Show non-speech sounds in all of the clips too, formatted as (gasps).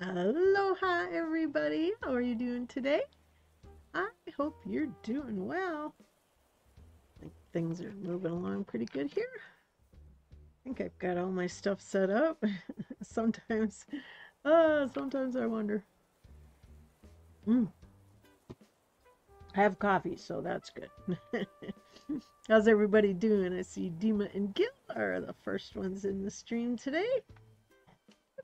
Aloha, everybody. How are you doing today? I hope you're doing well. I think things are moving along pretty good here. I think I've got all my stuff set up. (laughs) sometimes, uh, sometimes I wonder. Mm. I have coffee, so that's good. (laughs) How's everybody doing? I see Dima and Gil are the first ones in the stream today.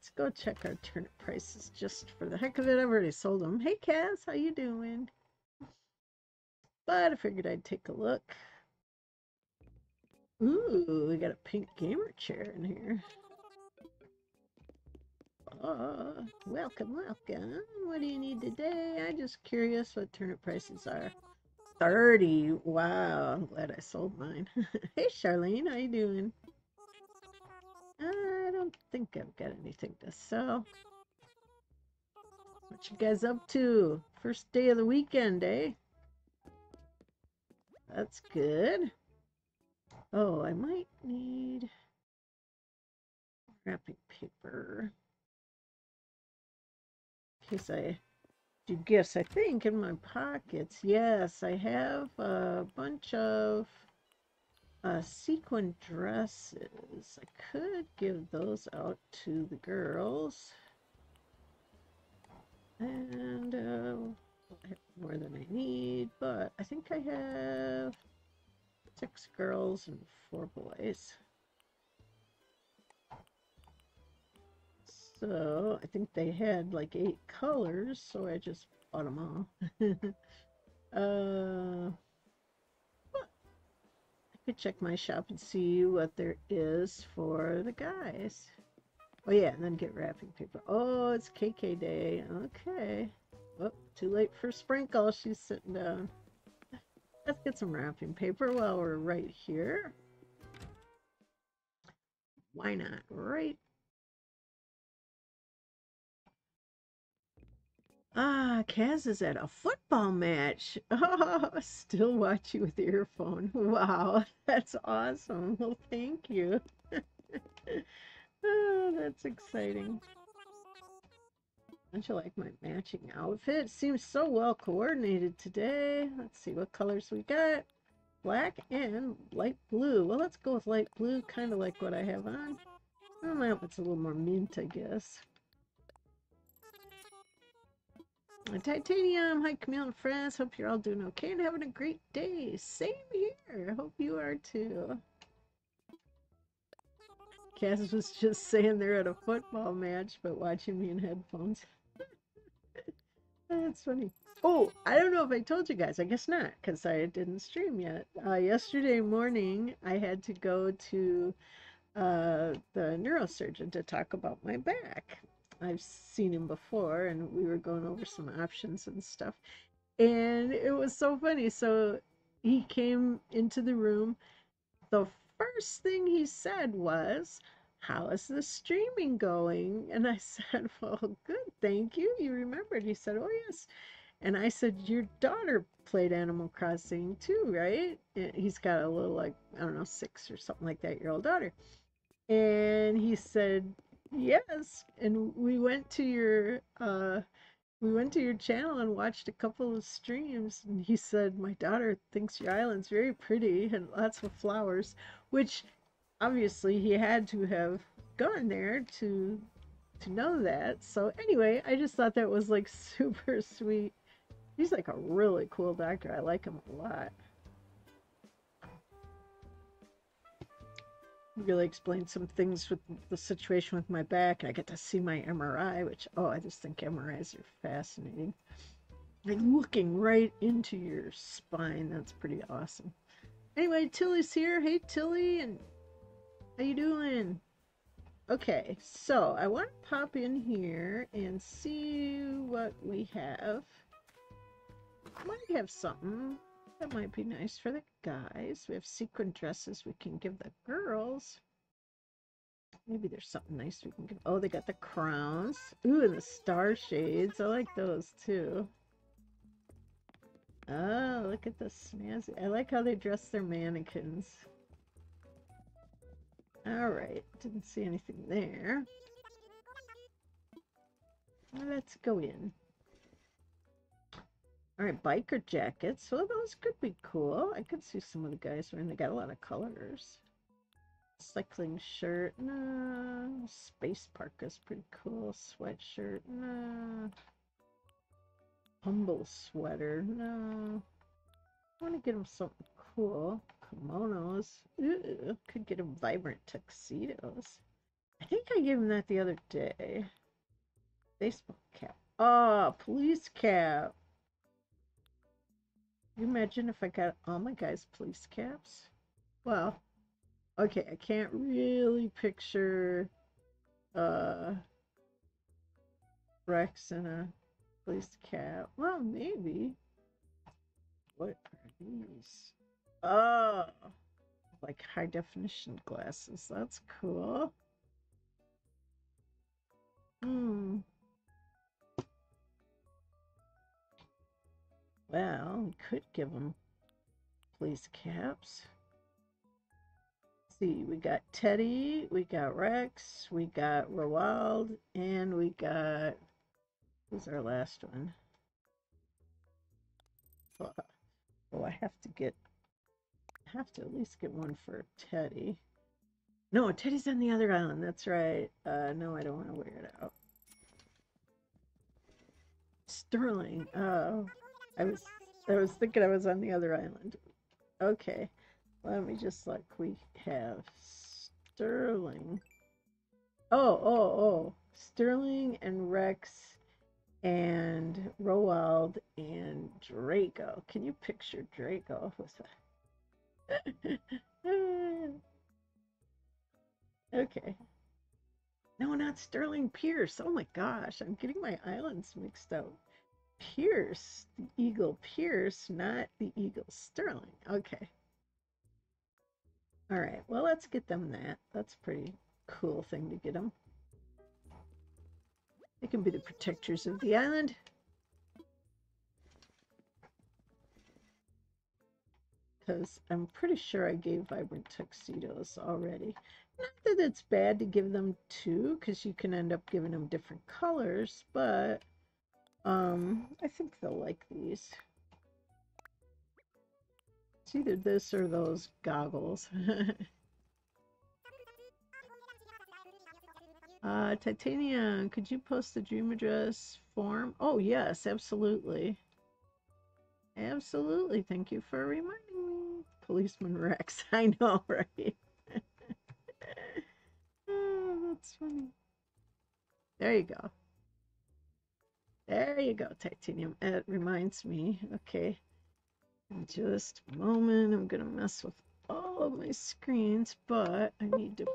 Let's go check our turnip prices just for the heck of it. I've already sold them. Hey, Cass, how you doing? But I figured I'd take a look. Ooh, we got a pink gamer chair in here. Oh, welcome, welcome. What do you need today? I'm just curious what turnip prices are. 30. Wow, I'm glad I sold mine. (laughs) hey, Charlene, how you doing? I don't think I've got anything to sell. What you guys up to? First day of the weekend, eh? That's good. Oh, I might need wrapping paper. In case I do gifts, I think, in my pockets. Yes, I have a bunch of uh, sequin dresses. I could give those out to the girls. And uh, I have more than I need, but I think I have six girls and four boys. So I think they had like eight colors, so I just bought them all. (laughs) uh, check my shop and see what there is for the guys. Oh yeah, and then get wrapping paper. Oh, it's KK day. Okay. Oh, too late for Sprinkle. She's sitting down. Let's get some wrapping paper while we're right here. Why not? Right Ah, Kaz is at a football match. (laughs) Oh, still watch you with the earphone. (laughs) Wow, (laughs) that's awesome. Well, thank you. oh, that's exciting. Don't you like my matching outfit? Seems so well coordinated today. Let's see what colors we got. Black and light blue. Well, let's go with light blue, kind of like what I have on. Well, it's a little more mint, I guess. Titanium, hi Camille and friends. Hope you're all doing okay and having a great day. Same here. Hope you are too. Cass was just saying they're at a football match, but watching me in headphones. (laughs) That's funny. Oh, I don't know if I told you guys. I guess not, because I didn't stream yet. Uh, yesterday morning, I had to go to uh, the neurosurgeon to talk about my back. I've seen him before, and we were going over some options and stuff. And it was so funny. So he came into the room. The first thing he said was, How is the streaming going? And I (laughs) said, Well, good, thank you. You remembered. He said, Oh, yes. And I said, Your daughter played Animal Crossing too, right? And he's got a little, like, I don't know, six or something like that year old daughter. And he said, Yes, and we went to your uh we went to your channel and watched a couple of streams and he said my daughter thinks your island's very pretty and lots of flowers, which obviously he had to have gone there to to know that. So anyway, I just thought that was like (laughs) super sweet. He's like a really cool doctor. I like him a lot. Really explained some things with the situation with my back. I get to see my MRI, which, oh, I just think MRIs are fascinating. Like looking right into your spine. That's pretty awesome. Anyway, Tilly's here. Hey, Tilly, and how you doing? Okay, so I want to pop in here and see what we have. Might have something that might be nice for the guys. We have sequin dresses we can give the girls. Maybe there's something nice we can give. Oh, they got the crowns. Ooh, and the star shades. I like those too. Oh, look at the snazzy. I like how they dress their mannequins. Alright, didn't see anything there. Let's go in. All right, biker jackets. So those could be cool. I could see some of the guys wearing. They got a lot of colors. Cycling shirt, nah. Space parka's pretty cool. Sweatshirt, nah. Humble sweater, no. I want to get him something cool. Kimonos. Could get him vibrant tuxedos. I think I gave him that the other day. Baseball cap. Oh, police cap. You imagine if I got all my guys police caps? Well, okay, I can't really picture uh Rex in a police cap. Well, maybe. What are these? Oh, like high definition glasses. That's cool. Hmm. Well, we could give them police caps. See, we got Teddy, we got Rex, we got Roald, and we got who's our last one? Oh, I have to get I have to at least get one for Teddy. No, Teddy's on the other island. That's right. Uh, no, I don't want to wear it out. Sterling. Oh, I was I was thinking I was on the other island. Okay. Let me just like we have Sterling. Oh, oh, oh. Sterling and Rex and Roald and Draco. Can you picture Draco with (laughs) that? okay. No, not Sterling Pierce. Oh my gosh, I'm getting my islands mixed up. Pierce, the Eagle Pierce, not the Eagle Sterling. Okay. All right, well, let's get them that. That's a pretty cool thing to get them. They can be the protectors of the island. Because I'm pretty sure I gave Vibrant Tuxedos already. Not that it's bad to give them two, because you can end up giving them different colors, but um, I think they'll like these. It's either this or those goggles. (laughs) uh, Titania, could you post the dream address form? Oh, yes, absolutely. Absolutely. Thank you for reminding me. Policeman Rex. (laughs) I know, right? (laughs) oh, that's funny. There you go. There you go, titanium. It reminds me. Okay. In just a moment, I'm going to mess with all of my screens, but I need to...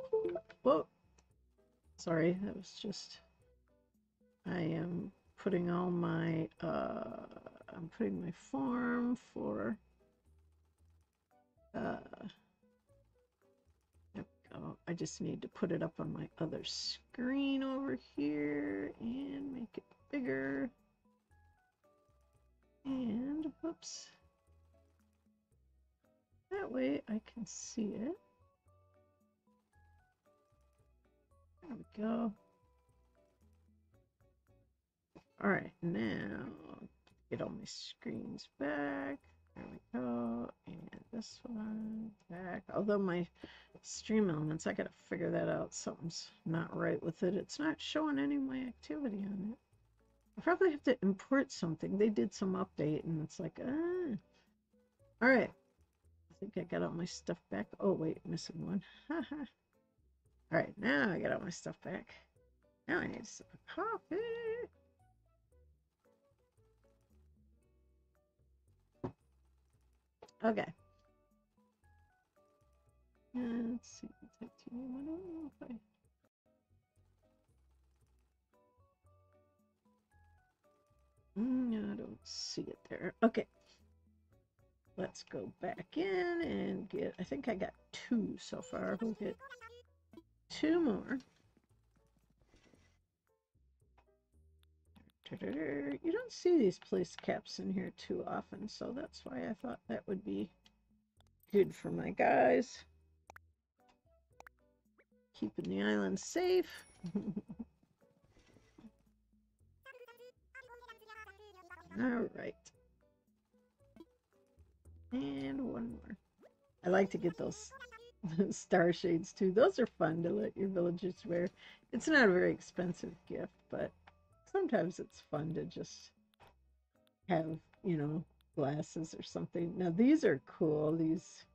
Whoa. Sorry, that was just... I am putting all my... Uh, I'm putting my form for... Uh, go. I just need to put it up on my other screen over here and make it bigger. And, whoops. That way I can see it. There we go. Alright, now get all my screens back. There we go. And this one back. Although my stream elements, I gotta figure that out. Something's not right with it. It's not showing any of my activity on it. I probably have to import something. They did some update and it's like, ah. All right. I think I got all my stuff back. Oh, wait, missing one. (laughs) all right, now I got all my stuff back. Now I need of coffee. Okay. Let's see. Mm, I don't see it there. Okay. Let's go back in and get, I think I got two so far. We'll get two more. You don't see these place caps in here too often, so that's why I thought that would be good for my guys. Keeping the island safe. (laughs) All right. And one more. I like to get those (laughs) star shades too. Those are fun to let your villagers wear. It's not a very expensive gift, but sometimes it's fun to just have, you know, glasses or something. Now these are cool, these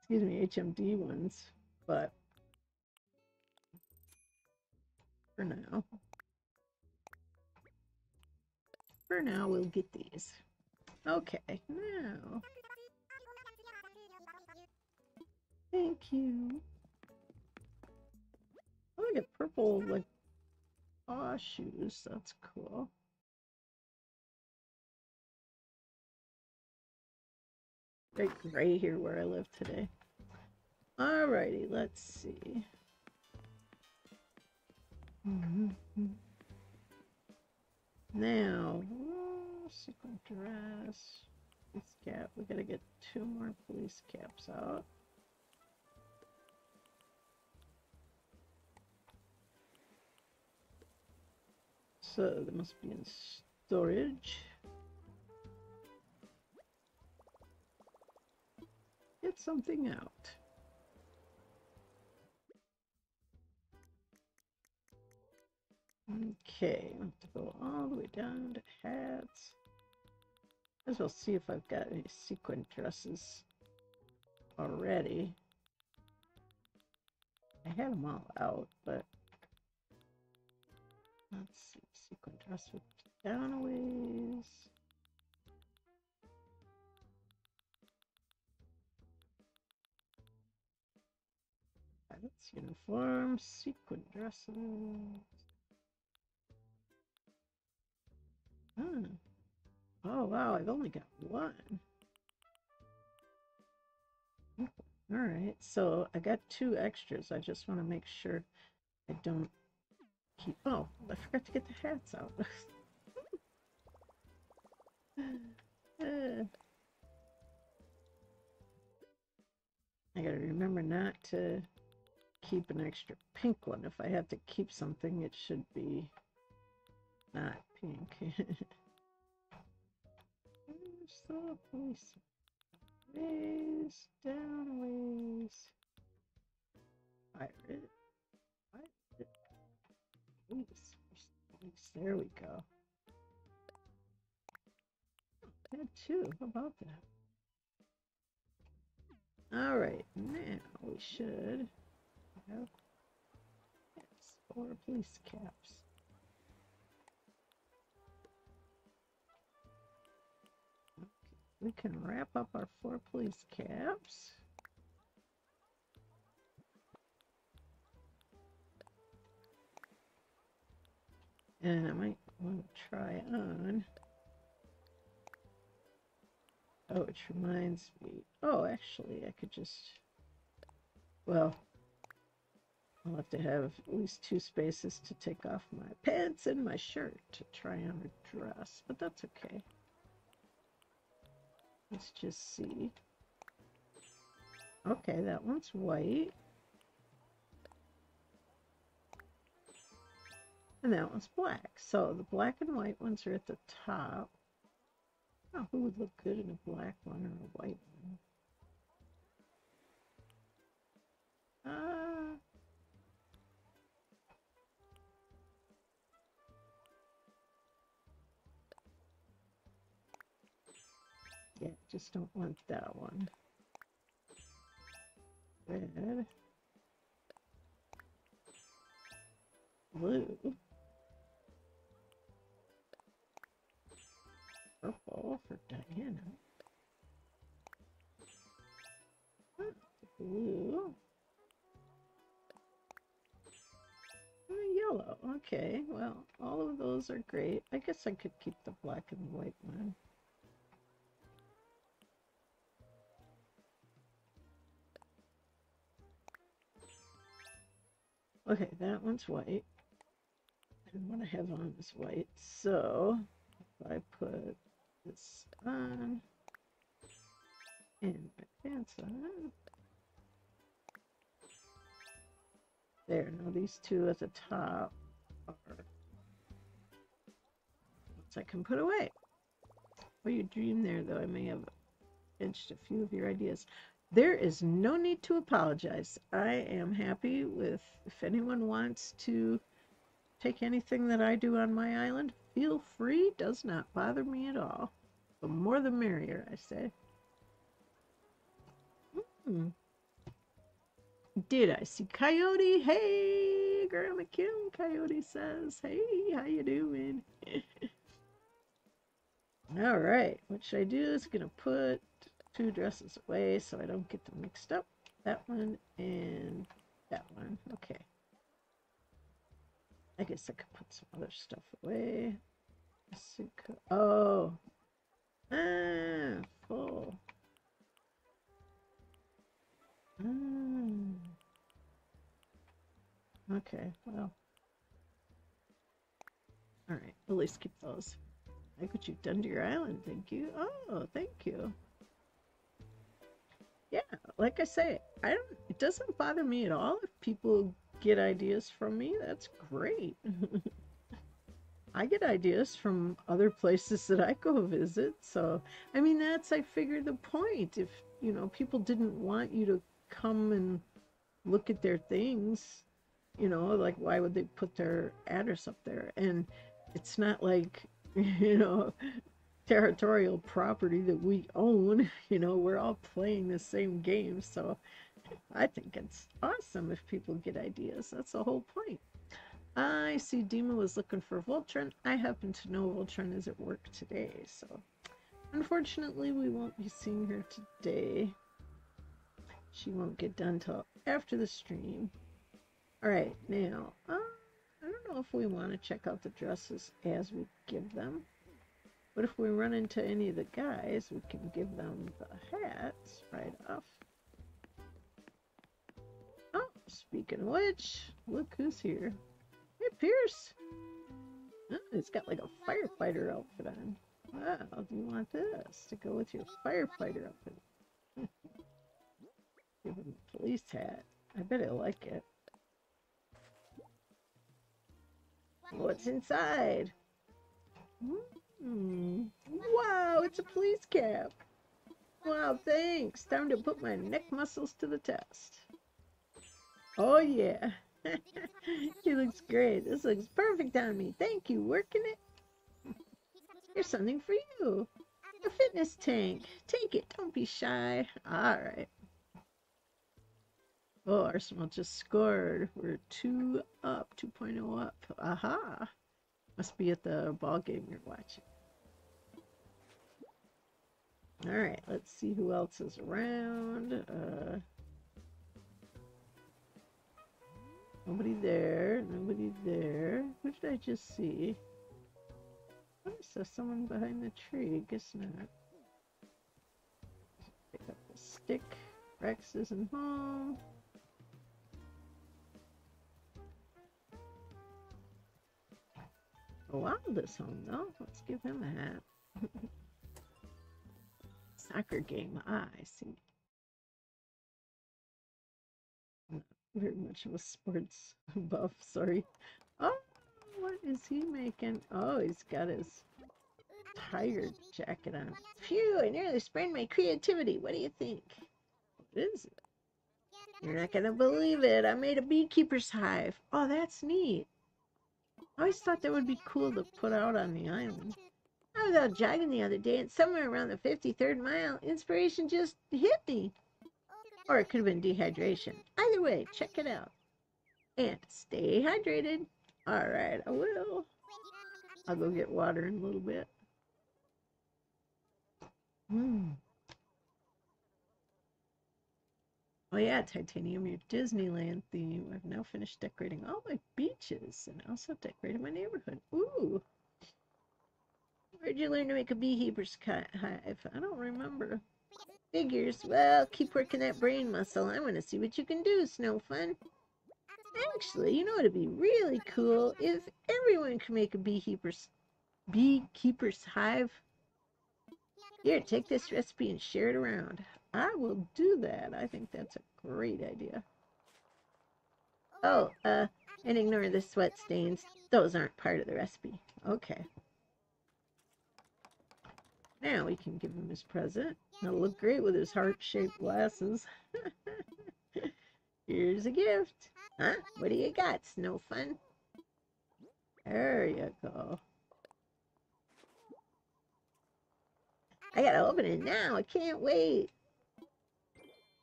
excuse me, HMD ones, but for now. For now we'll get these. Okay, now Thank you. Oh, I get purple, like, paw shoes. That's cool. Very gray here where I live today. Alrighty, let's see. Mm -hmm. Now, uh, oh, sequin dress, police cap. We gotta get two more police caps out. So they must be in storage. Get something out. Okay, I have to go all the way down to hats. As well see if I've got any sequin dresses already. I had them all out, but let's see Sequin contrast with downways. That's uniform, sequin dresses. Hmm. Oh wow, I've only got one. Alright, so I got two extras. I just want to make sure I don't keep... Oh, I forgot to get the hats out. uh, (laughs) I gotta remember not to keep an extra pink one. If I have to keep something, it should be not pink. so police. Ways, down ways. Pirate. There we go. Had two. How about that? All right, now we should have yes, four police caps. We can wrap up our four police caps. And I might want to try on. Oh, which reminds me. Oh, actually, I could just. Well, I'll have to have at least two spaces to take off my pants and my shirt to try on a dress, but that's okay. Let's just see. Okay, that one's white. And that one's black. So the black and white ones are at the top. Oh, who would look good in a black one or a white one? Uh, yeah, just don't want that one. Red. Blue. purple for Diana. Blue. And yellow. Okay, well, all of those are great. I guess I could keep the black and white one. Okay, that one's white. And what I have on is white. So, if I put this on and my pants on. There, now these two at the top are I can put away. Well, you dream there, though. I may have edged a few of your ideas. There is no need to apologize. I am happy with if anyone wants to take anything that I do on my island, feel free. Does not bother me at all. The more the merrier, I say. Hmm. Did I see Coyote? Hey, Grandma Kim, Coyote says. Hey, how you doing? (laughs) All right, what should I do is to put two dresses away so I don't get them mixed up. That one and that one. Okay. I guess I could put some other stuff away. Oh. Ah, full. Mm. Okay, well. Alright, at least keep those. Like what you've done to your island, thank you. Oh, thank you. Yeah, like I say, I don't it doesn't bother me at all if people get ideas from me. That's great. (laughs) I get ideas from other places that I go visit. So, I mean, that's, I figure, the point. If, you know, people didn't want you to come and look at their things, you know, like why would they put their address up there? And it's not like, (laughs) you know, territorial property that we own, (laughs) you know, we're all playing the same game. So I think it's awesome if people get ideas. That's the whole point. I see Dima was looking for Voltron. I happen to know Voltron is at work today, so unfortunately we won't be seeing her today. She won't get done till after the stream. Alright, now, uh, I don't know if we want to check out the dresses as we give them. But if we run into any of the guys, we can give them the hats right off. Oh, speaking of which, look who's here. Hey, Pierce! Oh, it's got like a firefighter outfit on. Wow, do you want this to go with your firefighter outfit? (laughs) Give him a police hat. I bet he'll like it. What's inside? Hmm. Hmm. Wow, it's a police cap. Wow, thanks. Time to put my neck muscles to the test. Oh, yeah. (laughs) he looks great. This looks perfect on me. Thank you. Working it? Here's something for you. A fitness tank. Take it. Don't be shy. All right. Oh, Arsenal just scored. We're two up, 2.0 up. Aha. Must be at the ball game you're watching. All right, let's see who else is around. Uh, nobody there. Nobody there. Who did I just see? I saw someone behind the tree. Guess not. Pick up the stick. Rex isn't home. Wild is home though. Let's give him a hat. (laughs) Soccer game. Ah, I see. Not very much of a sports (laughs) buff, sorry. Oh, what is he making? Oh, he's got his tiger jacket on. Phew, I nearly sprained my creativity. What do you think? What is it? You're not going to believe it. I made a beekeeper's hive. Oh, that's neat. I always thought that would be cool to put out on the island. I was out jogging the other day, and somewhere around the 53rd mile, inspiration just hit me. Or it could have been dehydration. Either way, check it out. And stay hydrated. All right, I will. I'll go get water in a little bit. Hmm. Oh yeah, Titanium, your Disneyland theme. I've now finished decorating all my beaches and also decorated my neighborhood. Ooh. Where'd you learn to make a beekeeper's hive? I don't remember. Figures. Well, keep working that brain muscle. I want to see what you can do, Snow Fun. Actually, you know what'd be really cool if everyone could make a beekeeper's beekeeper's hive. Here, take this recipe and share it around. I will do that. I think that's a great idea. Oh, uh, and ignore the sweat stains. Those aren't part of the recipe. Okay. Now we can give him his present. It'll look great with his heart-shaped glasses. (laughs) Here's a gift. Huh? What do you got, Snow Fun? There you go. I gotta open it now. I can't wait.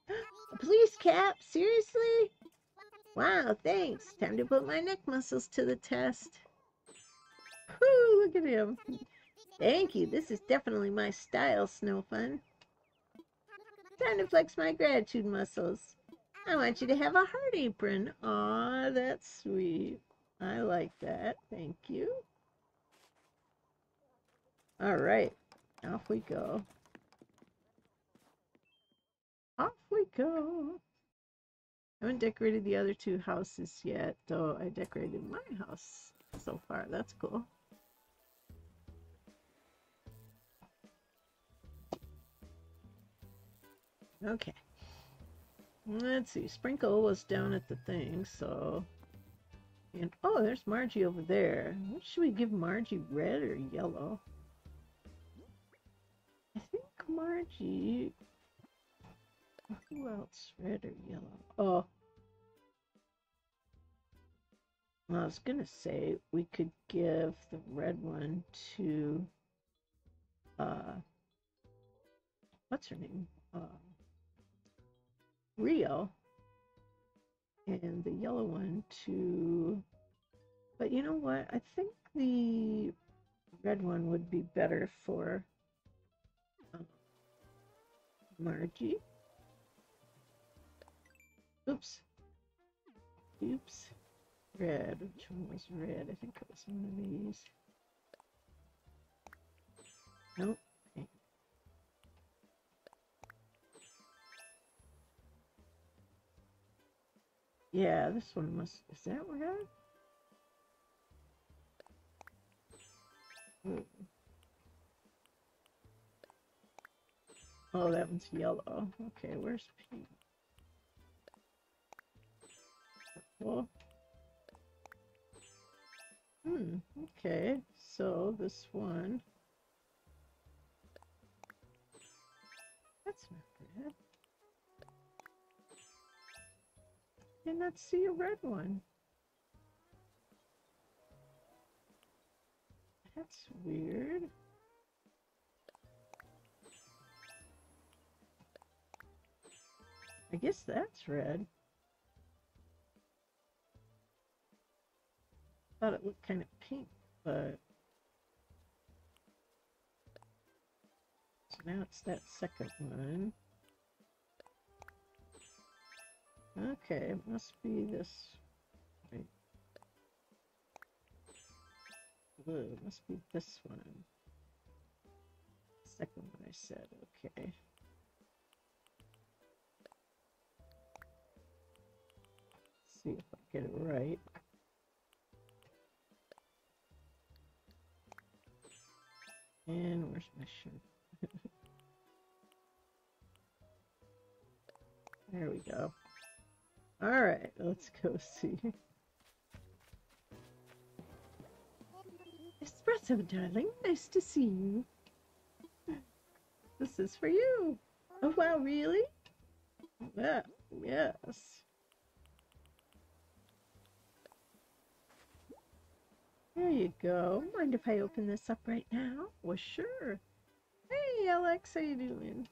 (gasps) A police cap? Seriously? Wow, thanks. Time to put my neck muscles to the test. Whoo, look at him. Thank you. This is definitely my style, Snow Fun. Time to flex my gratitude muscles. I want you to have a heart apron. Aw, that's sweet. I like that. Thank you. All right. Off we go. Off we go. I haven't decorated the other two houses yet, though I decorated my house so far. That's cool. Okay. Let's see. Sprinkle was down at the thing, so... And, oh, there's Margie over there. What should we give Margie, red or yellow? I think Margie... Who else? Red or yellow? Oh. I was gonna say we could give the red one to... Uh... What's her name? Uh... Rio and the yellow one to but you know what? I think the red one would be better for um, Margie. Oops. Oops. Red. Which one was red? I think it was one of these. Nope Yeah, this one must... Is that red? Hmm. Oh, that one's yellow. Okay, where's pink? Well, hmm, okay, so this one... That's not red. Did not see a red one. That's weird. I guess that's red. Thought it looked kind of pink, but... So now it's that second one. Okay, it must be this. Wait. Blue, it must be this one. Second one I said, okay. Let's see if I get it right. And where's my shirt? (laughs) there we go. Alright, let's go see. Espresso, darling. Nice to see you. This is for you. Oh, wow, really? Yeah, yes. There you go. Mind if I open this up right now? Well, sure. Hey, Alex, how you doing?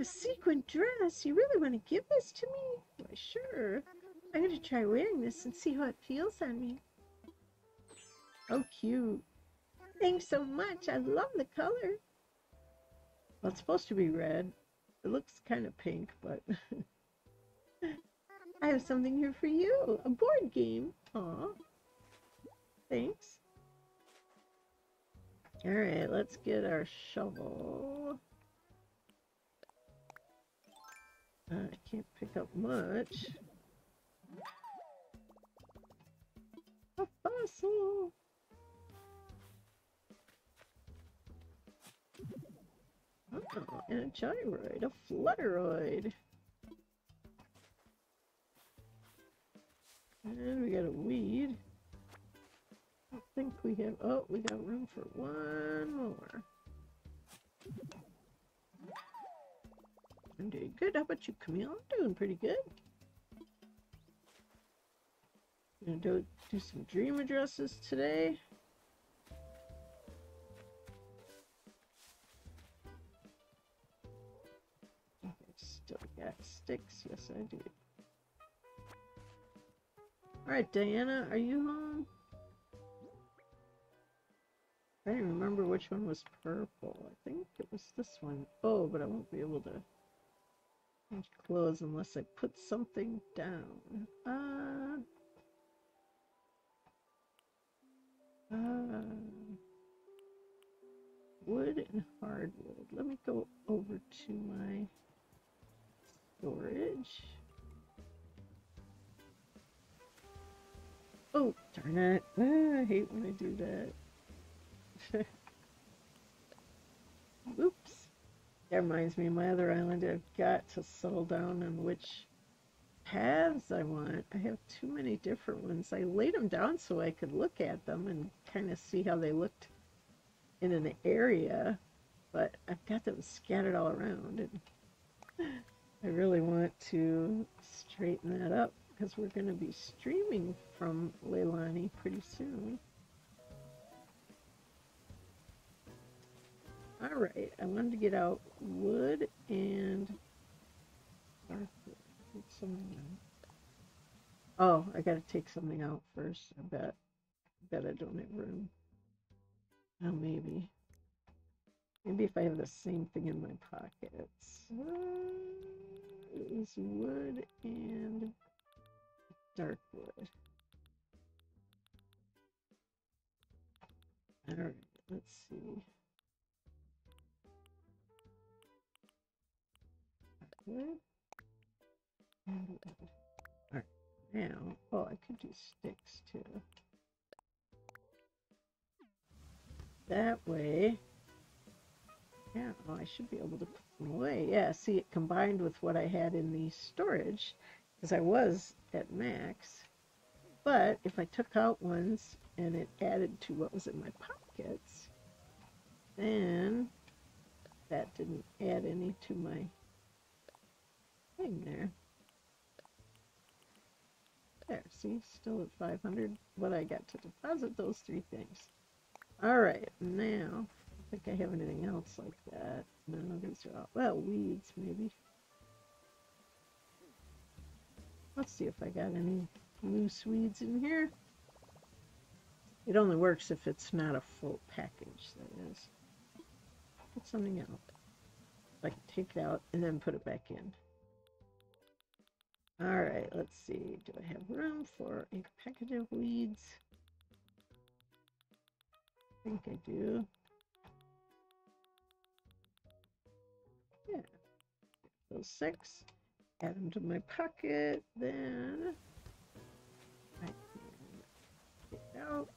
A sequin dress? You really want to give this to me? Why, sure. I'm going to try wearing this and see how it feels on me. Oh, cute. Thanks so much. I love the color. Well, it's supposed to be red. It looks kind of pink, but... (laughs) I have something here for you. A board game. Aw. Thanks. Alright, let's get our shovel. I can't pick up much. A fossil! Oh, and a gyroid, a flutteroid. And we got a weed. I think we have, oh, we got room for one more. I'm doing good. How about you, Camille? I'm doing pretty good. Gonna do, do some dream addresses today. I still got sticks. Yes, I do. All right, Diana, are you home? I don't remember which one was purple. I think it was this one. Oh, but I won't be able to clothes unless I put something down. Uh, uh, wood and hardwood. Let me go over to my storage. Oh, darn it. Ah, I hate when I do that. (laughs) Oops. That reminds me, my other island, I've got to settle down on which paths I want. I have too many different ones. I laid them down so I could look at them and kind of see how they looked in an area, but I've got them scattered all around, and I really want to straighten that up because we're going to be streaming from Leilani pretty soon. All right, I wanted to get out wood and Oh, I got to take something out first. I bet. I bet I don't have room. Oh, maybe. Maybe if I have the same thing in my pockets. Uh, wood and dark wood. All right, let's see. Wood and wood. All right, now, oh, I could do sticks too. That way, yeah, well, I should be able to put them away. Yeah, see, it combined with what I had in the storage, because I was at max. But if I took out ones and it added to what was in my pockets, then that didn't add any to my there. There, see, still at 500. What I got to deposit those three things. All right, now, I think I have anything else like that. No, these are all, well, weeds maybe. Let's see if I got any loose weeds in here. It only works if it's not a full package, that is. Put something out. I can take it out and then put it back in. All right, let's see. Do I have room for a package of weeds? I think I do. Yeah. Those six. Add them to my pocket. Then I can it out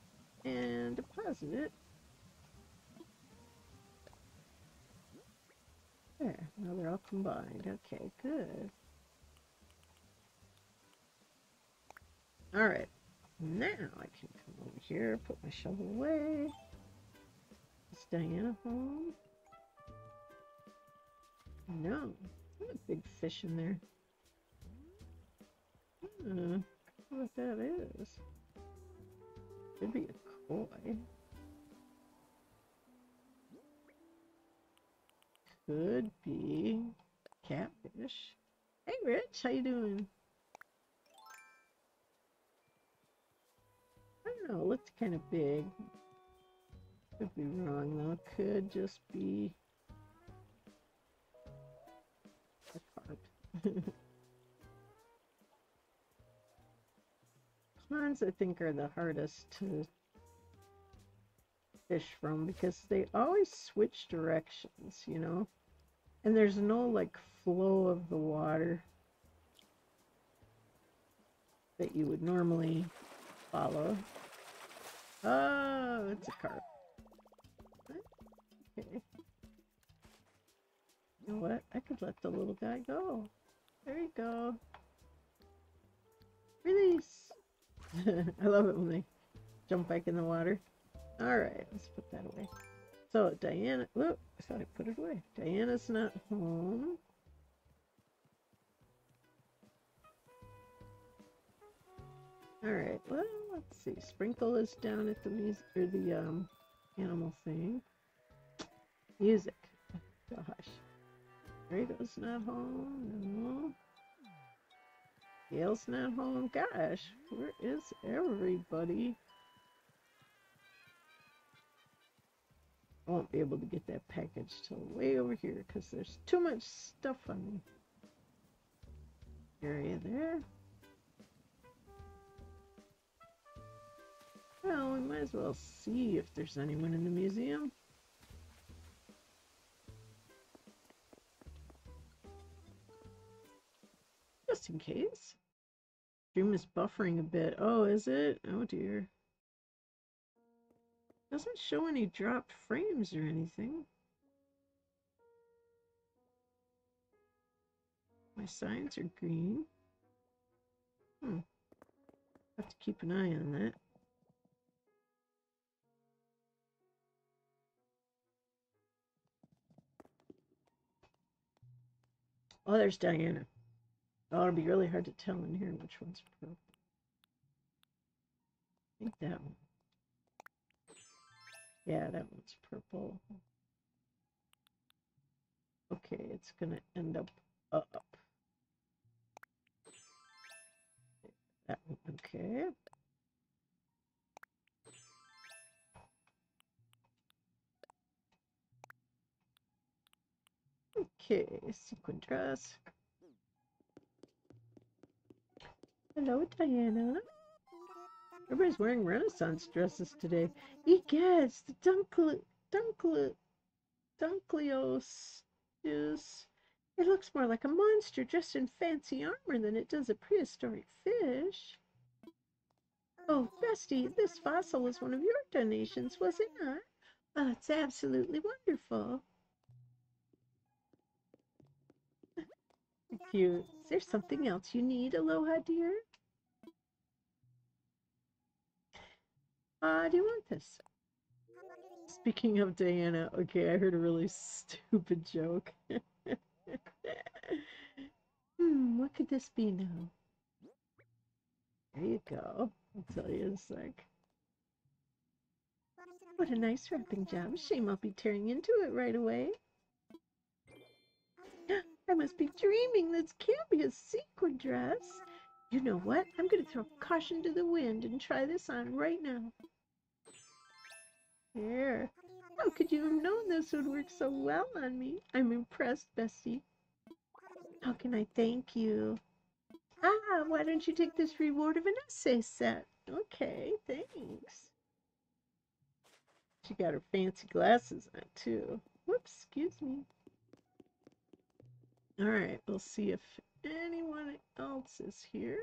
and deposit it. There. Now they're all combined. Okay, good. All right. Now I can come over here, put my shovel away. Is Diana home? No. What a big fish in there. Hmm. What that is. Could be a koi. Could be catfish. Hey Rich, how you doing? Know, it looked kind of big. Could be wrong though. Could just be a carp. Ponds, (laughs) I think, are the hardest to fish from because they always switch directions, you know? And there's no, like, flow of the water that you would normally follow. Oh, it's a carp. Okay. (laughs) You know what? I could let the little guy go. There you go. Release! (laughs) I love it when they jump back in the water. All right, let's put that away. So Diana, look, I thought I put it away. Diana's not home. All right, well, let's see. Sprinkle is down at the music or the um animal thing. Music. Gosh. Drago's not home. No. Gayle's not home. Gosh, where is everybody? I won't be able to get that package till way over here because there's too much stuff on the area there. Well, we might as well see if there's anyone in the museum. Just in case. Stream is buffering a bit. Oh, is it? Oh dear. Doesn't show any dropped frames or anything. My signs are green. Hmm. Have to keep an eye on that. Oh, there's Diana. Oh, it'll be really hard to tell in here which one's purple. I think that one. Yeah, that one's purple. Okay, it's gonna end up up. That one, okay. Okay, sequin dress. Hello, Diana. Everybody's wearing Renaissance dresses today. Egads, the Dunkle, Dunkle, Dunkleos. It looks more like a monster dressed in fancy armor than it does a prehistoric fish. Oh, Bestie, this fossil was one of your donations, was it not? Oh, it's absolutely wonderful. Cute. Is there something else you need, Aloha, dear? Uh, do you want this? Speaking of Diana, okay, I heard a really stupid joke. (laughs) hmm, what could this be now? There you go. I'll tell you in a sec. What a nice wrapping job. Shame I'll be tearing into it right away. I must be dreaming. This can't be a sequin dress. You know what? I'm going to throw caution to the wind and try this on right now. There. How could you have known this would work so well on me? I'm impressed, Bessie. How can I thank you? Ah, why don't you take this reward of an essay set? Okay, thanks. She got her fancy glasses on, too. Whoops, excuse me. All right, we'll see if anyone else is here.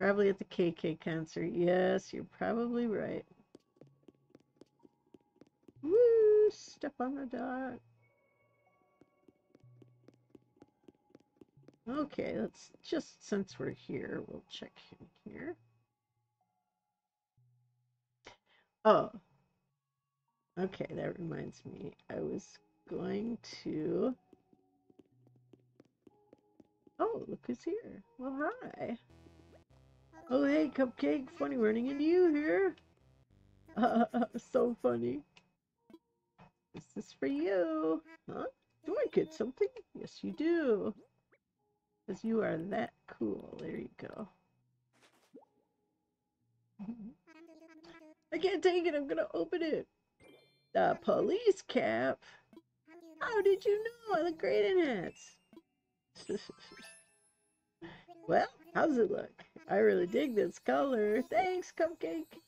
Probably at the KK concert. Yes, you're probably right. Woo! Step on the dot. Okay, let's just, since we're here, we'll check in here. Oh. Okay, that reminds me. I was going to... Oh, look who's here. Well, hi. Oh, hey, Cupcake. Funny running into you here. Uh, (laughs) so funny. This is for you. Huh? Do I get something? Yes, you do. Because you are that cool. There you go. I can't take it. I'm going to open it. The police cap? How did you know I look great in hats? (laughs) well, how's it look? I really dig this color. Thanks, Cupcake.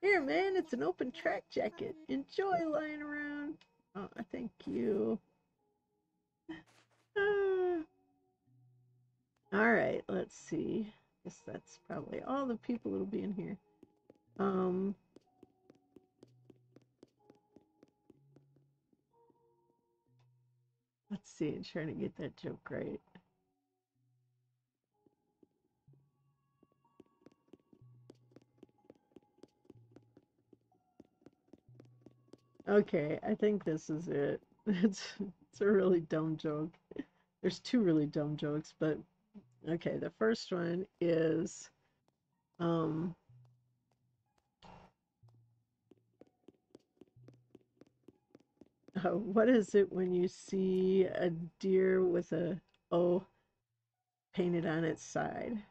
Here, man, it's an open track jacket. Enjoy lying around. Oh, thank you. Uh, (sighs) all right, let's see. I Guess that's probably all the people that'll be in here. Um, let's see. I'm trying to get that joke right. Okay, I think this is it. (laughs) It's it's a really dumb joke. There's two really dumb jokes, but okay, the first one is um uh, what is it when you see a deer with a O painted on its side?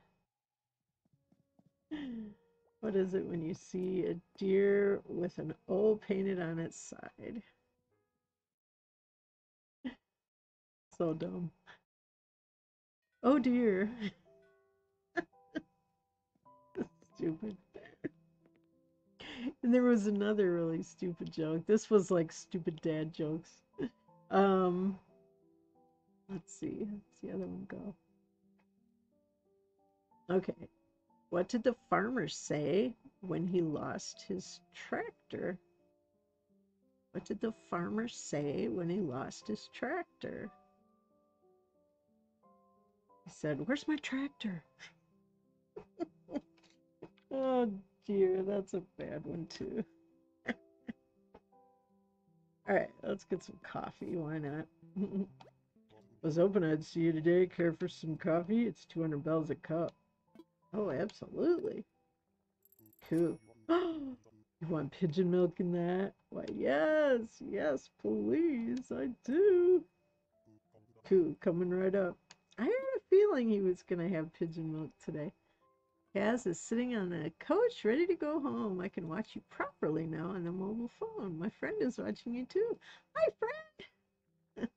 What is it when you see a deer with an O painted on its side? (laughs) So dumb. Oh dear. (laughs) stupid. And there was another really stupid joke. This was like stupid dad jokes. Um let's see. Let's the other one go. Okay. What did the farmer say when he lost his tractor? What did the farmer say when he lost his tractor? He said, Where's my tractor? (laughs) oh dear, that's a bad one too. (laughs) Alright, let's get some coffee. Why not? I Was hoping I'd see you today. Care for some coffee? It's 200 bells a cup. Oh, absolutely. Cool. (gasps) you want pigeon milk in that? Why, yes, yes, please, I do. Cool, coming right up. I had a feeling he was going to have pigeon milk today. Kaz is sitting on a couch ready to go home. I can watch you properly now on the mobile phone. My friend is watching you too. Hi, friend.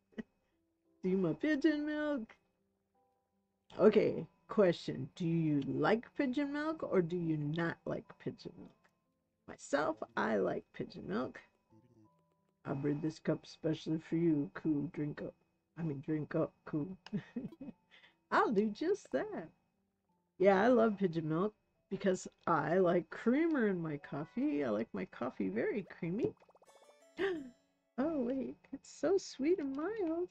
(laughs) do my pigeon milk. Okay, question Do you like pigeon milk or do you not like pigeon milk? Myself, I like pigeon milk. I brewed this cup especially for you. Cool, drink up. I mean, drink up. Cool. (laughs) I'll do just that. Yeah, I love pigeon milk because I like creamer in my coffee. I like my coffee very creamy. (gasps) Oh, wait, it's so sweet and mild.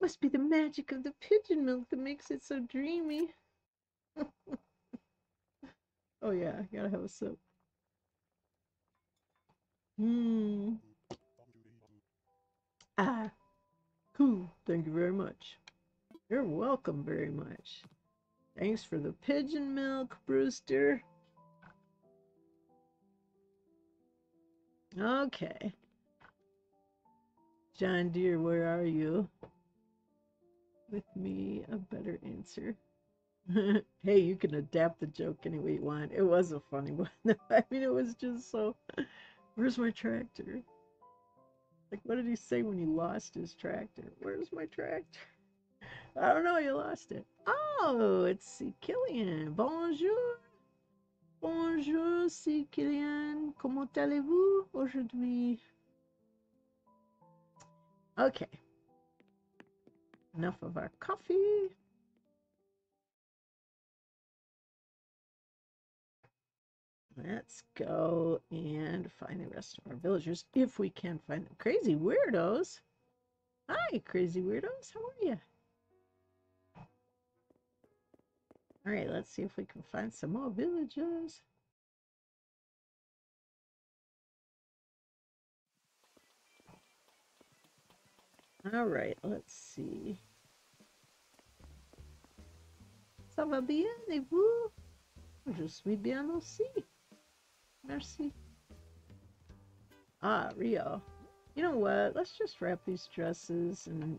Must be the magic of the pigeon milk that makes it so dreamy. (laughs) oh yeah, gotta have a sip. Hmm. Ah. Cool. Thank you very much. You're welcome very much. Thanks for the pigeon milk, Brewster. Okay. John Deere, where are you? With me a better answer. (laughs) hey, you can adapt the joke any way you want. It was a funny (laughs) one. I mean, it was just so. Where's my tractor? Like, what did he say when he lost his tractor? Where's my tractor? I don't know. You lost it. Oh, it's C. Killian. Bonjour. Bonjour, C. Killian. Comment allez-vous aujourd'hui? Okay. Enough of our coffee. Let's go and find the rest of our villagers if we can find them. Crazy weirdos. Hi, crazy weirdos. How are you? All right, let's see if we can find some more villagers. All right, let's see. Ça va bien et vous? Je suis bien aussi. Merci. Ah, Rio. You know what? Let's just wrap these dresses and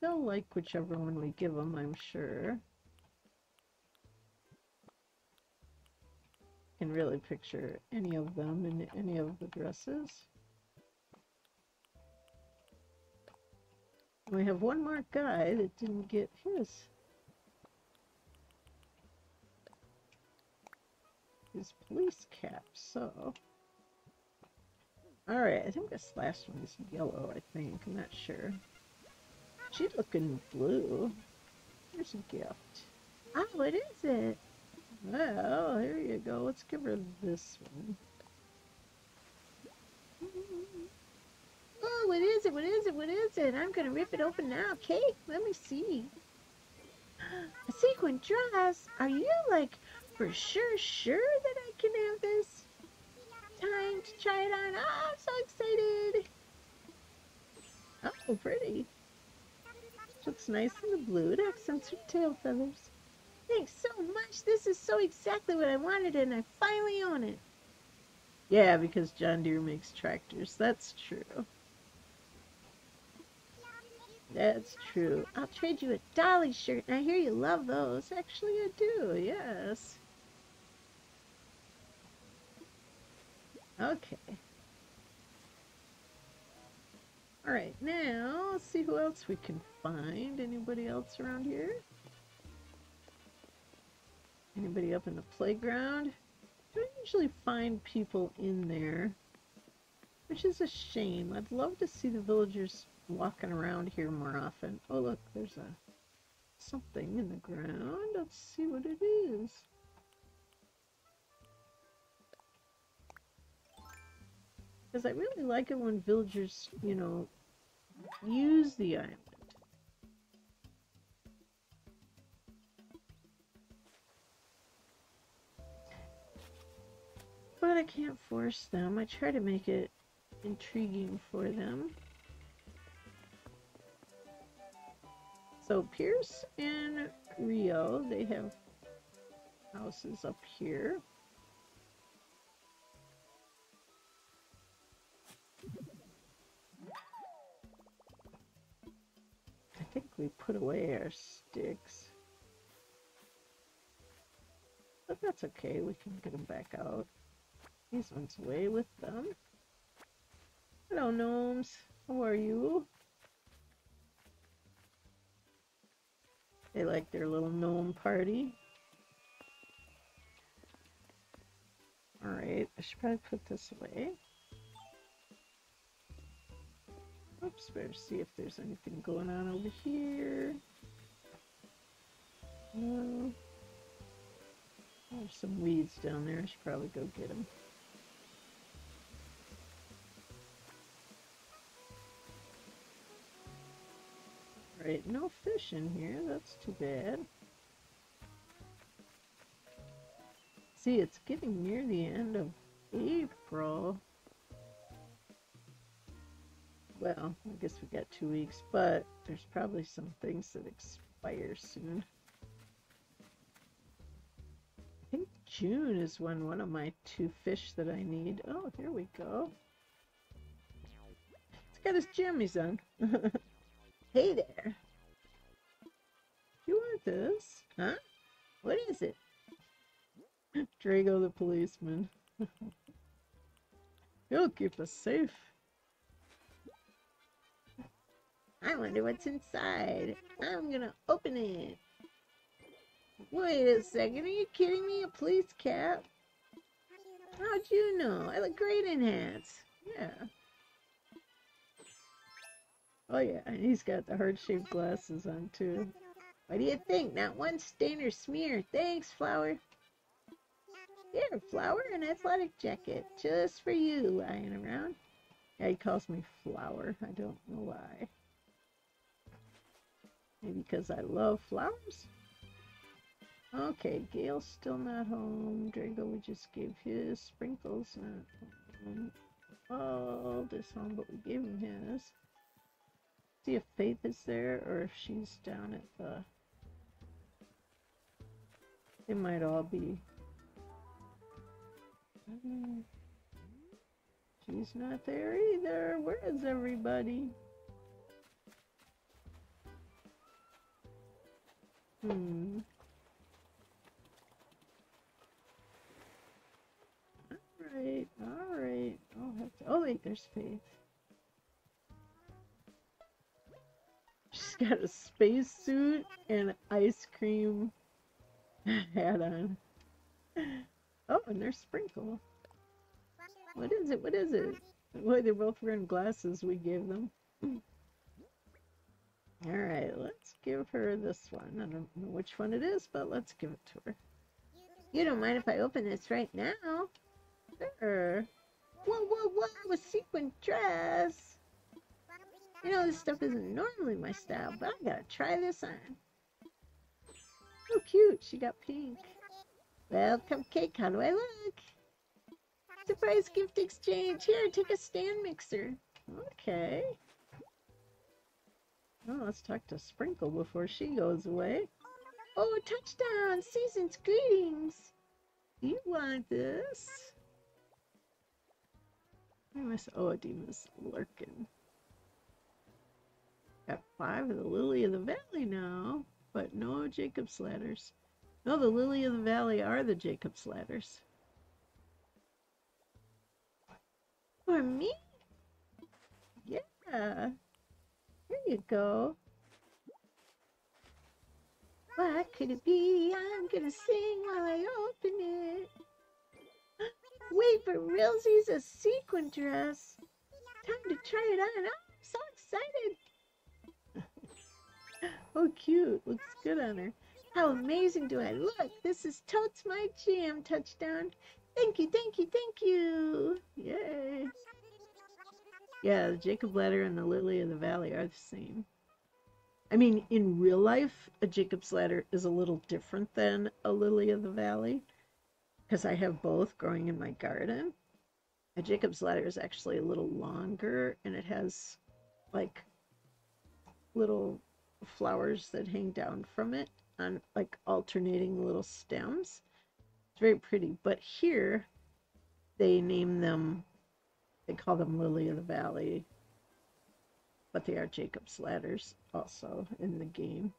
they'll like whichever one we give them, I'm sure. can really picture any of them in any of the dresses. We have one more guy that didn't get his. His police cap, so. Alright, I think this last one is yellow, I think. I'm not sure. She's looking blue. Here's a gift. Oh, what is it? Well, here you go. Let's give her this one. Oh, what is it? What is it? What is it? I'm going to rip it open now. Okay, let me see. A sequin dress? Are you like for sure sure that I can have this? Time to try it on. Oh, I'm so excited. Oh, pretty. Looks nice in the blue. It accents her tail feathers. Thanks so much. This is so exactly what I wanted and I finally own it. Yeah, because John Deere makes tractors. That's true. That's true. I'll trade you a Dolly shirt, and I hear you love those. Actually, I do, yes. Okay. Alright, now, let's see who else we can find. Anybody else around here? Anybody up in the playground? I don't usually find people in there, which is a shame. I'd love to see the villagers walking around here more often. Oh, look, there's a something in the ground. Let's see what it is. Because I really like it when villagers, you know, use the island. But I can't force them. I try to make it intriguing for them. So Pierce and Rio, they have houses up here. We put away our sticks. But that's okay, we can get them back out. These ones away with them. Hello, gnomes. How are you? They like their little gnome party. Alright, I should probably put this away. Oops, better see if there's anything going on over here. No. There's some weeds down there. I should probably go get them. Right, no fish in here. That's too bad. See, it's getting near the end of April. Well, I guess we got two weeks, but there's probably some things that expire soon. I think June is when one of my two fish that I need. Oh, here we go. It's got his jammies on. (laughs) Hey there. You want this? Huh? What is it? (laughs) Drago the policeman. (laughs) He'll keep us safe. I wonder what's inside. I'm gonna open it. Wait a second, are you kidding me? A police cap? How'd you know? I look great in hats. Yeah. Oh yeah, and he's got the heart-shaped glasses on too. What do you think? Not one stain or smear. Thanks, Flower. Here, Flower, an athletic jacket. Just for you, lying around. Yeah, he calls me Flower. I don't know why. Maybe because I love flowers? Okay, Gayle's still not home. Drago, we just gave his. Sprinkles not home. This home, but we gave him his see if Faith is there or if she's down at the... It might all be... Mm. She's not there either. Where is everybody? Hmm. Alright, alright. I'll have to... Oh wait, there's Faith. She's got a spacesuit and ice cream hat on. Oh, and there's Sprinkle. What is it? What is it? Boy, they're both wearing glasses we gave them. Alright, let's give her this one. I don't know which one it is, but let's give it to her. You don't mind if I open this right now? Sure. Whoa, whoa, whoa, a sequin dress! You know, this stuff isn't normally my style, but I gotta try this on. Oh, cute. She got pink. Well, Cupcake, how do I look? Surprise gift exchange. Here, take a stand mixer. Okay. Well, let's talk to Sprinkle before she goes away. Oh, touchdown! Season's greetings! You want this? I oh, miss Oedima's lurking. Got five of the Lily of the Valley now, but no Jacob's ladders. No, the Lily of the Valley are the Jacob's ladders. For me? Yeah. You go. What could it be? I'm gonna sing while I open it. (gasps) Wait for realsies a sequin dress. Time to try it on. Oh, I'm so excited. (laughs) oh, cute. Looks good on her. How amazing do I look? This is totes my jam touchdown. Thank you, thank you, thank you. Yay. Yeah, the Jacob ladder and the Lily of the Valley are the same. I mean, in real life, a Jacob's ladder is a little different than a Lily of the Valley because I have both growing in my garden. A Jacob's ladder is actually a little longer and it has like little flowers that hang down from it on like alternating little stems. It's very pretty. But here they name them, they call them Lily of the Valley, but they are Jacob's ladders also in the game.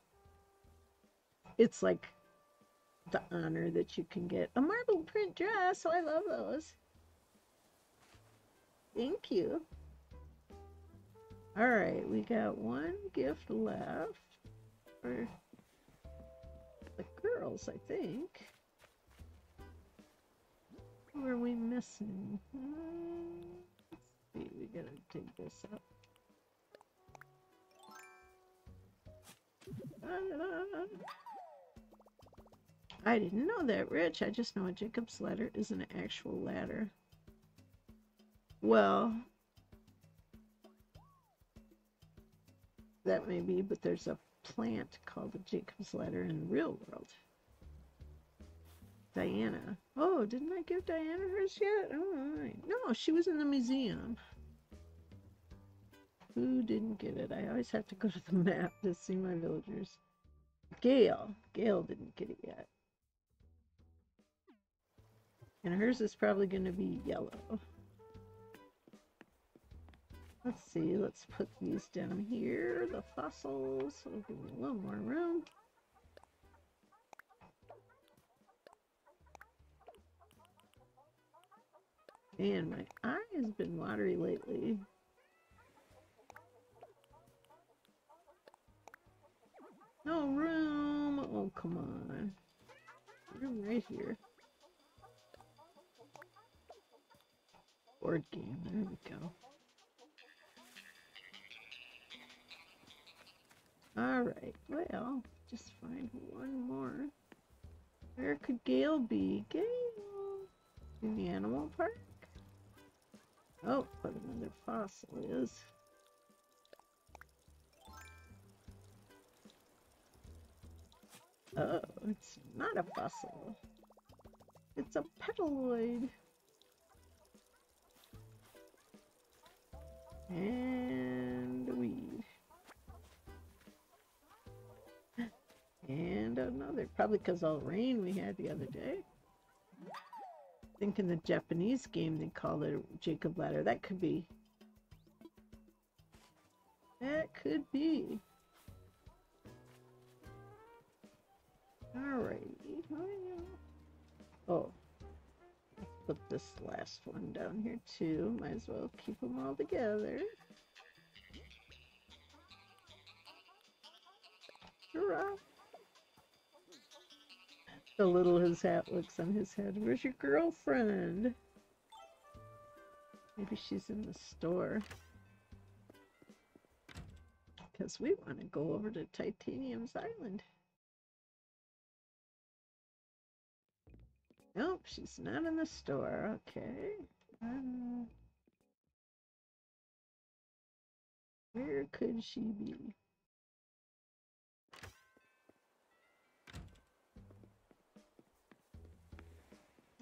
It's like the honor that you can get. A marble print dress, so I love those. Thank you. All right, we got one gift left for the girls, I think. Who are we missing? Hmm, see, we gotta dig this up. Ah. I didn't know that, Rich. I just know a Jacob's ladder is an actual ladder. Well, that may be, but there's a plant called the Jacob's ladder in the real world. Diana. Oh, didn't I give Diana hers yet? Oh, right. No, she was in the museum. Who didn't get it? I always have to go to the (laughs) map to see my villagers. Gayle. Gayle didn't get it yet. And hers is probably going to be yellow. Let's see, let's put these down here, the fossils. will give me a little more room. And my eye has been watery lately. No room. Oh, come on. Room right here. Board game. There we go. Alright, well, just find one more. Where could Gayle be? Gayle! In the animal park? Oh, but another fossil is. Oh, it's not a fossil. It's a petaloid. And a weed. And another. Probably because all rain we had the other day. Think in the Japanese game they call it Jacob ladder. That could be. That could be. Alrighty. Oh. Let's put this last one down here too. Might as well keep them all together. Hurrah! The little his hat looks on his head. Where's your girlfriend? Maybe she's in the store. Because we want to go over to Titanium's Island. Nope, she's not in the store. Okay. Um, where could she be?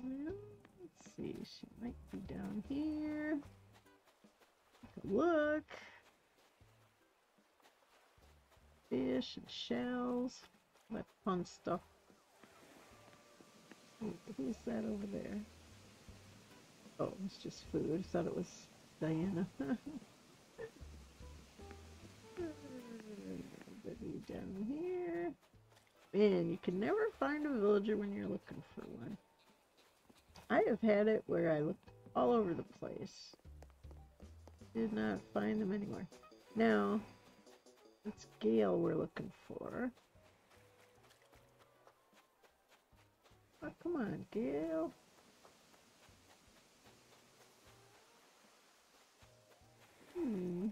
Let's see. She might be down here. Look. Fish and shells. That fun stuff. who's that over there? Oh, it's just food. I thought it was Diana. (laughs) down here. Man, you can never find a villager when you're looking for one. I have had it where I looked all over the place. Did not find them anywhere. Now, it's Gayle we're looking for. Oh, come on, Gayle. Hmm.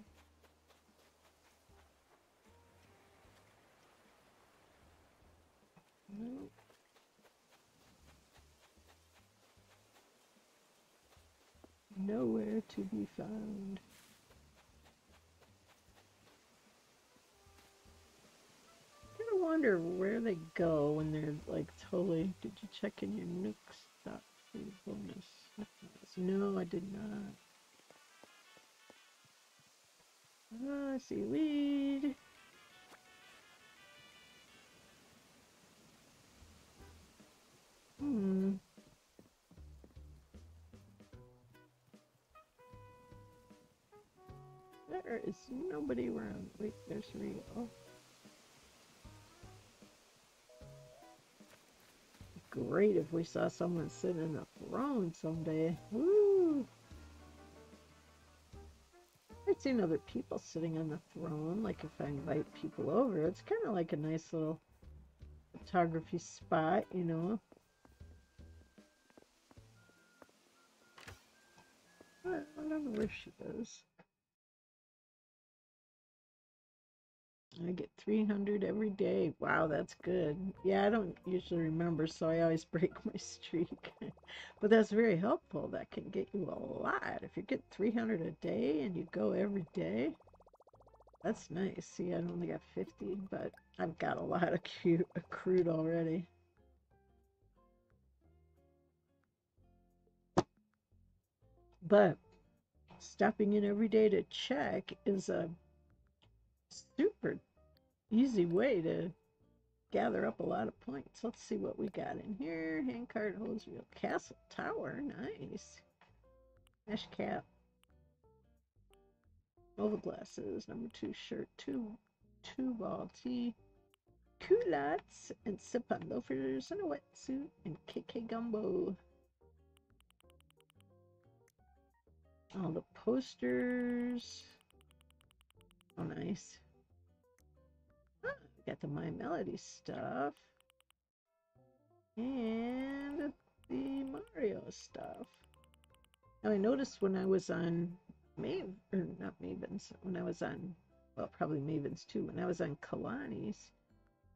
No. Nowhere to be found. I wonder where they go when they're like totally. Did you check in your Nook stop food bonus? No, I did not. Ah, I see weed. Hmm. There is nobody around. Wait, there's Rio. Oh. Great if we saw someone sitting in the throne someday. Woo! I've seen other people sitting on the throne, like if I invite people over. It's kind of like a nice little photography spot, you know. I don't know where she is. I get 300 every day. Wow, that's good. Yeah, I don't usually remember, so I always (laughs) break my streak. but that's very helpful. That can get you a lot. If you get 300 a day and you go every day, that's nice. See, I only got 50, but I've got a lot (laughs) of cute accrued already. But stopping in every day to check is a super easy way to gather up a lot of points. Let's see what we got in here. Handcart holds real castle tower. Nice. Mesh cap. Nova glasses. Number two shirt. Two two ball tee. Culottes and sip on loafers and a wetsuit and KK gumbo. All the posters. Oh, nice. Got the My Melody stuff. And the Mario stuff. Now, I noticed when I was on Mav, or not Mavens, when I was on, well, probably Mavens too, when I was on Kalani's,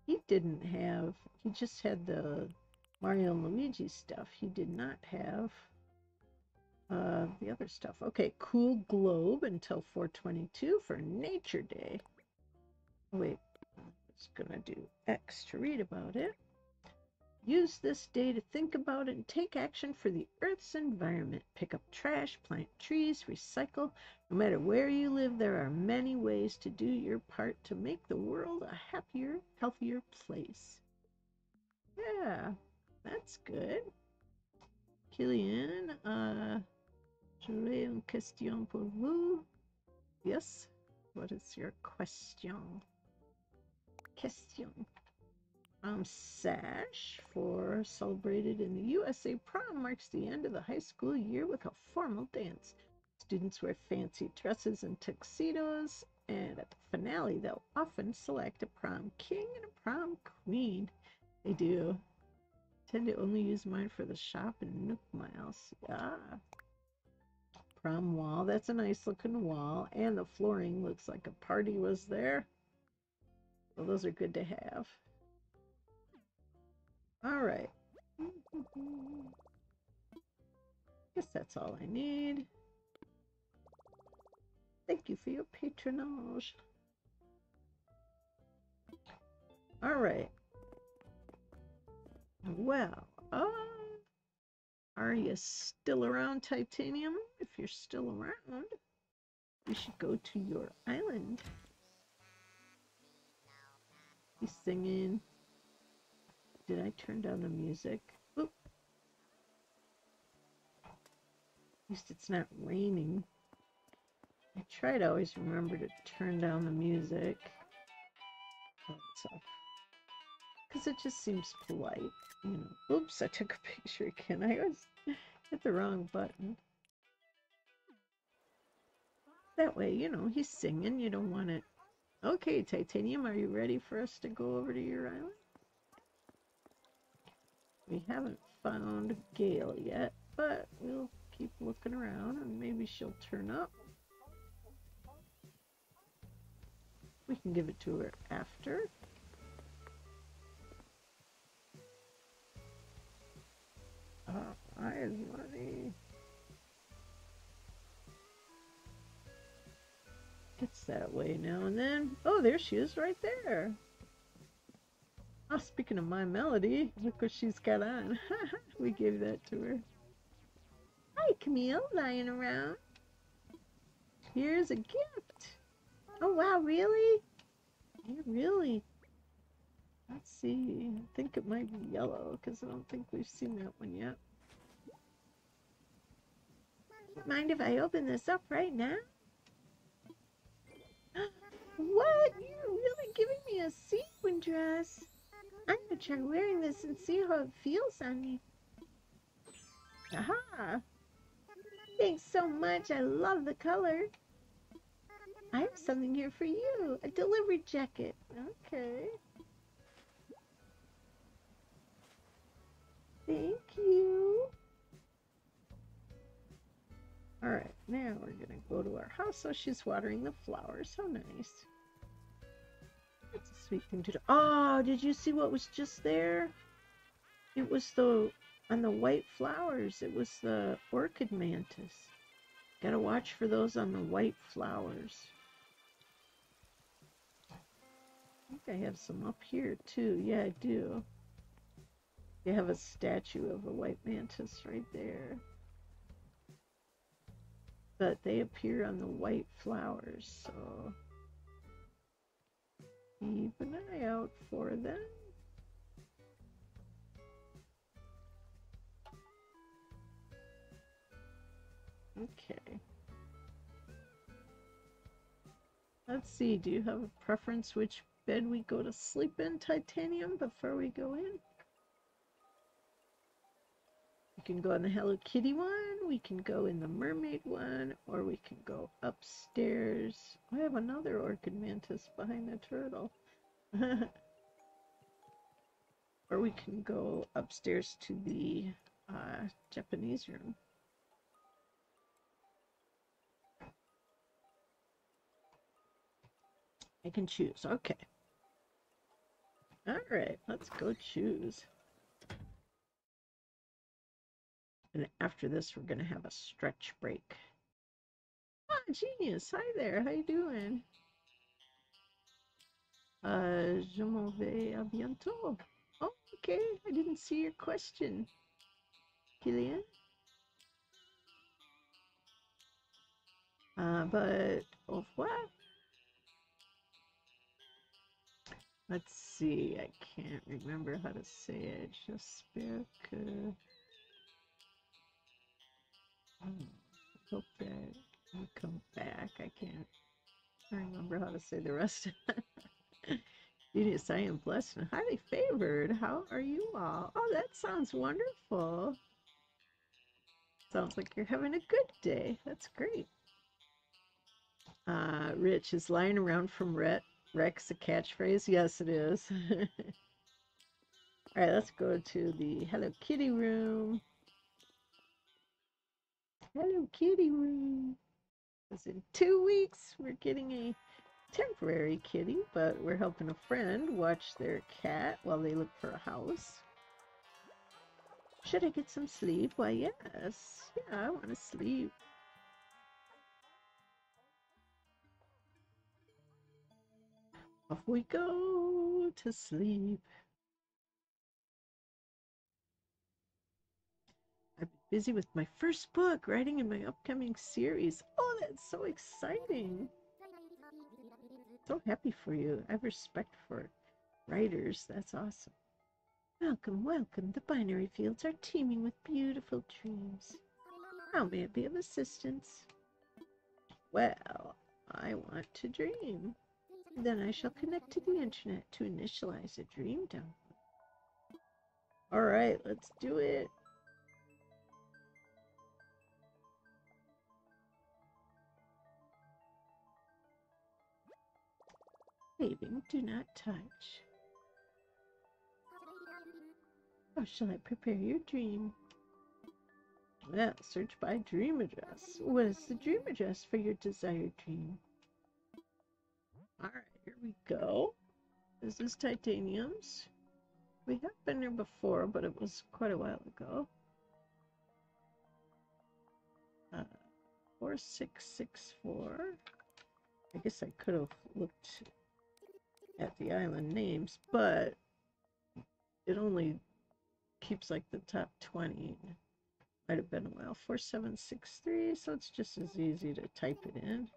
he didn't have, he just had the Mario and Luigi stuff. He did not have uh, the other stuff. Okay, cool globe until 422 for Nature Day. Wait, it's gonna do X to read about it. Use this day to think about it and take action for the Earth's environment. Pick up trash, plant trees, recycle. No matter where you live, there are many ways to do your part to make the world a happier, healthier place. Yeah, that's good. Killian, uh, J'aurais une question pour vous. Yes? What is your question? Question. Um, Sash for celebrated in the USA prom marks the end of the high school year with a formal dance. Students wear fancy dresses and tuxedos, and at the finale, they'll often select a prom king and a prom queen. They do. Tend to only use mine for the shop and Nook Miles. Yeah prom wall. That's a nice looking wall. And the flooring looks like a party was there. Well, those are good to have. All right. Guess that's all I need. Thank you for your patronage. All right. Well, uh, Are you still around, Titanium? If you're still around, we should go to your island. He's singing. Did I turn down the music? Oop. At least it's not raining. I try to always remember to turn down the music. Because it just seems polite, you know. Oops, I took a (laughs) picture again. I was hit the wrong button. That way, you know, he's singing. You don't want it. Okay, Titanium, are you ready for us to go over to your island? We haven't found Gayle yet, but we'll keep looking around and maybe she'll turn up. We can give it to her after. Oh, I money. Gets that way now and then. Oh, there she is right there. Oh, speaking of my melody, look what she's got on. (laughs) we gave that to her. Hi, Camille, lying around. Here's a gift. Oh, wow, really? Yeah, really? Let's see. I think it might be yellow, because I don't think we've seen that one yet. Mind if I open this up right now? What? You're really giving me a sequin dress? I'm gonna try wearing this and see how it feels on me. Aha! Thanks so much. I love the color. I have something here for you. A delivery jacket. Okay. Thank you. Alright, now we're to go to our house. So she's watering the flowers. So nice. That's a sweet thing to do. Oh, did you see what was just there? It was the, on the white flowers, it was the orchid mantis. Gotta watch for those on the white flowers. I think I have some up here too. Yeah, I do. You have a statue of a white mantis right there. But they appear on the white flowers, so keep an eye out for them. Okay. Let's see, do you have a preference which bed we go to sleep in, Titanium, before we go in? We can go in the Hello Kitty one, we can go in the mermaid one, or we can go upstairs. I have another orchid mantis behind the turtle. (laughs) or we can go upstairs to the uh, Japanese room. I can choose. Okay. All right, let's go choose. And after this, we're going to have a stretch break. Ah, genius. Hi there. How you doing? Uh, je m'en vais à bientôt. Oh, okay. I didn't see your question. Killian? Uh, but au revoir. Let's see. I can't remember how to say it. J'espère que... Hope that you come back. I can't remember how to say the rest. Genius, I am blessed and highly favored. How are you all? Oh, that sounds wonderful. Sounds like you're having a good day. That's great. Uh, Rich is lying around from Rhett. Rex a catchphrase? Yes, it is. (laughs) All right, let's go to the Hello Kitty room. Hello Kitty room. Because in two weeks, we're getting a temporary kitty, but we're helping a friend watch their cat while they look for a house. Should I get some sleep? Why, yes. Yeah, I want to sleep. Off we go to sleep. I've been busy with my first book, writing in my upcoming series. Oh, that's so exciting. So happy for you. I have respect for writers. That's awesome. Welcome, welcome. The binary fields are teeming with beautiful dreams. How may I be of assistance? Well, I want to dream. Then I shall connect to the internet to initialize a dream download. All right, let's do it. Saving, do not touch. How shall I prepare your dream? Well, search by dream address. What is the dream address for your desired dream? Alright, here we go. This is Titanium's. We have been here before, but it was quite a while ago. Uh, 4664. I guess I could have looked at the island names, but it only keeps like the top 20. Might have been a while. 4763, so it's just as easy to type it in.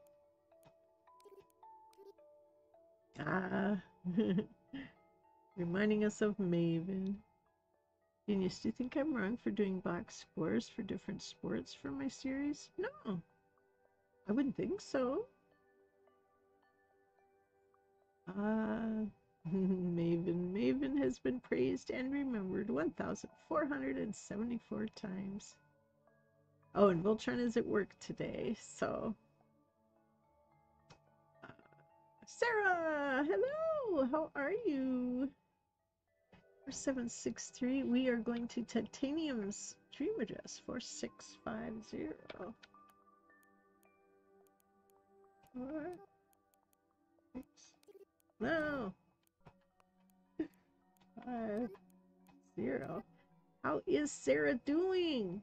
Ah, (laughs) reminding us of Maven. Genius, do you think I'm wrong for doing box scores for different sports for my series? No, I wouldn't think so. Ah, (laughs) Maven. Maven has been praised and remembered 1,474 times. Oh, and Voltron is at work today, so. Uh, Sarah, hello. How are you? 4763. We are going to Titanium's dream address 4650. Four, six, no. Five, zero. How is Sarah doing?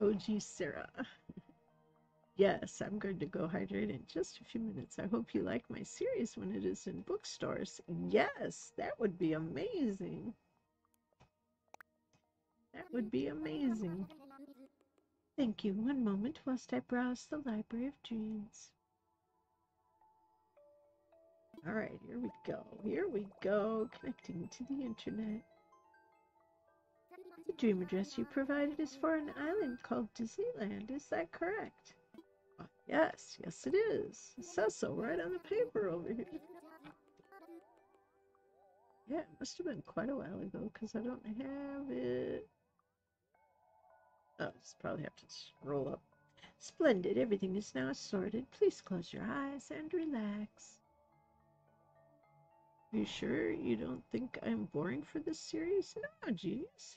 OG Sarah. yes, I'm going to go hydrate in just a few minutes. I hope you like my series when it is in bookstores. Yes, that would be amazing. That would be amazing. Thank you. One moment whilst I browse the Library of Dreams. All right, here we go. Here we go. Connecting to the internet. The dream address you provided is for an island called Disneyland. Is that correct? Uh, yes, yes it is. It says so right on the paper over here. Yeah, it must have been quite a while ago because I don't have it. Oh, just probably have to scroll up. Splendid. Everything is now sorted. Please close your eyes and relax. You sure you don't think I'm boring for this series? No, genius.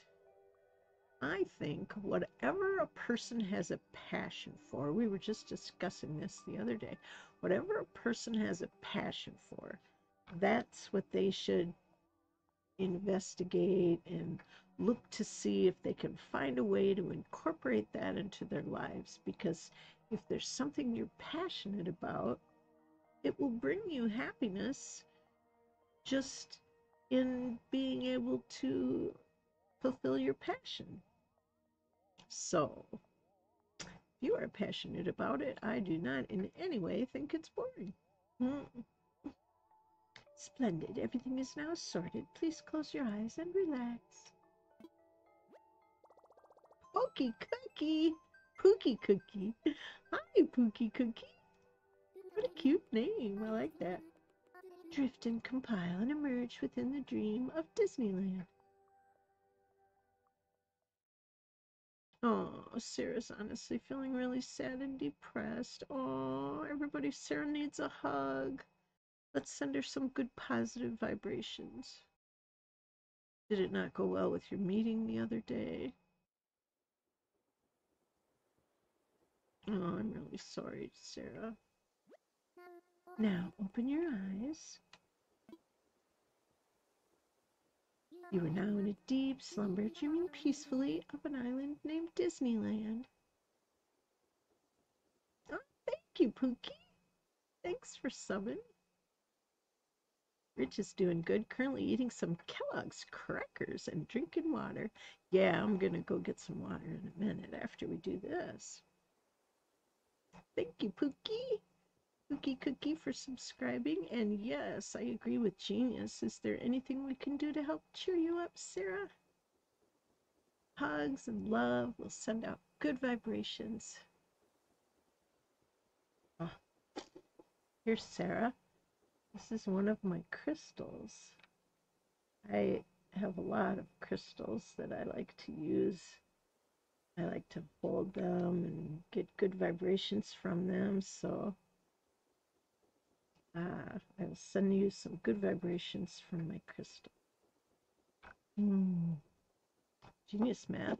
I think whatever a person has a passion for, we were just discussing this the other day, whatever a person has a passion for, that's what they should investigate and look to see if they can find a way to incorporate that into their lives. Because if there's something you're passionate about, it will bring you happiness just in being able to fulfill your passion. So, if you are passionate about it, I do not in any way think it's boring. Hmm. Splendid. Everything is now sorted. Please close your eyes and relax. Pokey Cookie. Pookie Cookie. Hi, Pookie Cookie. What a cute name. I like that drift and compile and emerge within the dream of Disneyland. Oh, Sarah's honestly feeling really sad and depressed. Oh, everybody, Sarah needs a hug. Let's send her some good positive vibrations. Did it not go well with your meeting the other day? Oh, I'm really sorry, Sarah. Now, open your eyes. You are now in a deep slumber, dreaming peacefully of an island named Disneyland. Oh, thank you, Pookie. Thanks for subbing. Rich is doing good, currently eating some Kellogg's crackers and drinking water. Yeah, I'm gonna go get some water in a minute after we do this. Thank you, Pookie. Pookie Cookie for subscribing. And yes, I agree with Genius. Is there anything we can do to help cheer you up, Sarah? Hugs and love will send out good vibrations. Ah. Oh. Here's Sarah. This is one of my crystals. I have a lot of crystals that I like to use. I like to hold them and get good vibrations from them. So uh, I will send you some good vibrations from my crystal. Mm. Genius math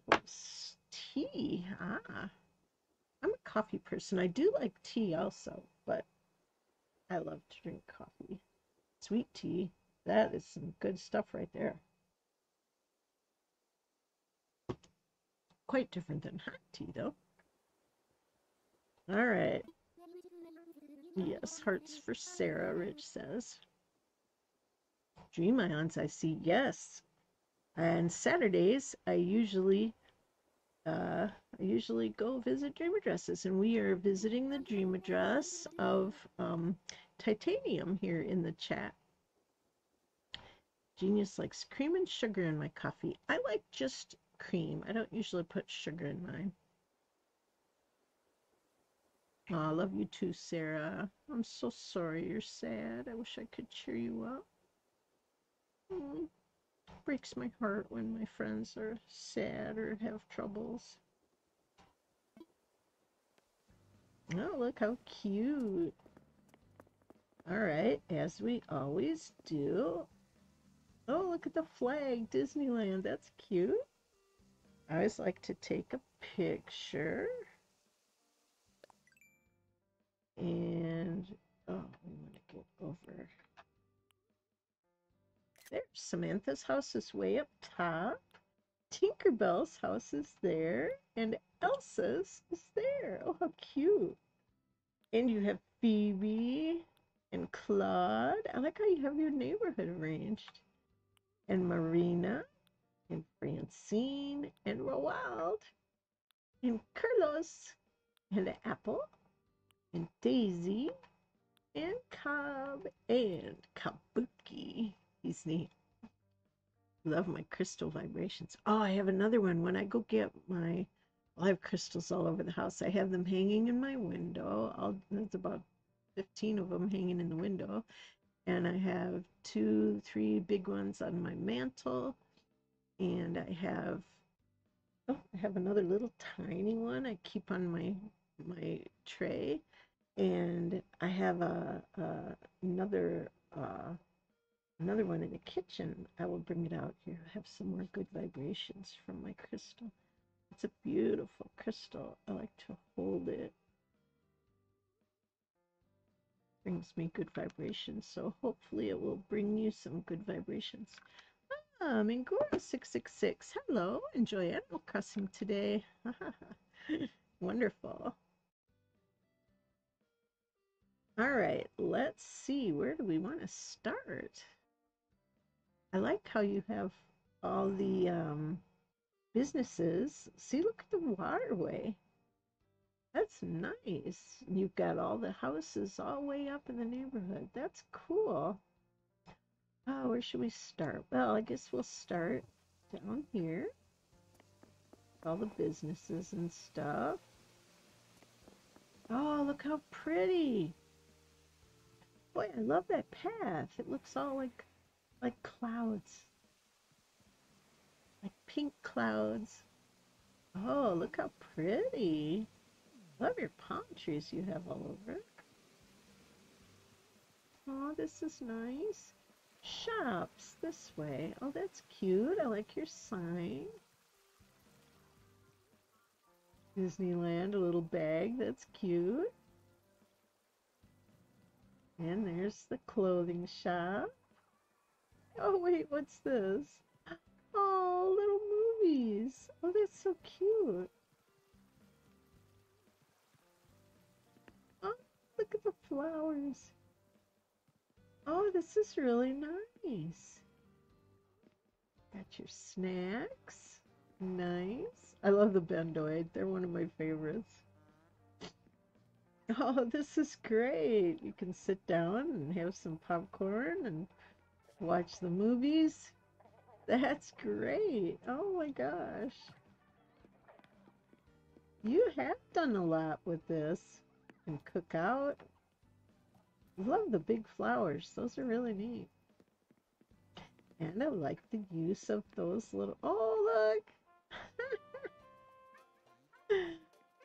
tea. Ah, I'm a coffee person. I do like tea also, but I love to drink coffee. Sweet tea. That is some good stuff right there. Quite different than hot tea, though. All right. Yes, hearts for Sarah, Rich says. Dream Ions, I see. Yes. And Saturdays, I usually uh, I usually go visit dream addresses, and we are visiting the dream address of um, titanium here in the chat. Genius likes cream and sugar in my coffee. I like just cream. I don't usually put sugar in mine. Oh, I love you too, Sarah. I'm so sorry you're sad. I wish I could cheer you up. Mm breaks my heart when my friends are sad or have troubles. Oh, look how cute. All right, as we always do. Oh, look at the flag, Disneyland. That's cute. I always like to take a picture. And, oh, we want to get over there. Samantha's house is way up top. Tinkerbell's house is there. And Elsa's is there. Oh, how cute. And you have Phoebe and Claude. I like how you have your neighborhood arranged. And Marina and Francine and Roald and Carlos and Apple and Daisy and Cobb and Kabuki. He's neat. Love my crystal vibrations. Oh, I have another one. When I go get my, I have crystals all over the house. I have them hanging in my window. I'll, there's about 15 of them hanging in the window. And I have two, three big ones on my mantle. And I have, oh, I have another little tiny one I keep on my my tray. And I have a, a another uh, another one in the kitchen. I will bring it out here. I have some more good vibrations from my crystal. It's a beautiful crystal. I like to hold it. Brings me good vibrations, so hopefully it will bring you some good vibrations. Ah, Mingora666. Hello. Enjoy Animal Crossing today. (laughs) Wonderful. All right, let's see. Where do we want to start? I like how you have all the um, businesses. See, look at the waterway. That's nice. You've got all the houses all way up in the neighborhood. That's cool. Oh, where should we start? Well, I guess we'll start down here. All the businesses and stuff. Oh, look how pretty. Boy, I love that path. It looks all like like clouds. Like pink clouds. Oh, look how pretty. Love your palm trees you have all over. Oh, this is nice. Shops this way. Oh, that's cute. I like your sign. Disneyland, a little bag. That's cute. And there's the clothing shop. Oh, wait, what's this? Oh, little movies. Oh, that's so cute. Oh, look at the flowers. Oh, this is really nice. Got your snacks. Nice. I love the bendoid. They're one of my favorites. Oh, this is great. You can sit down and have some popcorn and watch the movies. That's great. Oh my gosh. You have done a lot with this. And cook out. Love the big flowers. Those are really neat. And I like the use of those little... Oh, look! (laughs)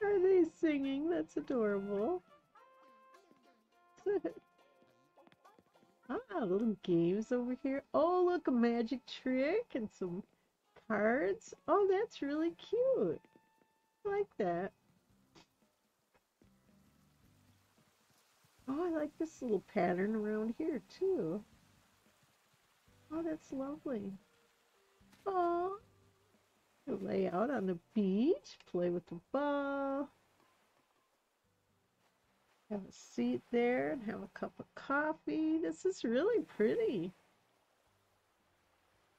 Are they singing? That's adorable. (laughs) ah, little games over here. Oh, look, a magic trick and some cards. Oh, that's really cute. I like that. Oh, I like this little pattern around here, too. Oh, that's lovely. Oh, lay out on the beach, play with the ball, have a seat there and have a cup of coffee. This is really pretty.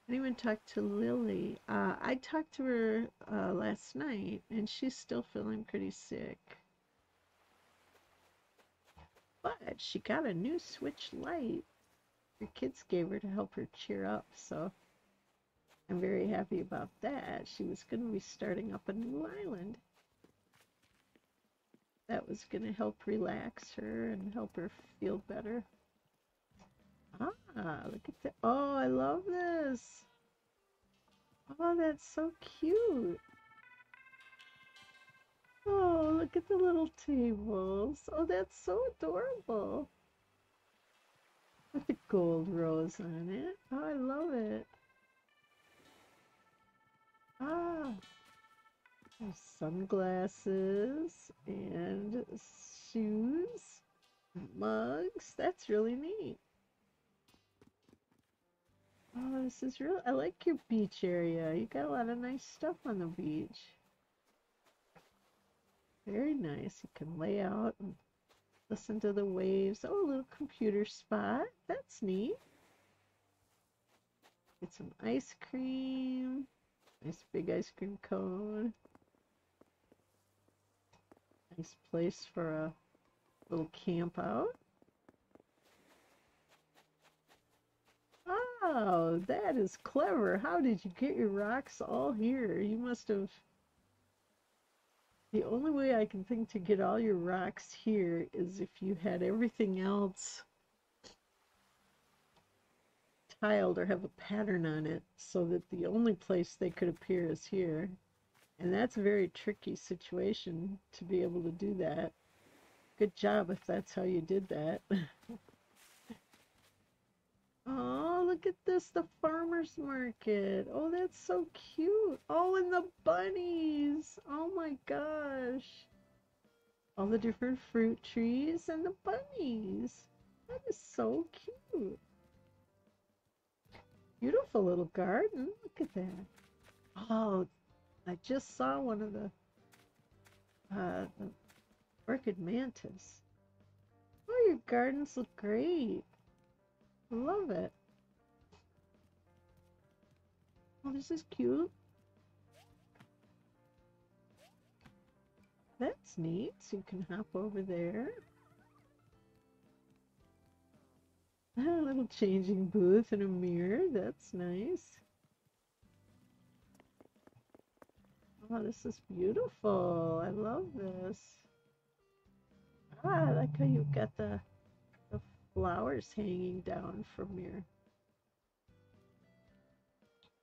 I even talk to Lily. Uh, I talked to her uh, last night, and she's still feeling pretty sick. But she got a new Switch Lite. Her kids gave her to help her cheer up, so I'm very happy about that. She was going to be starting up a new island. That was going to help relax her and help her feel better. Ah, look at that. Oh, I love this. Oh, that's so cute. Oh, look at the little tables. Oh, that's so adorable. With the gold rose on it. Oh, I love it. Ah, sunglasses and shoes, mugs. That's really neat. Oh, this is real. I like your beach area. You got a lot of nice stuff on the beach. Very nice. You can lay out and listen to the waves. Oh, a little computer spot. That's neat. Get some ice cream. Nice big ice cream cone. Nice place for a little camp out. Oh, that is clever. How did you get your rocks all here? You must have... The only way I can think to get all your rocks here is if you had everything else tiled or have a pattern on it so that the only place they could appear is here. And that's a very tricky situation to be able to do that. Good job if that's how you did that. (laughs) oh, look at this, the farmer's market. Oh, that's so cute. Oh, and the bunnies. Oh my gosh. All the different fruit trees and the bunnies. That is so cute. Beautiful little garden. Look at that. Oh, I just saw one of the, uh, the orchid mantis. Oh, your gardens look great. I love it. Oh, this is cute. That's neat. So you can hop over there. (laughs) A little changing booth and a mirror. That's nice. Oh, this is beautiful. I love this. Ah, I like how you've got the, the flowers hanging down from your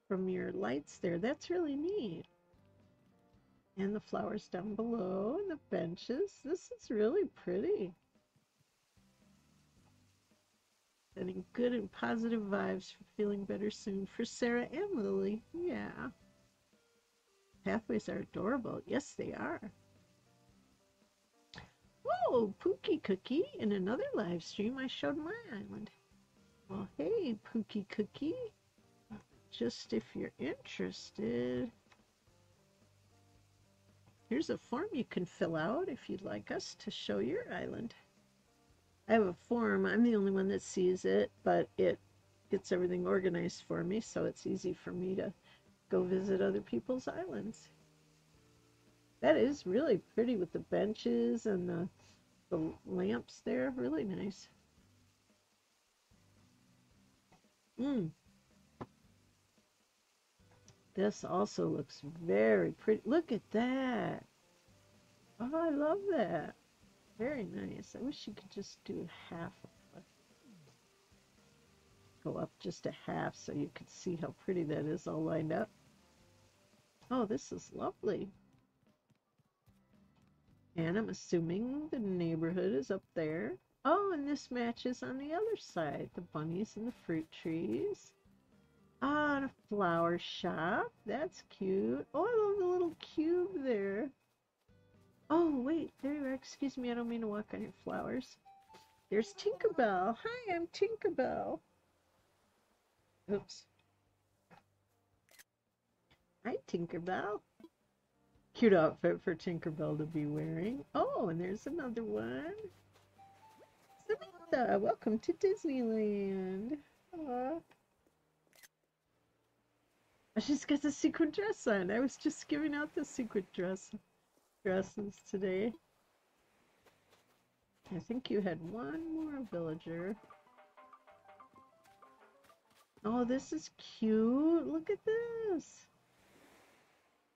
from your lights there. That's really neat. And the flowers down below and the benches. This is really pretty. Sending good and positive vibes for feeling better soon for Sarah and Lily. Yeah. Pathways are adorable. Yes, they are. Whoa, Pookie Cookie. In another live stream, I showed my island. Well, hey, Pookie Cookie. Just if you're interested, here's a form you can fill out if you'd like us to show your island. I have a form. I'm the only one that sees it, but it gets everything organized for me, so it's easy for me to go visit other people's islands. That is really pretty with the benches and the, the lamps there. Really nice. Mm. This also looks very pretty. Look at that. Oh, I love that. Very nice. I wish you could just do half. Go up just a half so you could see how pretty that is all lined up. Oh, this is lovely. And I'm assuming the neighborhood is up there. Oh, and this matches on the other side. The bunnies and the fruit trees. Ah, and a flower shop. That's cute. Oh, I love the little cube there. Oh, wait, there you are. Excuse me, I don't mean to walk on your flowers. There's Tinkerbell. Hi, I'm Tinkerbell. Oops. Hi, Tinkerbell. Cute outfit for Tinkerbell to be wearing. Oh, and there's another one. Samantha, welcome to Disneyland. Aww. She's got the secret dress on. I was just giving out the secret dress dresses today. I think you had one more villager. Oh, this is cute. Look at this.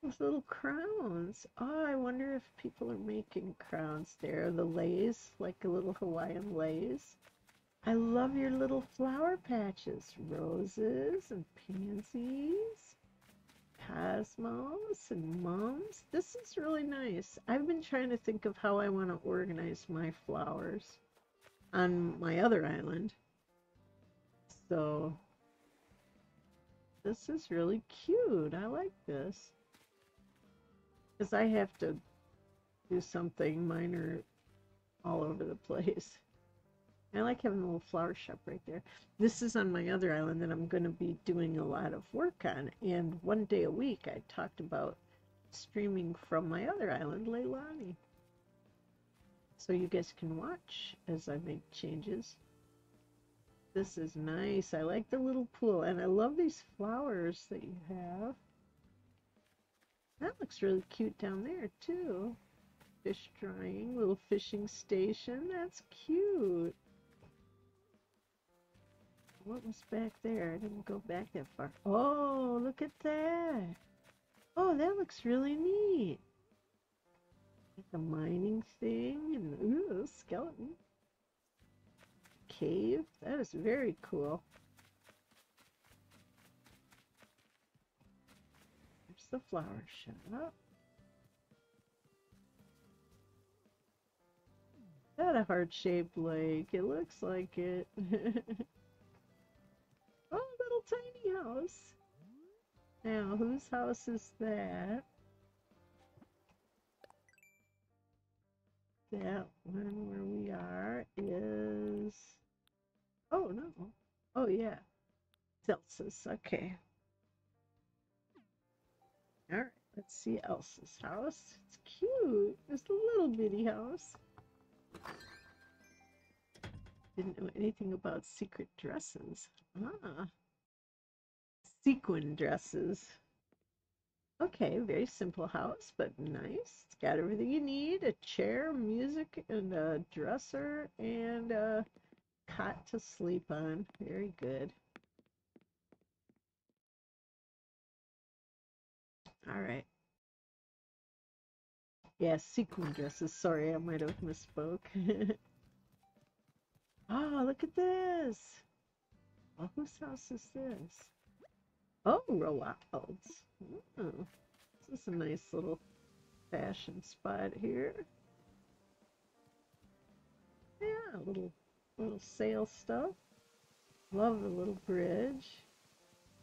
Those little crowns. Oh, I wonder if people are making crowns there. The leis, like a little Hawaiian leis. I love your little flower patches. Roses and pansies cosmos and mums. This is really nice. I've been trying to think of how I want to organize my flowers on my other island. So this is really cute. I like this. Because I have to do something. minor all over the (laughs) place. I like having a little flower shop right there. This is on my other island that I'm going to be doing a lot of work on. And one day a week, I talked about streaming from my other island, Leilani. So you guys can watch as I make changes. This is nice. I like the little pool. And I love these flowers that you have. That looks really cute down there, too. Fish drying, little fishing station. That's cute. What was back there? I didn't go back that far. Oh, look at that. Oh, that looks really neat. Like a mining thing and ooh, skeleton. Cave. That is very cool. There's the flower shop. That a heart-shaped lake. It looks like it. (laughs) tiny house. Now, whose house is that? That one where we are is... Oh, no. Oh, yeah. Elsa's. Okay. Alright, let's see Elsa's house. It's cute. It's a little bitty house. Didn't know anything about secret dresses. Ah sequin dresses. Okay, very simple house, but nice. It's got everything you need, a chair, music, and a dresser, and a cot to sleep on. Very good. All right. Yeah, sequin dresses. Sorry, I might have misspoke. oh, (laughs) look at this. Well, whose house is this? Oh, Roalds. Oh, this is a nice little fashion spot here. Yeah, little little sail stuff. Love the little bridge.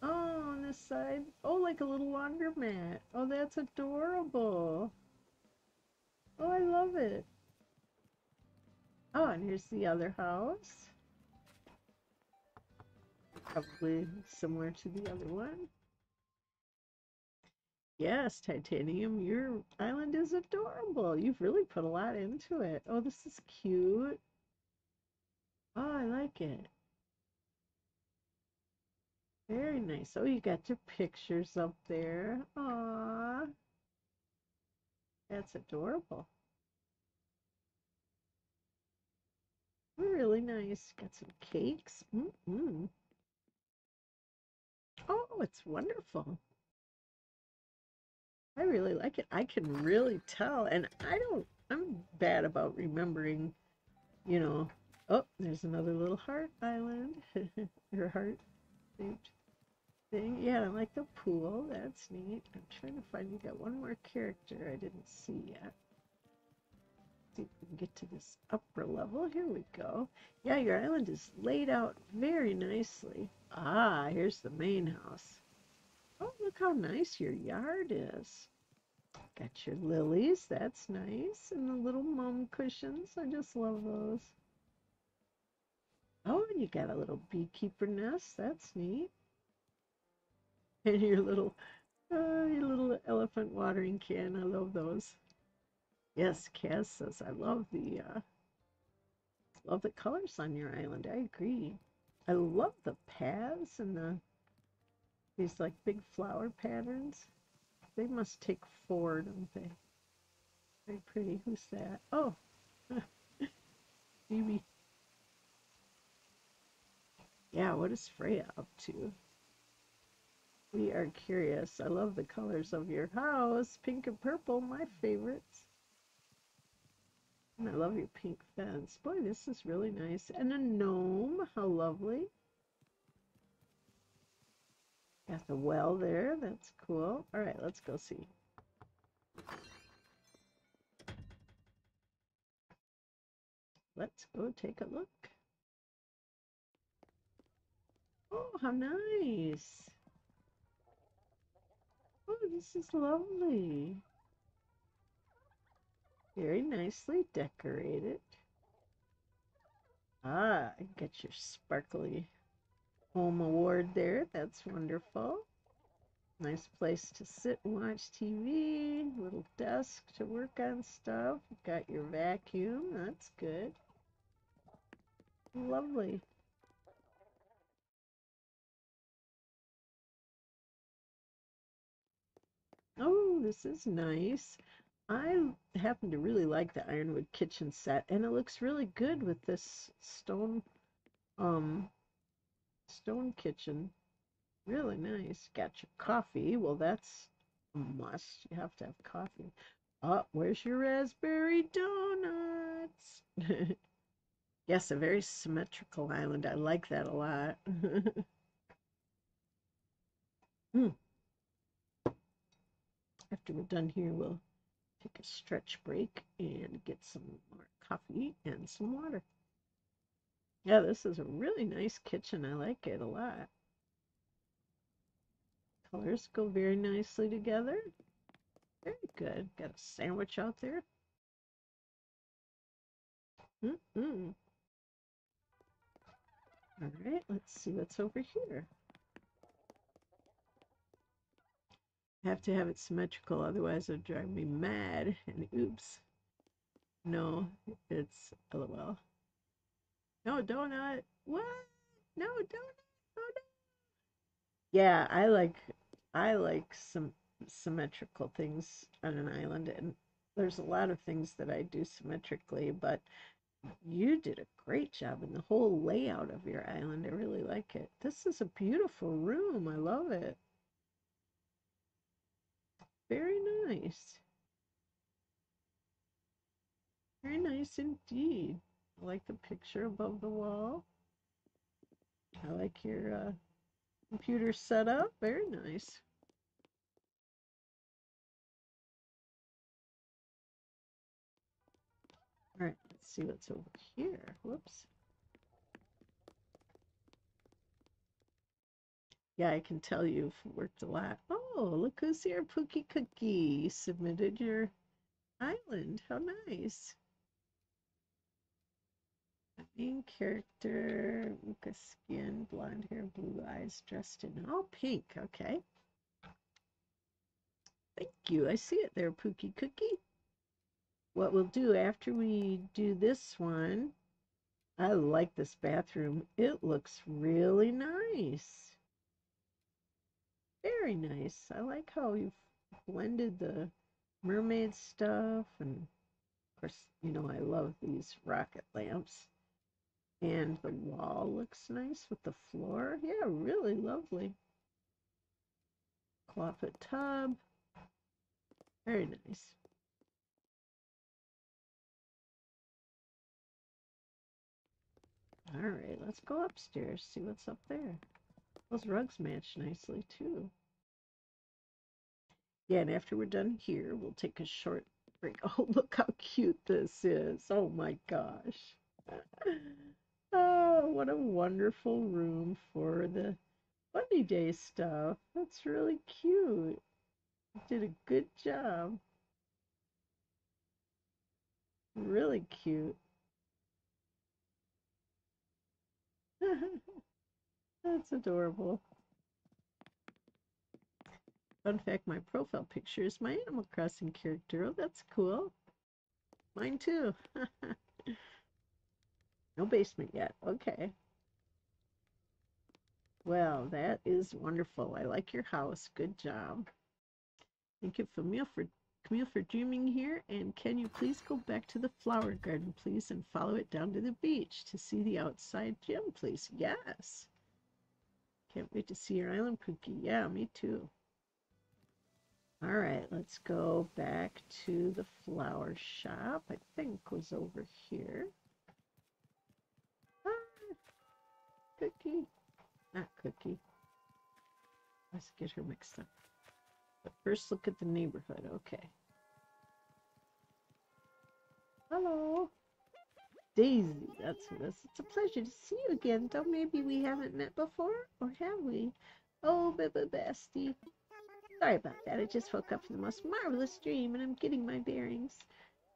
Oh, on this side. Oh, like a little laundromat. Oh, that's adorable. Oh, I love it. Oh, and here's the other house probably similar to the other one. Yes, Titanium, your island is adorable. You've really put a lot into it. Oh, this is cute. Oh, I like it. Very nice. Oh, you got your pictures up there. Aww. That's adorable. Really nice. Got some cakes. Mm -mm. Oh, it's wonderful. I really like it. I can really tell. And I don't, I'm bad about remembering, you know. Oh, there's another little heart island. (laughs) or heart shaped thing. Yeah, I like the pool. That's neat. I'm trying to find, you got one more character I didn't see yet. We can get to this upper level. Here we go. Yeah, your island is laid out very nicely. Ah, here's the main house. Oh, look how nice your yard is. Got your lilies, that's nice. And the little mum cushions, I just love those. Oh, and you got a little beekeeper nest, that's neat. (laughs) And your little, uh, your little elephant watering can, I love those. Yes, Cass says, I love the, uh, love the colors on your island, I agree. I love the paths and the these like big flower patterns. They must take four, don't they? Very pretty. Who's that? Oh, (laughs) Phoebe. Yeah, what is Freya up to? We are curious. I love the colors of your house. Pink and purple, my favorites. I love your pink fence. Boy, this is really nice. And a gnome. How lovely. Got the well there. That's cool. All right, let's go see. Let's go take a look. Oh, how nice. Oh, this is lovely. Very nicely decorated. Ah, get your sparkly home award there. That's wonderful. Nice place to sit and watch TV. Little desk to work on stuff. Got your vacuum. That's good. Lovely. Oh, this is nice. I happen to really like the ironwood kitchen set, and it looks really good with this stone, um, stone kitchen. Really nice. Got your coffee. Well, that's a must. You have to have coffee. Oh, where's your raspberry donuts? (laughs) yes, a very symmetrical island. I like that a lot. (laughs) mm. After we're done here, we'll take a stretch break and get some more coffee and some water. Yeah, this is a really nice kitchen. I like it a lot. Colors go very nicely together. Very good. Got a sandwich out there. Mm -mm. All right, let's see what's over here. Have to have it symmetrical, otherwise it'll drive me mad. And oops. No, it's LOL. No donut. What? No donut. Oh no. Yeah, I like I like some symmetrical things on an island and there's a lot of things that I do symmetrically, but you did a great job in the whole layout of your island. I really like it. This is a beautiful room. I love it. Very nice. Very nice indeed. I like the picture above the wall. I like your uh, computer setup. Very nice. All right, let's see what's over here. Whoops. Yeah, I can tell you've worked a lot. Oh, look who's here, Pookie Cookie. You submitted your island. How nice. main character, Luca skin, blonde hair, blue eyes, dressed in all pink. Okay. Thank you. I see it there, Pookie Cookie. What we'll do after we do this one, I like this bathroom. It looks really nice. Very nice. I like how you've blended the mermaid stuff and of course, you know, I love these rocket lamps. And the wall looks nice with the floor. Yeah, really lovely. Clawfoot tub. Very nice. All right, let's go upstairs, see what's up there. Those rugs match nicely too. Yeah, and after we're done here, we'll take a short (laughs) break. (laughs) Oh, look how cute this is. Oh my gosh. (laughs) Oh, what a wonderful room for the Bunny Day stuff. That's really cute. Did a good job. Really cute. That's adorable. Fun fact, my profile picture is my Animal Crossing character. Oh, that's cool. Mine too. (laughs) no basement yet. Okay. Well, that is wonderful. I like your house. Good job. Thank you, Camille, for Camille for dreaming here. And can you please go back to the flower garden, please, and follow it down to the beach to see the outside gym, please? Yes. Can't wait to see your island, cookie. Yeah, me too. All right, let's go back to the flower shop. I think was over here. Ah, cookie. Not cookie. Let's get her mixed up. But first look at the neighborhood. Okay. Hello. Daisy, that's this. It's a pleasure to see you again, though maybe we haven't met before, or have we? Oh, Bibba Bestie. Sorry about that. I just woke up from the most marvelous dream and I'm getting my bearings.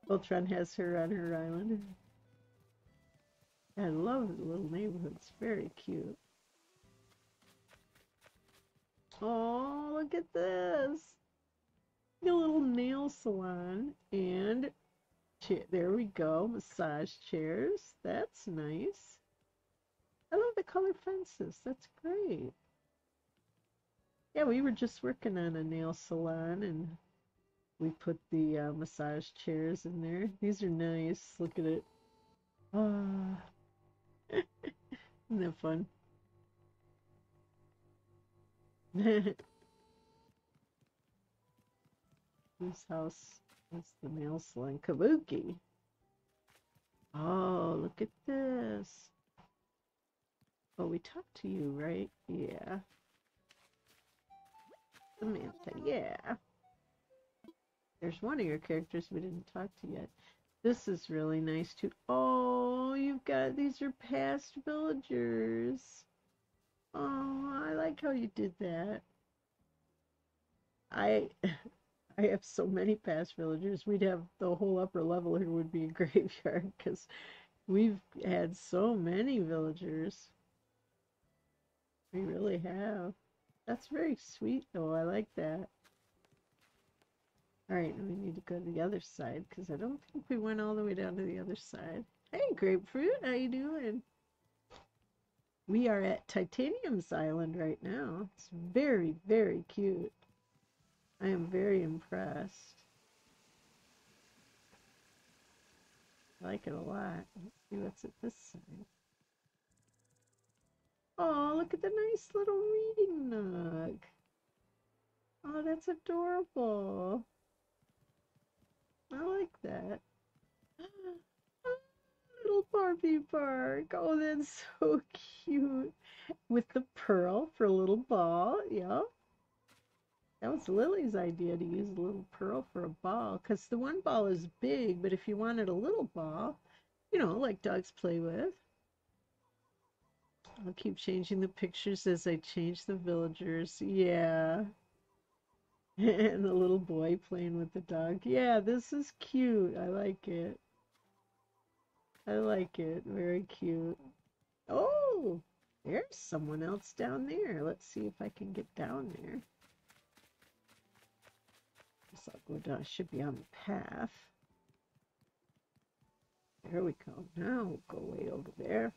Voltron has her on her island. I love the little neighborhood. It's very cute. Oh, look at this. A little nail salon and there we go. Massage chairs. That's nice. I love the color fences. That's great. Yeah, we were just working on a nail salon and we put the uh, massage chairs in there. These are nice. Look at it. Ah. (laughs) Isn't that fun? (laughs) this house is the male salon? Kabuki. Oh, look at this. Oh, we talked to you, right? Yeah. Samantha, yeah. There's one of your characters we didn't talk to yet. This is really nice too. Oh, you've got these are past villagers. Oh, I like how you did that. I (laughs) I have so many past villagers. We'd have the whole upper level here would be a (laughs) graveyard because we've had so many villagers. We really have. That's very sweet though. I like that. Alright, we need to go to the other side because I don't think we went all the way down to the other side. Hey, Grapefruit, how you doing? We are at Titanium's Island right now. It's very, very cute. I am very impressed. I like it a lot. Let's see what's at this side. Oh, look at the nice little reading nook. Oh, that's adorable. I like that. (gasps) Oh, little Barbie park. Oh, that's (laughs) so cute. With the pearl for a little ball. Yeah. That was Lily's idea to use a little pearl for a ball. Because the one ball is big, but if you wanted a little ball, you know, like dogs play with. I'll keep changing the pictures as I change the villagers. Yeah. (laughs) and the little boy playing with the dog. Yeah, this is cute. I like it. I like it. Very cute. Oh, there's someone else down there. Let's see if I can get down there. Guess I'll go down. Should be on the path. There we go. Now we'll go way over there.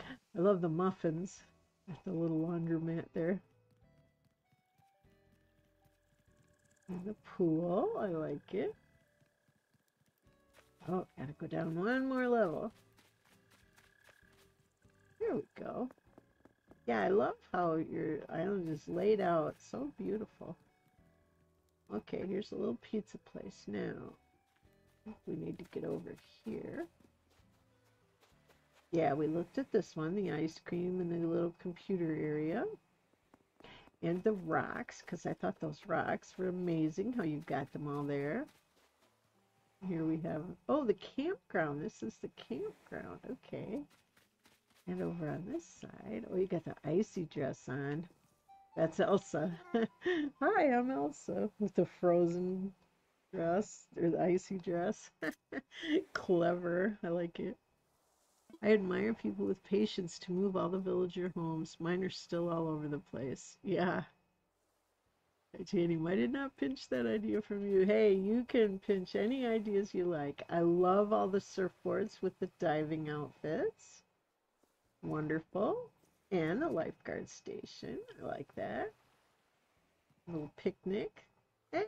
I love the muffins with the little laundromat there. And the pool, I like it. Oh, gotta go down one more level. Here we go. Yeah, I love how your island is laid out. So beautiful. Okay, here's a little pizza place now. We need to get over here. Yeah, we looked at this one, the ice cream and the little computer area. And the rocks, because I thought those rocks were amazing how you got them all there. Here we have, oh, the campground. This is the campground. Okay. And over on this side, oh, you got the icy dress on. That's Elsa. (laughs) Hi, I'm Elsa with the frozen dress or the icy dress. (laughs) Clever. I like it. I admire people with patience to move all the villager homes. Mine are still all over the place. Yeah. Titanium, I did not pinch that idea from you. Hey, you can pinch any ideas you like. I love all the surfboards with the diving outfits. Wonderful. And a lifeguard station. I like that. A little picnic. And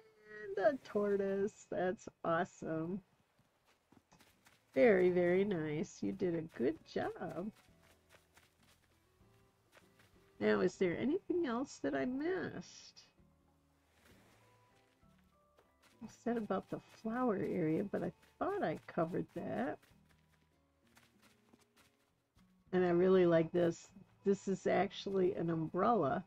a tortoise. That's awesome. Very, very nice. You did a good job. Now, is there anything else that I missed? I said about the flower area, but I thought I covered that. And I really like this. This is actually an umbrella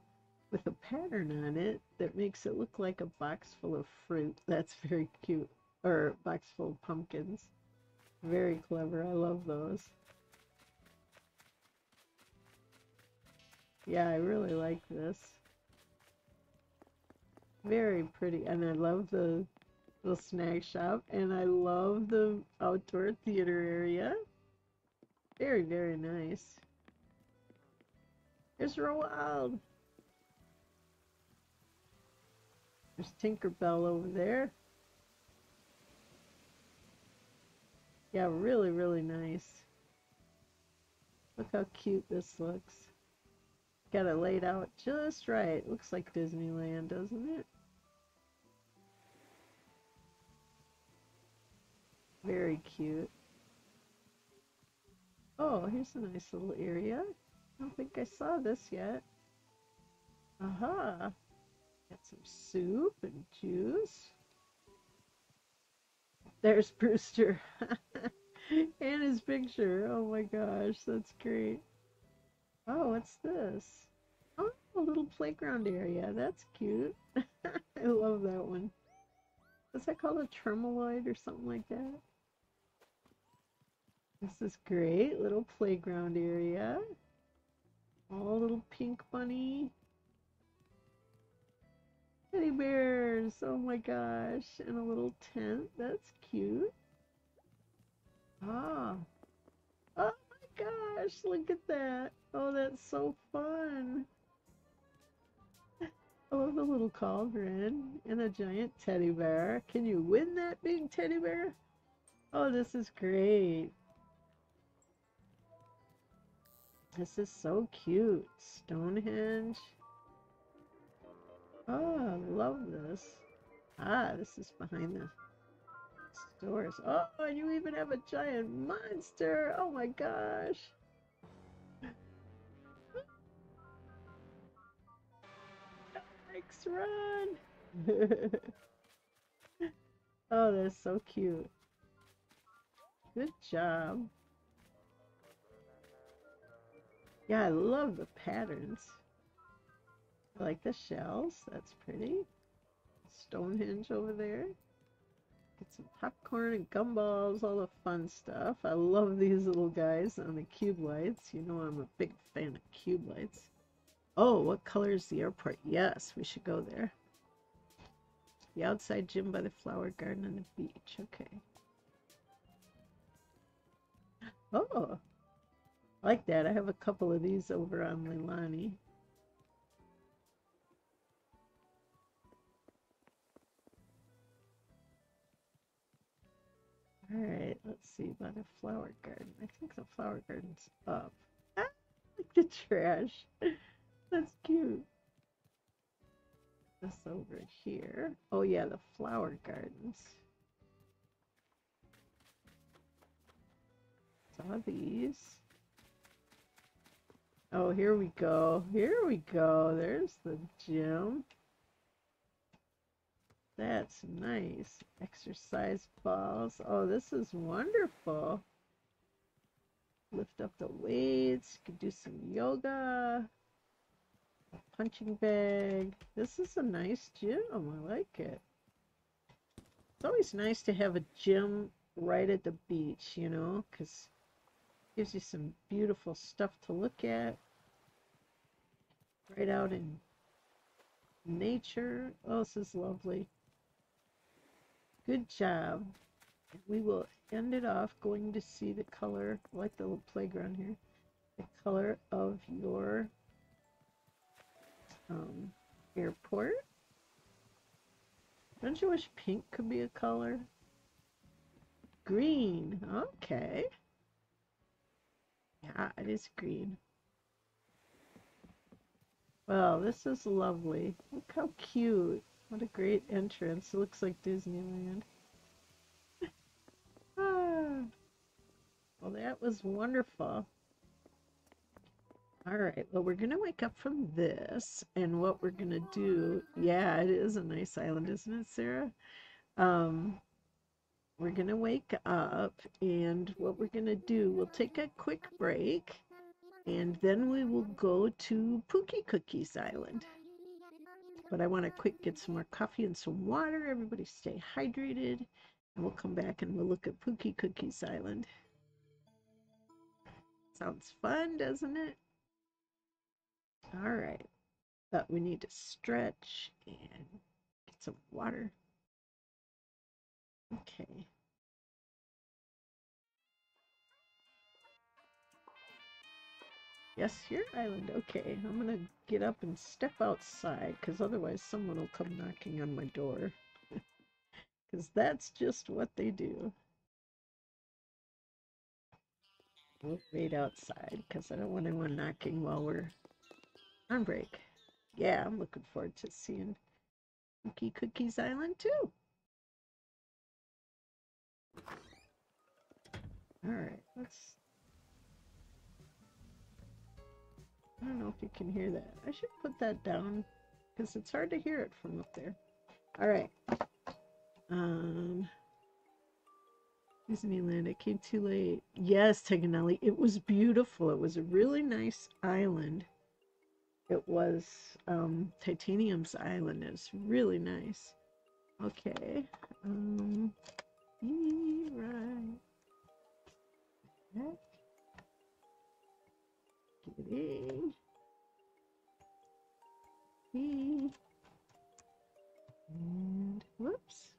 with a pattern on it that makes it look like a box full of fruit. (laughs) That's very cute. Or box full of pumpkins. Very clever. I love those. Yeah, I really like this. Very pretty. And I love the little snack shop. And I love the outdoor theater area. Very, very nice. There's wild. There's Tinkerbell over there. Yeah, really, really nice. Look how cute this looks. Got it laid out just right. Looks like Disneyland, doesn't it? Very cute. Oh, here's a nice little area. Don't think I saw this yet. Aha! Got some soup and juice. There's (laughs) Brewster. and his picture. Oh my gosh, that's great. Oh, what's this? Oh, a little playground area. That's cute. (laughs) I love that one. What's that called? A tremoloid or something like that? This is great. Little playground area. All little pink bunny. Teddy bears. Oh my gosh. And a little tent. That's cute. Ah. Oh my gosh. Look at that. Oh, that's so fun. (laughs) I love the little cauldron and a giant teddy bear. Can you win that big teddy bear? Oh, this is great. This is so cute. Stonehenge. Oh, I love this. Ah, this is behind the stores. Oh, and you even have a giant monster. Oh my gosh. (laughs) Alex, run. (laughs) oh, that's so cute. Good job. Yeah, I love the patterns. I like the shells. That's pretty. Stonehenge over there. Get some popcorn and gumballs, all the fun stuff. I love these little guys on the cube lights. You know I'm a big fan of cube lights. Oh, what color is the airport? Yes, we should go there. The outside gym by the flower garden on the beach. Okay. Oh, like that. I have a couple of these over on Leilani. Alright, let's see by the flower garden. I think the flower garden's up. Ah, like the trash. (laughs) That's cute. this over here. Oh yeah, the flower gardens. Saw these. Oh, here we go. Here we go. There's the gym. That's nice. Exercise balls. Oh, this is wonderful. Lift up the weights. You can do some yoga. Punching bag. This is a nice gym. I like it. It's always nice to have a gym right at the beach, you know, because gives you some beautiful stuff to look at. Right out in nature. Oh, this is lovely. Good job. We will end it off going to see the color, like the little playground here, the color of your um, airport. Don't you wish pink could be a color? Green. Okay. Yeah, it is green. Well, this is lovely. Look how cute. What a great entrance. It looks like Disneyland. (laughs) ah. Well, that was wonderful. All right, well, we're going to wake up from this, and what we're going to do, yeah, it is a nice island, isn't it, Sarah? Um, we're going to wake up, and what we're going to do, we'll take a quick break, and then we will go to Pookie Cookies Island but I want to quick get some more coffee and some water. Everybody stay hydrated. And we'll come back and we'll look at Pookie Cookies Island. Sounds fun, doesn't it? All right. But we need to stretch and get some water. Okay. Yes, your island. Okay, I'm gonna get up and step outside because otherwise someone will come knocking on my door. (laughs) Because that's just what they do. We'll wait outside because I don't want anyone knocking while we're on break. Yeah, I'm looking forward to seeing Pookie Cookies Island too. All right, let's I don't know if you can hear that. I should put that down because it's hard to hear it from up there. All right. Um, Disneyland. I came too late. Yes, Teganelli. It was beautiful. It was a really nice island. It was um, Titanium's island. It was really nice. Okay. Um, right. Kidding. And whoops.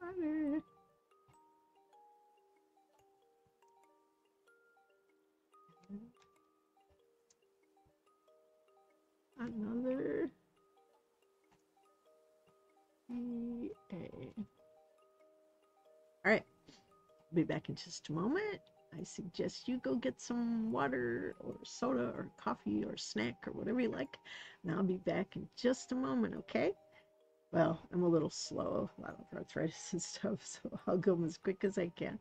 Water. Another. All right. Be back in just a moment. I suggest you go get some water or soda or coffee or snack or whatever you like. And I'll be back in just a moment, okay? Well, I'm a little slow, a lot of arthritis (laughs) and stuff, so I'll go as quick as I can.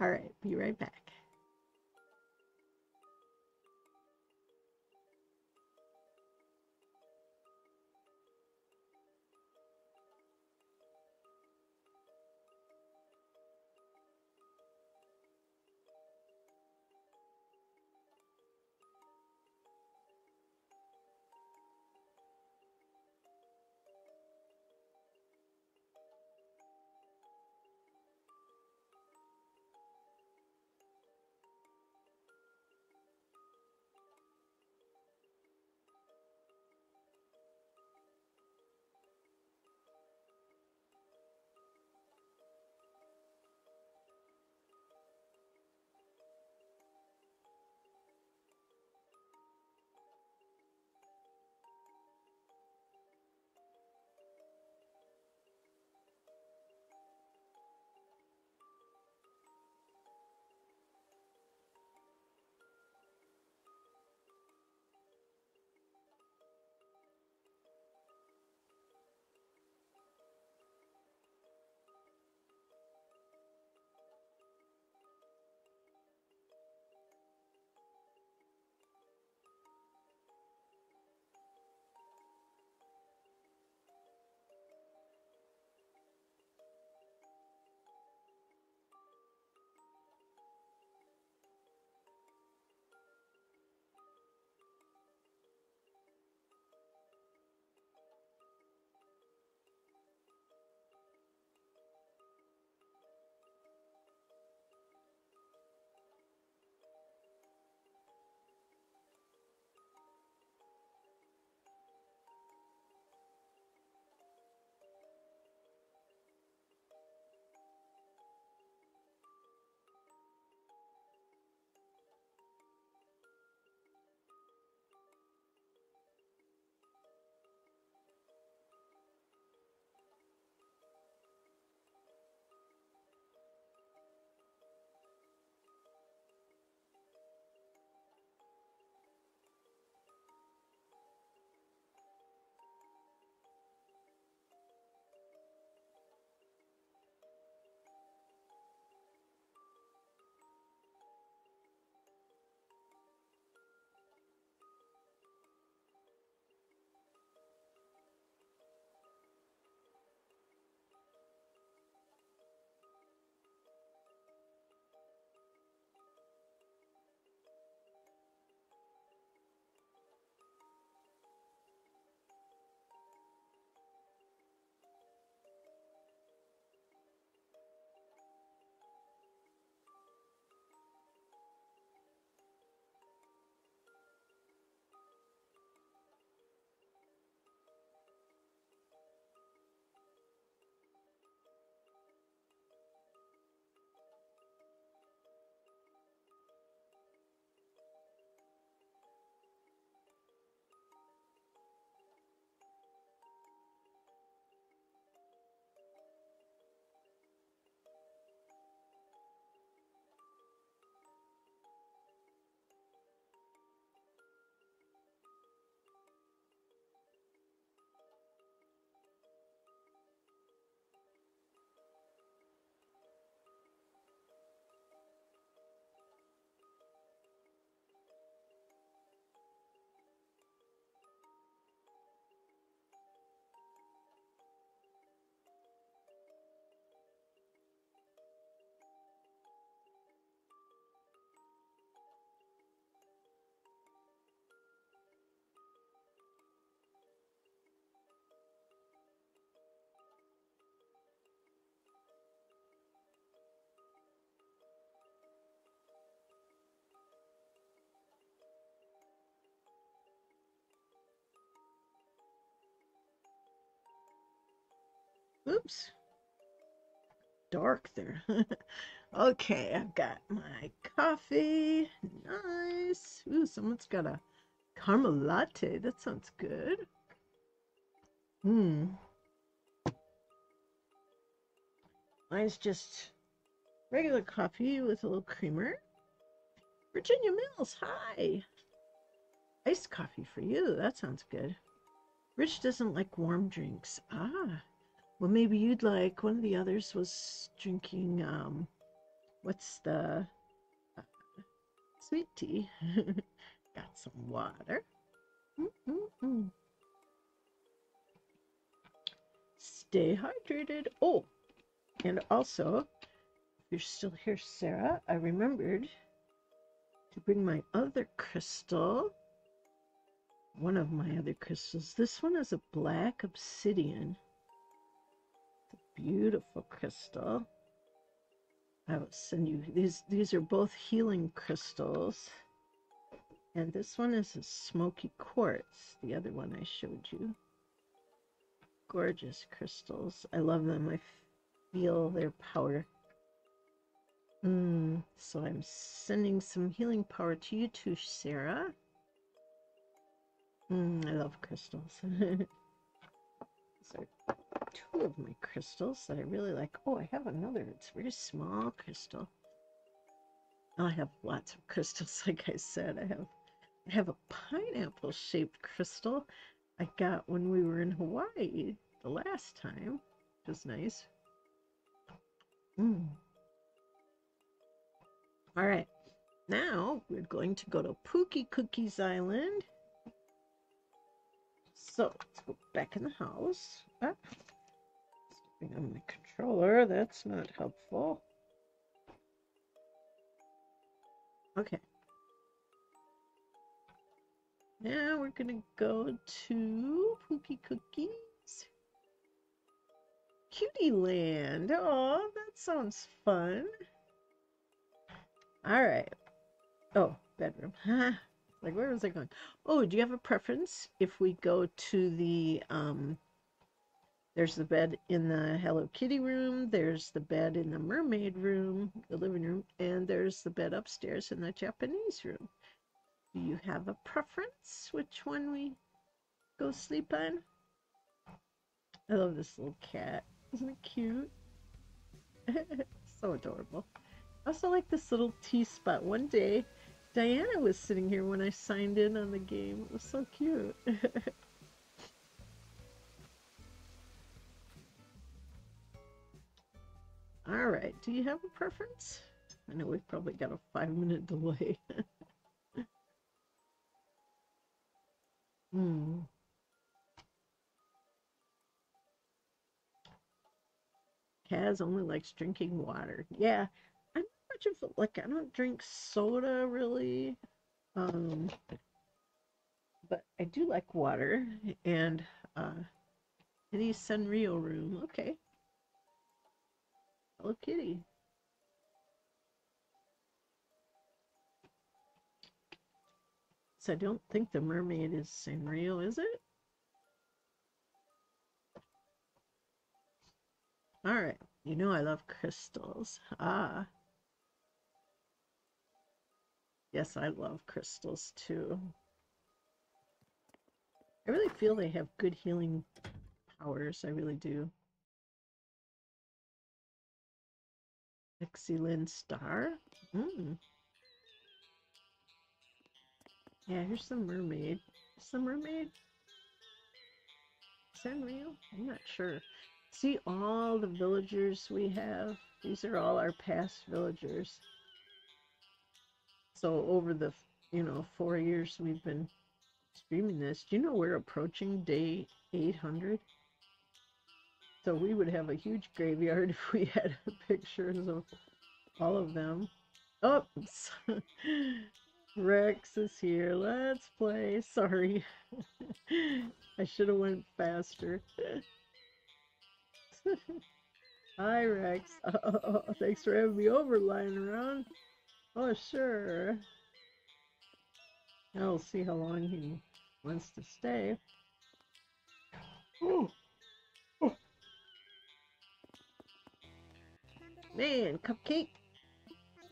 All right, be right back. Oops. Dark there. (laughs) okay, I've got my coffee. Nice. Ooh, someone's got a caramel latte. That sounds good. Hmm. Mine's just regular coffee with a little creamer. Virginia Mills, hi. Iced coffee for you. That sounds good. Rich doesn't like warm drinks. Ah. Well, maybe you'd like one of the others was drinking um what's the uh, sweet tea. (laughs) Got some water. Mm-mm-mm. Stay hydrated. Oh, and also, if you're still here, Sarah, I remembered to bring my other crystal. One of my other crystals. This one is a black obsidian. Beautiful crystal. I will send you these. These are both healing crystals. And this one is a smoky quartz. The other one I showed you. Gorgeous crystals. I love them. I feel their power. Mm, so I'm sending some healing power to you too, Sarah. Mm, I love crystals. (laughs) Are two of my crystals that I really like. Oh, I have another. It's a very small crystal. I have lots of (laughs) crystals, like I said. I have I have a pineapple shaped crystal I got when we were in Hawaii the last time. Which nice. Mm. All right. Now we're going to go to Pookie Cookies Island. So let's go back in the house. Ah, stepping on my controller. That's not helpful. Okay. Now we're gonna go to Pookie Cookies. Cutie Land. Oh, that sounds fun. All right. Oh, bedroom. (laughs) like, where was I going? Oh, do you have a preference if we go to the, um, there's the bed in the Hello Kitty room, there's the bed in the mermaid room, the living room, and there's the bed upstairs in the Japanese room. Do you have a preference which one we go sleep on? I love this little cat. Isn't it cute? (laughs) so adorable. I also like this little tea spot. One day, Diana was sitting here when I signed in on the game. It was so cute. (laughs) All right. Do you have a preference? I know we've probably got a five minute delay. (laughs) Hmm. Kaz only likes drinking water. Yeah, much of like I don't drink soda really. Um, but I do like water and uh any Sanrio room. Okay. Hello Kitty. So I don't think the mermaid is Sanrio, is it? All right. You know I love crystals. Ah. Yes, I love crystals too. I really feel they have good healing powers. I really do. Excellent star. Mm. Yeah, here's some mermaid. Some mermaid? Sanrio? I'm not sure. See all the villagers we have? These are all our past villagers. So over the, you know, four years we've been streaming this, do you know we're approaching day 800? So we would have a huge graveyard (laughs) if we had (laughs) pictures of all of them. Oops! (laughs) Rex is here. Let's play. Sorry. I should have went faster. Hi, Rex. Oh, thanks for having me over lying around. Oh, sure. Now we'll see how long he wants to stay. Oh. Man, Cupcake.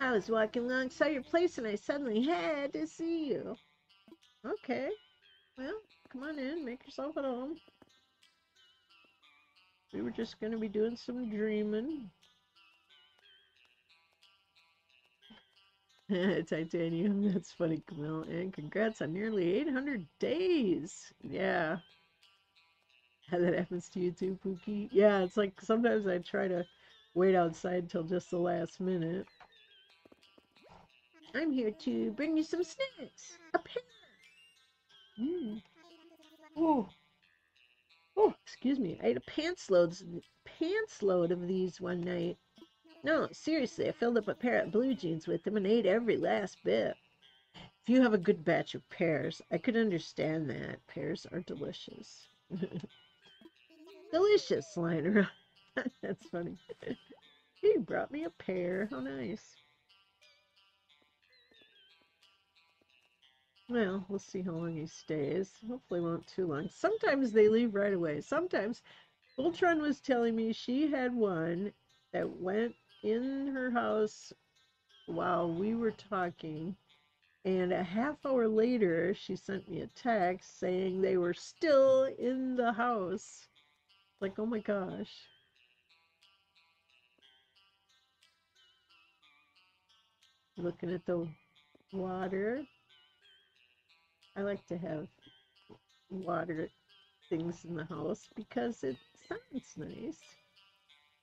I was walking alongside your place and I suddenly had to see you. Okay. Well, come on in. Make yourself at home. We were just going to be doing some dreaming. (laughs) Titanium, that's funny, Camille. And congrats on nearly 800 days. Yeah. How that happens to you too, Pookie. Yeah, it's like sometimes I try to wait outside till just the last minute. I'm here to bring you some snacks. A pear. Mmm. Oh. Oh, excuse me. I ate a pants loads pants load of these one night. No, seriously, I filled up a pair of blue jeans with them and ate every last bit. If you have a good batch of pears, I could understand that. Pears are delicious. (laughs) delicious, Liner. (laughs) That's funny. he brought me a pear. How nice. Well, we'll see how long he stays. Hopefully won't too long. Sometimes they leave right away. Sometimes Voltron was telling me she had one that went in her house while we were talking. And a half hour later, she sent me a text saying they were still in the house. Like, oh my gosh. Looking at the water. I like to have water things in the house because it sounds nice.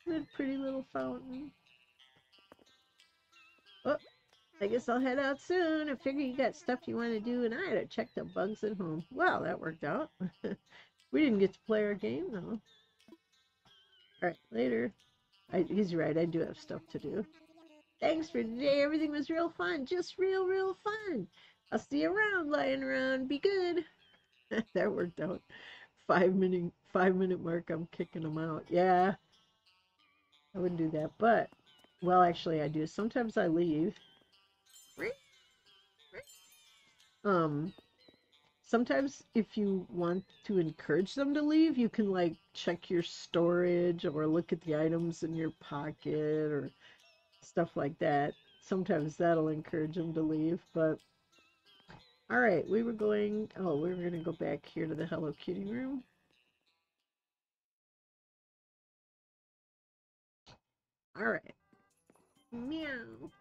a pretty little fountain. Oh, I guess I'll head out soon. I figure you got stuff you want to do, and I had to check the bugs at home. Well, that worked out. (laughs) we didn't get to play our game, though. Alright, later. I, he's right, I do have stuff to do. Thanks for today. Everything was real fun. Just real, real fun. I'll see you around, lying around. Be good. (laughs) that worked out. Five minute, five minute mark, I'm kicking them out. Yeah. I wouldn't do that, but well, actually, I do. Sometimes I leave. Um, sometimes if you want to encourage them to leave, you can like check your storage or look at the items in your pocket or stuff like that. Sometimes that'll encourage them to leave, but all right, we were going, oh, we were going to go back here to the Hello Kitty room. All right. Meow.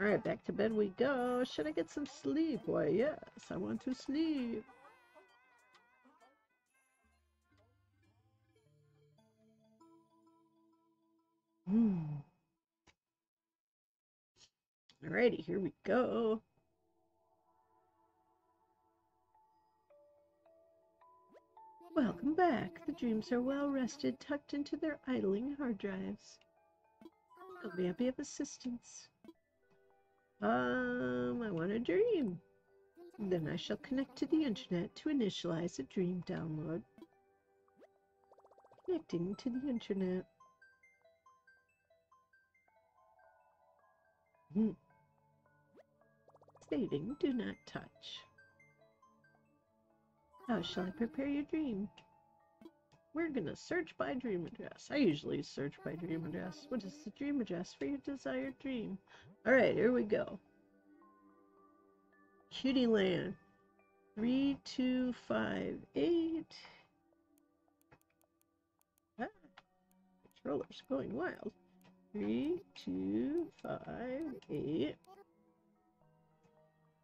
All right, back to bed we go. Should I get some sleep? Why, yes, I want to sleep. Hmm. Alrighty, here we go. Welcome back. The dreams are well rested, tucked into their idling hard drives. I'll be happy of assistance. Um, I want a dream. Then I shall connect to the internet to initialize a dream download. Connecting to the internet. Hmm. Saving, do not touch. How shall I prepare your dream? We're to search by dream address. I usually search by dream address. What is the dream address for your desired dream? All right, here we go. Cutie Land. 3258. Ah, controller's going wild. 3258.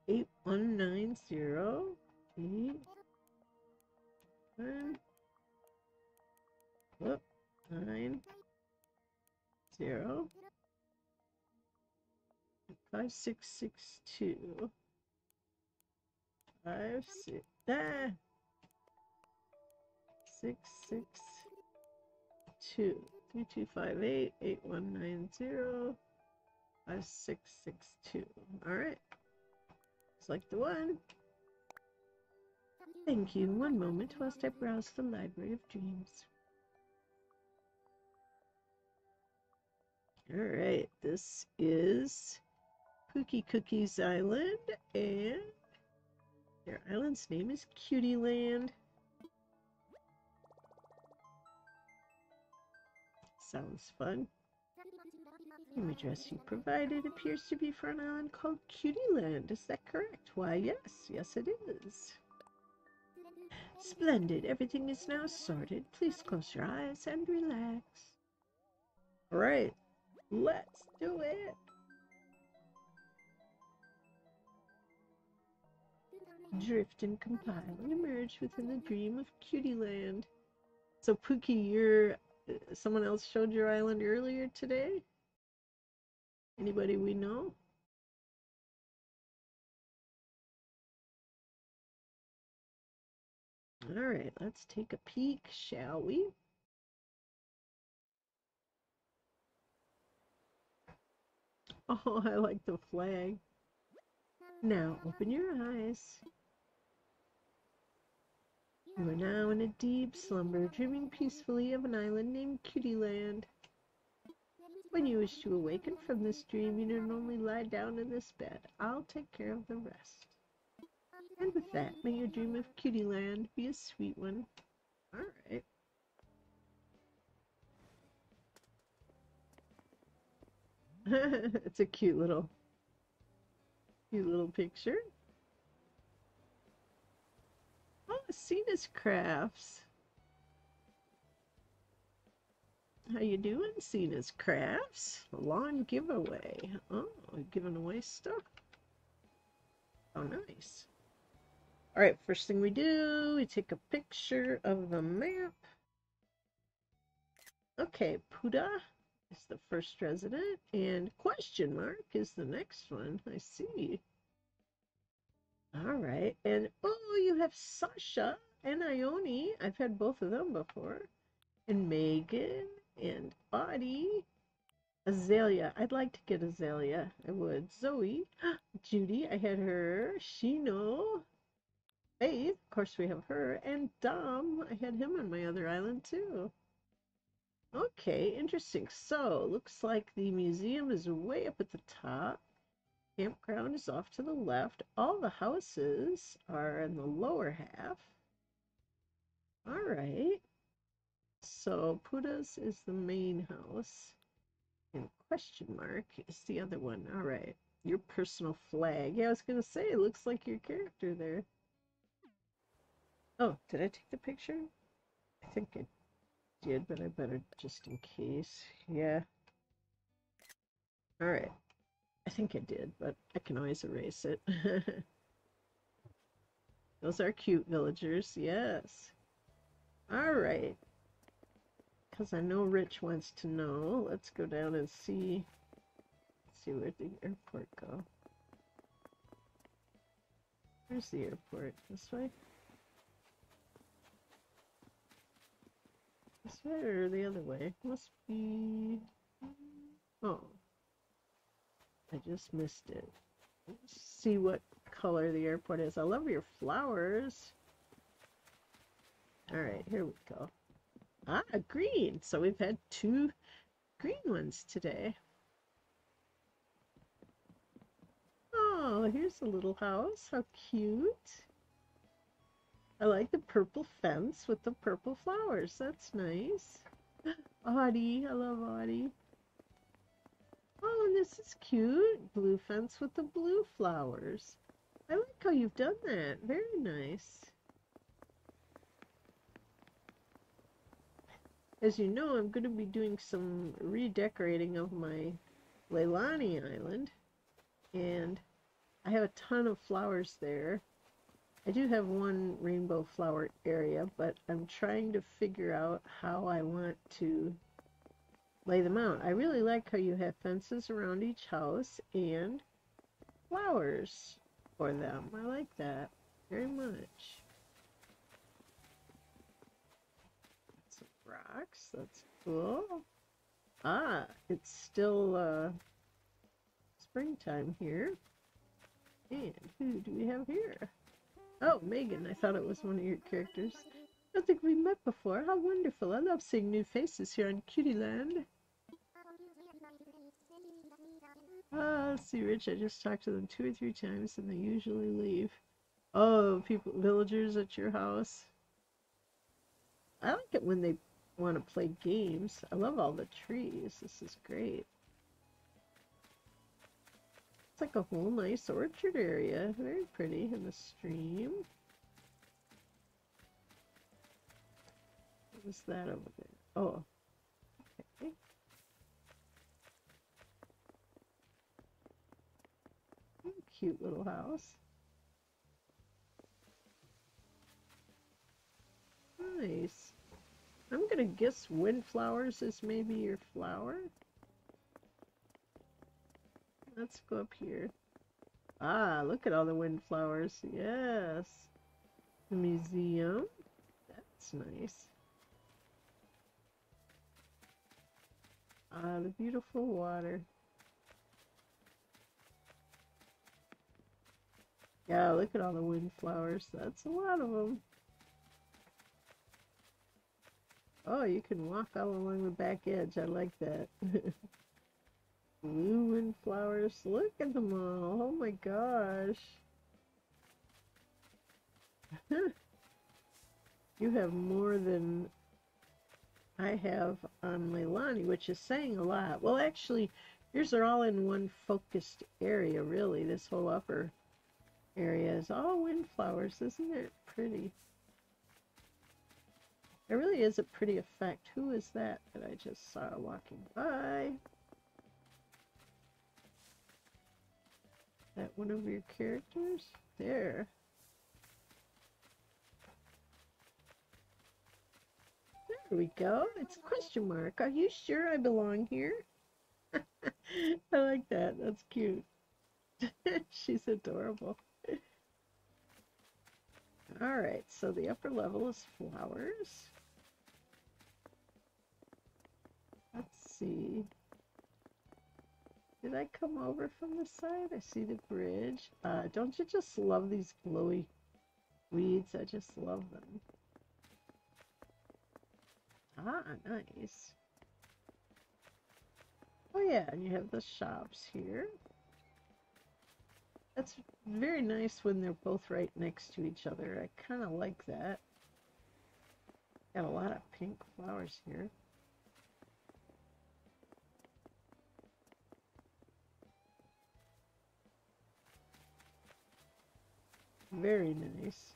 8190. 8 one, whoop, nine, zero, five, six, six, two, five, six, ah, six, six, two, three, two, five, eight, eight, one, nine, zero, five, six, six, two. All right, select the one. Thank you. One moment whilst I browse the Library of Dreams. Alright, this is Pookie Cookies Island, and their island's name is Cutie Land. Sounds fun. The address you provided appears to be for an island called Cutie Land. Is that correct? Why, yes. Yes, it is. Splendid. Everything is now sorted. Please close your eyes and relax. All right. Let's do it. Drift and compile and emerge within the dream of Cutie Land. So, Pookie, you're uh, someone else showed your island earlier today? Anybody we know? All right, let's take a peek, shall we? (laughs) Oh, I like the flag. Now, open your eyes. You are now in a deep slumber, dreaming peacefully of an island named Cutie Land. When you wish to awaken from this dream, you need only lie down in this bed. I'll take care of the rest. And with that, may your dream of Cutie Land be a sweet one. Alright. (laughs) it's a cute little, cute little picture. Oh, Cena's Crafts. How you doing, Cena's Crafts? A lawn giveaway. Oh, giving away stuff. Oh, nice. All right, first thing we do, we take a picture of the map. Okay, Puda is the first resident, and question mark is the next one. I see. All right, and oh, you have Sasha and Ione. I've had both of them before. And Megan and Audie. Azalea. I'd like to get Azalea. I would. Zoe. (gasps) Judy. I had her. Shino. Faith. Of course, we have her. And Dom. I had him on my other island, too. Okay, interesting. So, looks like the museum is way up at the top. Campground is off to the left. All the houses are in the lower half. All right. So Puda's is the main house. And question mark is the other one. All right. Your personal flag. Yeah, I was going to say, looks like your character there. Oh, did I take the picture? I think I did, but I better just in case. Yeah. All right. I think I did, but I can always erase it. (laughs) Those are cute villagers, yes. All right. Because I know Rich wants to know. Let's go down and see. see where the airport go. Where's the airport? This way? This way or the other way? Must be... Oh. I just missed it. Let's see what color the airport is. I love your flowers. Alright, here we go. Ah, green. So we've had two green ones today. Oh, here's a little house. How cute. I like the purple fence with the purple flowers. That's nice. (gasps) Audie. I love Audie. Oh, and this is cute. Blue fence with the blue flowers. I like how you've done that. Very nice. As you know, I'm going to be doing some redecorating of my Leilani Island. And I have a ton of flowers there. I do have one rainbow flower area, but I'm trying to figure out how I want to lay them out. I really like how you have fences around each house and flowers for them. I like that very much. Some rocks, that's cool. Ah, it's still uh, springtime here. And who do we have here? Oh, Megan. I thought it was one of your characters. I don't think we met before. How wonderful. I love seeing new faces here on Cutie Land. Ah, see, Rich, I just talked to them two or three times and they usually leave. Oh, people, villagers at your house. I like it when they want to play games. I love all the trees. This is great. It's like a whole nice orchard area. Very pretty in the stream. What was that over there? Oh, okay. Cute little house. Nice. I'm gonna guess windflowers is maybe your flower. Let's go up here. Ah, look at all the windflowers. Yes. The museum. That's nice. Ah, the beautiful water. Yeah, look at all the windflowers. That's a lot of them. Oh, you can walk all along the back edge. I like that. (laughs) Blue windflowers. Look at them all. Oh my gosh. (laughs) you have more than I have on Leilani, which is saying a lot. Well, actually, yours are all in one focused area, really. This whole upper area is all windflowers. Isn't it pretty? It really is a pretty effect. Who is that that I just saw walking by? That one of your characters? There. There we go. It's a question mark. Are you sure I belong here? (laughs) I like that. That's cute. (laughs) She's adorable. All right, so the upper level is flowers. Let's see. Did I come over from the side? I see the bridge. Uh, don't you just love these glowy weeds? I just love them. Ah, nice. Oh yeah, and you have the shops here. That's very nice when they're both right next to each other. I kind of like that. Got a lot of pink flowers here. Very nice.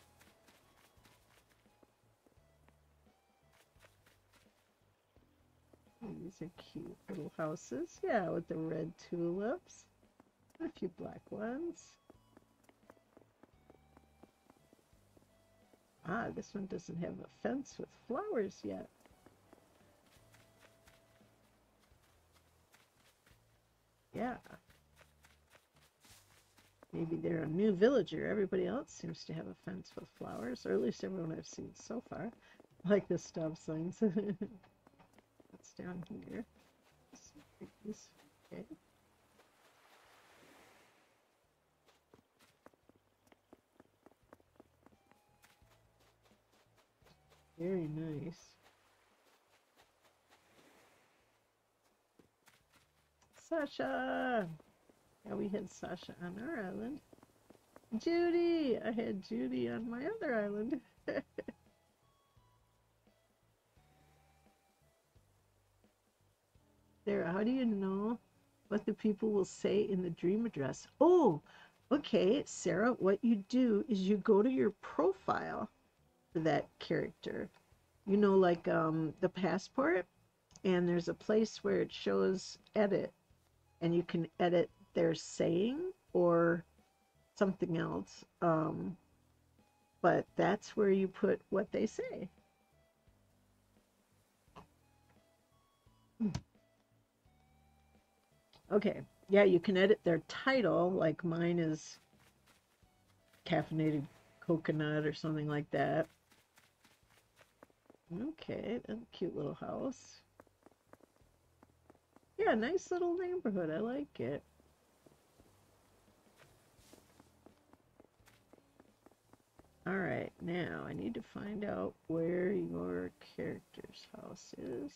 These are cute little houses. Yeah, with the red tulips. A few black ones. Ah, this one doesn't have a fence with flowers yet. Yeah. Maybe they're a new villager. Everybody else seems to have a fence with flowers, or at least everyone I've seen so far. (laughs) Like the stop signs. (laughs) What's down here? Okay. Very nice. Sasha! Yeah, we had Sasha on our island. Judy! I had Judy on my other island. (laughs) there, how do you know what the people will say in the dream address? Oh, okay, Sarah, what you do is you go to your profile for that character. You know, like um, the passport, and there's a place where it shows edit, and you can edit their saying or something else. Um, but that's where you put what they say. Hmm. Okay, yeah, you can edit their title, like mine is caffeinated coconut or something like that. Okay, a cute little house. Yeah, nice little neighborhood. I like it. All right, now I need to find out where your character's house is.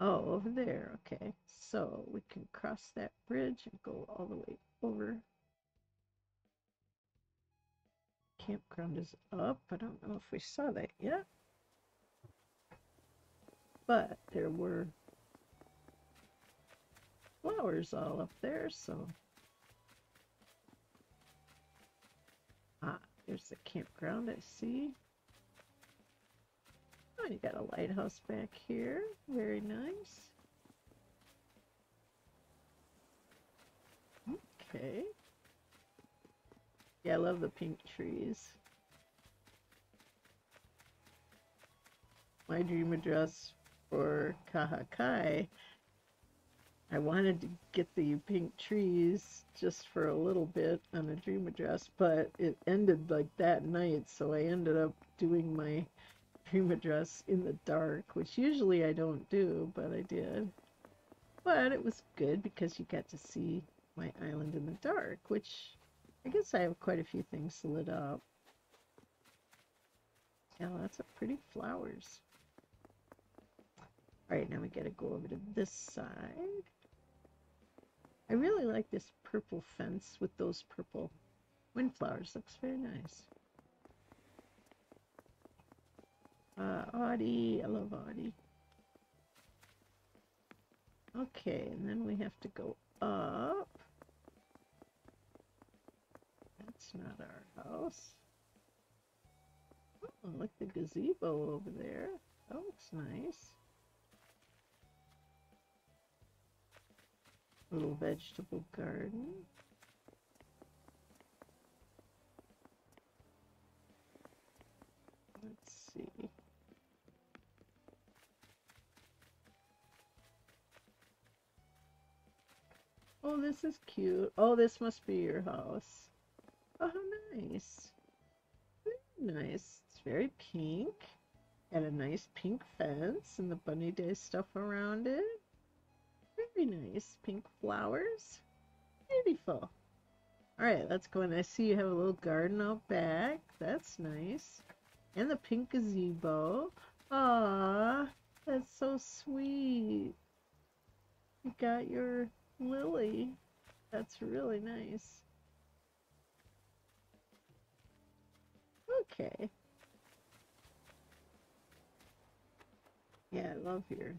Oh, over there. Okay, so we can cross that bridge and go all the way over. Campground is up. I don't know if we saw that yet. but there were flowers all up there, so. Ah, there's the campground I see. Oh, you got a lighthouse back here. Very nice. Okay. Yeah, I love the pink trees. My dream address for Kahakai, I wanted to get the pink trees just for a little bit on a dream address, but it ended like that night, so I ended up doing my (laughs) dream address in the dark, which usually I don't do, but I did. But it was good because you got to see my island in the dark, which I guess I have quite a few things lit up. Yeah, lots of pretty flowers. Alright, now we gotta go over to this side. I really like this purple fence with those purple windflowers. Looks very nice. Uh, Audie, I love Audie. Okay, and then we have to go up. That's not our house. Oh, look the gazebo over there. That looks nice. Little vegetable garden. Let's see. Oh, this is cute. Oh, this must be your house. Oh, nice. Very nice. It's very pink. And a nice pink fence and the bunny day stuff around it. Very nice. Pink flowers. Beautiful. Alright, let's go in. I see you have a little garden out back. That's nice. And the pink gazebo. Ah, that's so sweet. You got your lily. That's really nice. Okay. Yeah, I love your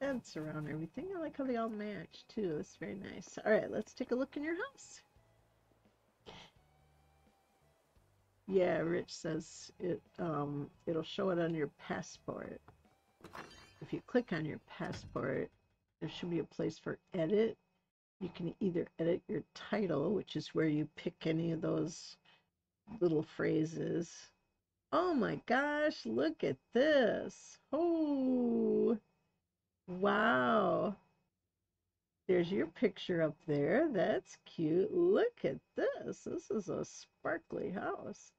fence around everything. I like how they all match too. It's very nice. All right, let's take a look in your house. Yeah, Rich says it um it'll show it on your passport. If you click on your passport, there should be a place for edit. You can either edit your title, which is where you pick any of those little phrases. Oh my gosh, look at this. Oh, wow. There's your picture up there. That's cute. Look at this. This is a sparkly house.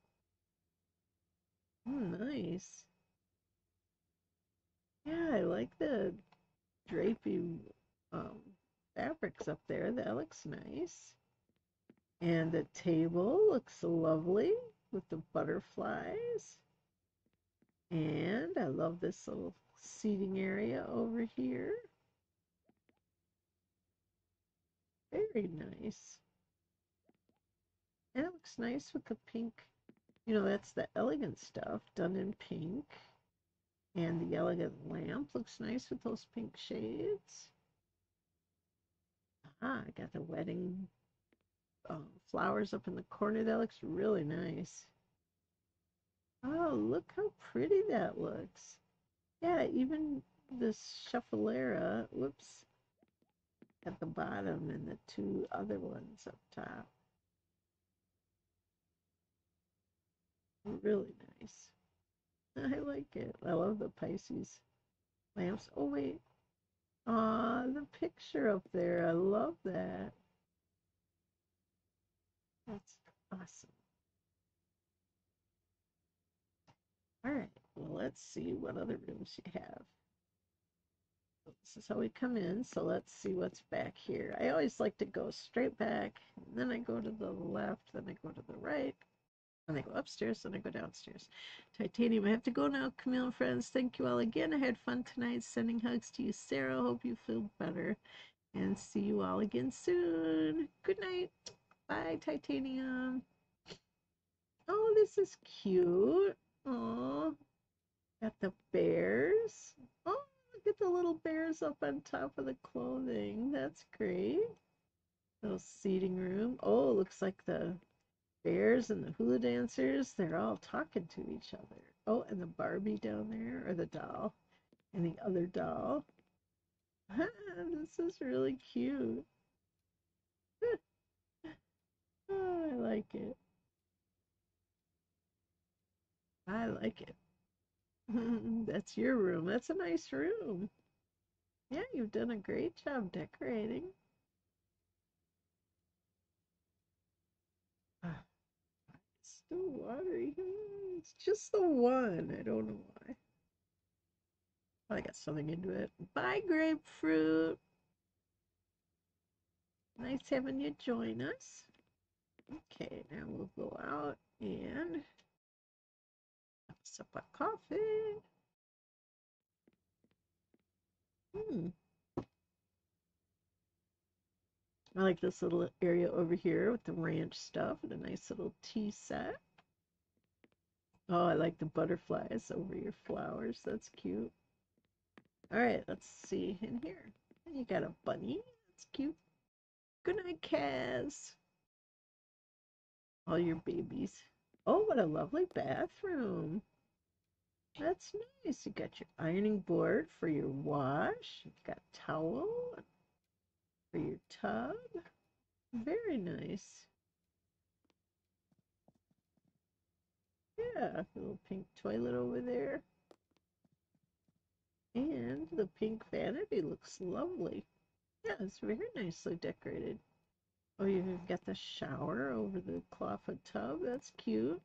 Oh, nice. Yeah, I like the drapey um, fabrics up there. That looks nice. And the table looks lovely with the butterflies. And I love this little seating area over here. Very nice. And it looks nice with the pink. You know, that's the elegant stuff done in pink. And the elegant lamp looks nice with those pink shades. Ah, I got the wedding um, flowers up in the corner. That looks really nice. Oh, look how pretty that looks. Yeah, even this Schefflera, whoops, at the bottom and the two other ones up top. Really nice. I like it. I love the Pisces lamps. Oh, wait. Ah, the picture up there. I love that. That's awesome. All right, let's see what other rooms you have. This is how we come in, so let's see what's back here. I always like to go straight back, then I go to the left, then I go to the right, and I go upstairs, then I go downstairs. Titanium, I have to go now, Camille and friends. Thank you all again. I had fun tonight. Sending hugs to you, Sarah. Hope you feel better. And see you all again soon. Good night. Bye, Titanium. Oh, this is cute. Oh, got the bears. Oh, look at the little bears up on top of the clothing. That's great. Little seating room. Oh, looks like the bears and the hula dancers, they're all talking to each other. Oh, and the Barbie down there, or the doll, and the other doll. Ah, this is really cute. (laughs) oh, I like it. I like it. (laughs) That's your room. That's a nice room. Yeah, you've done a great job decorating. (sighs) It's still watery. It's just the one. I don't know why. I got something into it. Bye, grapefruit. Nice having you join us. Okay, now we'll go out and sip of coffee. Hmm. I like this little area over here with the ranch stuff and a nice little tea set. Oh, I like the butterflies over your flowers. That's cute. All right, let's see in here. You got a bunny. That's cute. Good night, Kaz. All your babies. Oh, what a lovely bathroom. That's nice. You got your ironing board for your wash. You've got towel for your tub. Very nice. Yeah, little pink toilet over there. And the pink vanity looks lovely. Yeah, it's very nicely decorated. Oh, you've got the shower over the clawfoot tub. That's cute.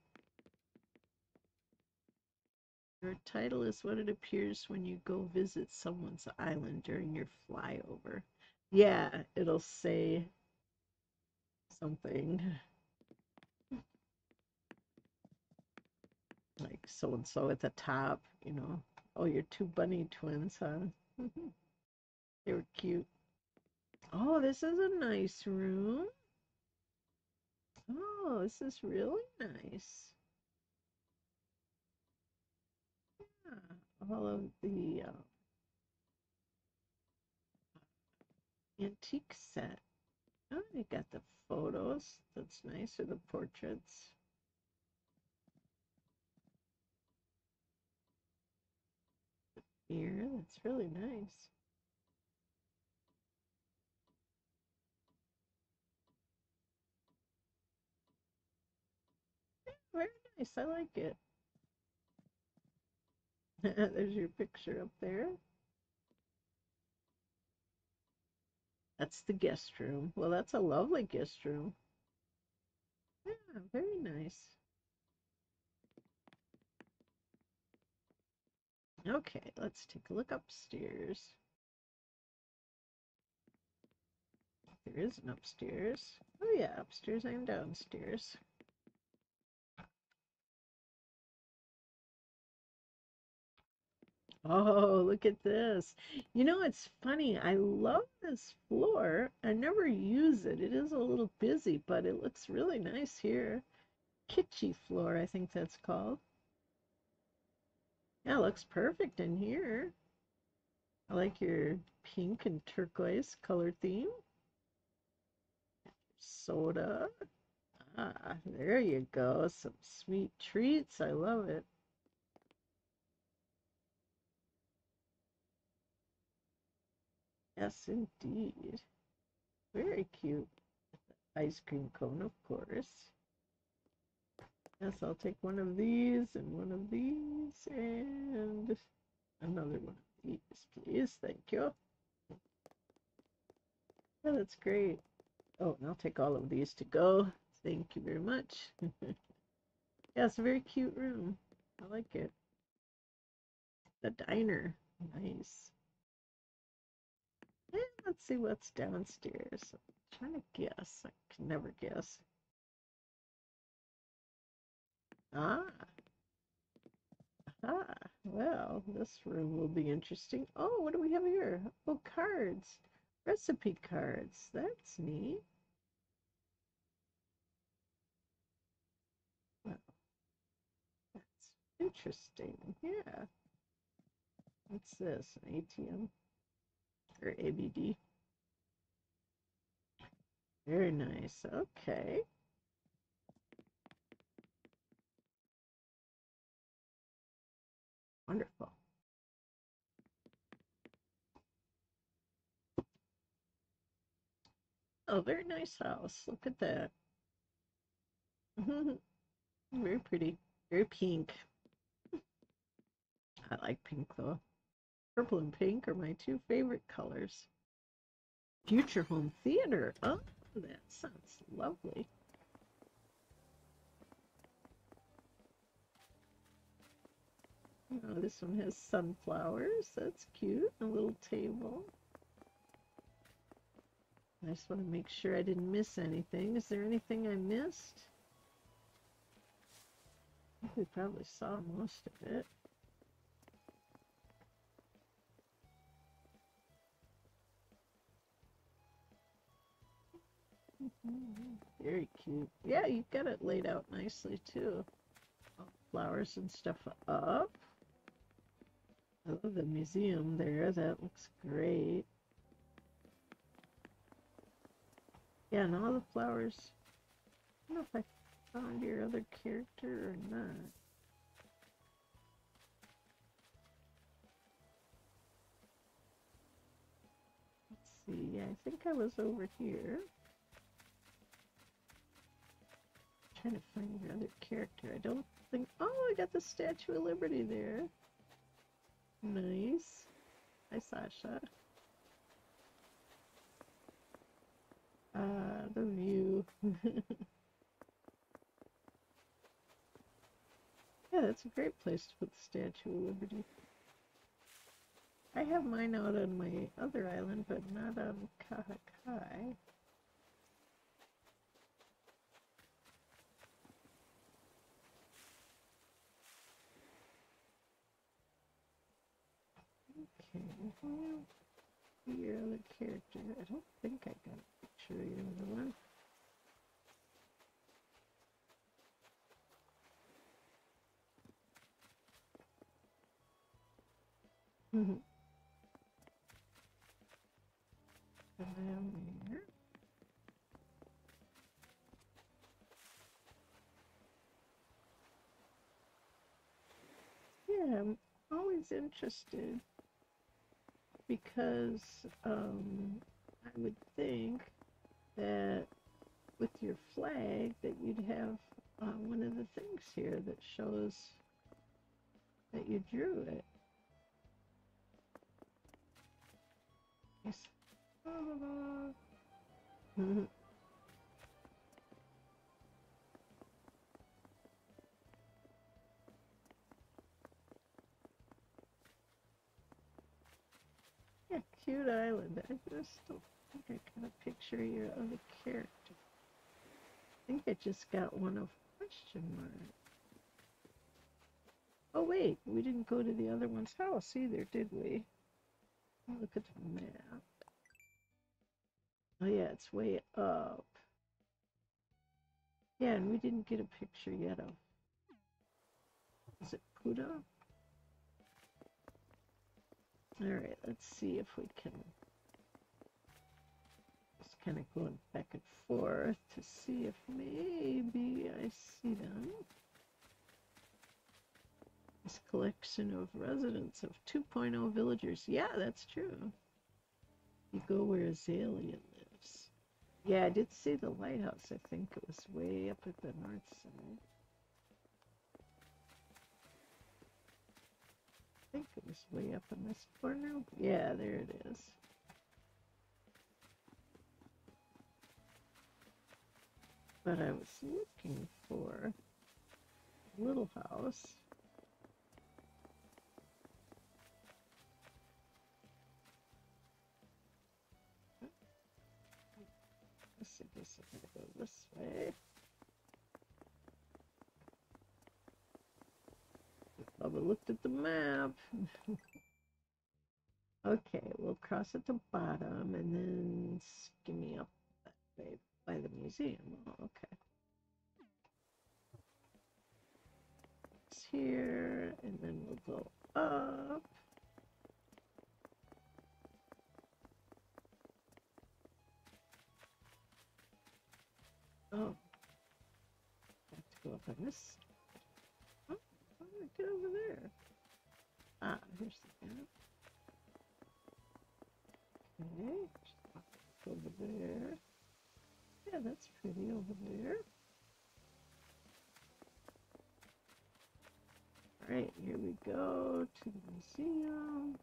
Your title is what it appears when you go visit someone's island during your flyover. Yeah, it'll say something like so and so at the top, you know. Oh, your two bunny twins, huh? (laughs) they were cute. Oh, this is a nice room. Oh, this is really nice. Yeah, all of the uh, antique set. Oh, you got the photos. That's nice, or the portraits. here. That's really nice. Very nice. I like it. (laughs) There's your picture up there. That's the guest room. Well, that's a lovely guest room. Yeah, very nice. Okay, let's take a look upstairs. There is an upstairs. Oh yeah, upstairs and downstairs. Oh, look at this. You know, it's funny. I love this floor. I never use it. It is a little busy, but it looks really nice here. Kitschy floor, I think that's called. Yeah, looks perfect in here. I like your pink and turquoise color theme. Soda. Ah, there you go. Some sweet treats. I love it. Yes, indeed. Very cute. Ice cream cone, of course. Yes, I'll take one of these and one of these and another one of these, please. Thank you. Yeah, that's great. Oh, and I'll take all of these to go. Thank you very much. yeah, it's a very cute room. I like it. The diner. Nice. Let's see what's downstairs. I'm trying to guess. I can never guess. Ah. Ah, well, this room will be interesting. Oh, what do we have here? Oh, cards. Recipe cards. That's neat. Well, that's interesting. Yeah. What's this? An ATM or ABD? Very nice. Okay. Wonderful. Oh, very nice house. Look at that. (laughs) Very pretty. Very pink. I like pink though. Purple and pink are my two favorite colors. Future Home Theater. Oh, that sounds lovely. Oh, this one has sunflowers. That's cute. A little table. I just want to make sure I didn't miss anything. Is there anything I missed? I think we probably saw most of it. Very cute. Yeah, you've got it laid out nicely too. Flowers and stuff up. I love the museum there. That looks great. Yeah, and all the flowers. I don't know if I found your other character or not. Let's see. I think I was over here. Trying to find your other character. I don't think. Oh, I got the Statue of Liberty there. Nice. Hi, Sasha. Uh, the view. (laughs) yeah, that's a great place to put the Statue of Liberty. I have mine out on my other island, but not on Kahakai. Your other character. I don't think I got a picture of your one. (laughs) Mm-hmm. Yeah, I'm always interested because um, I would think that with your flag that you'd have uh, one of the things here that shows that you drew it. Yes. (laughs) cute island. I just don't think I got a picture of your other character. I think I just got one of question mark. Oh wait, we didn't go to the other one's house either, did we? Look at the map. Oh yeah, it's way up. Yeah, and we didn't get a picture yet of. Is it Puda? All right, let's see if we can just kind of going back and forth to see if maybe I see them. This collection of residents of 2.0 villagers. Yeah, that's true. You go where Azalea lives. Yeah, I did see the lighthouse. I think it was way up at the north side. Think it was way up in this corner. Yeah, there it is. But I was looking for a little house. Let's see, this is gonna go this way. Bubba looked at the map. okay, we'll cross at the bottom and then skimmy up that way by the museum. Oh, okay. It's here, and then we'll go up. Oh. I have to go up on this Get over there? Ah, here's the gap. Okay, over there. Yeah, that's pretty over there. Alright, here we go to the museum.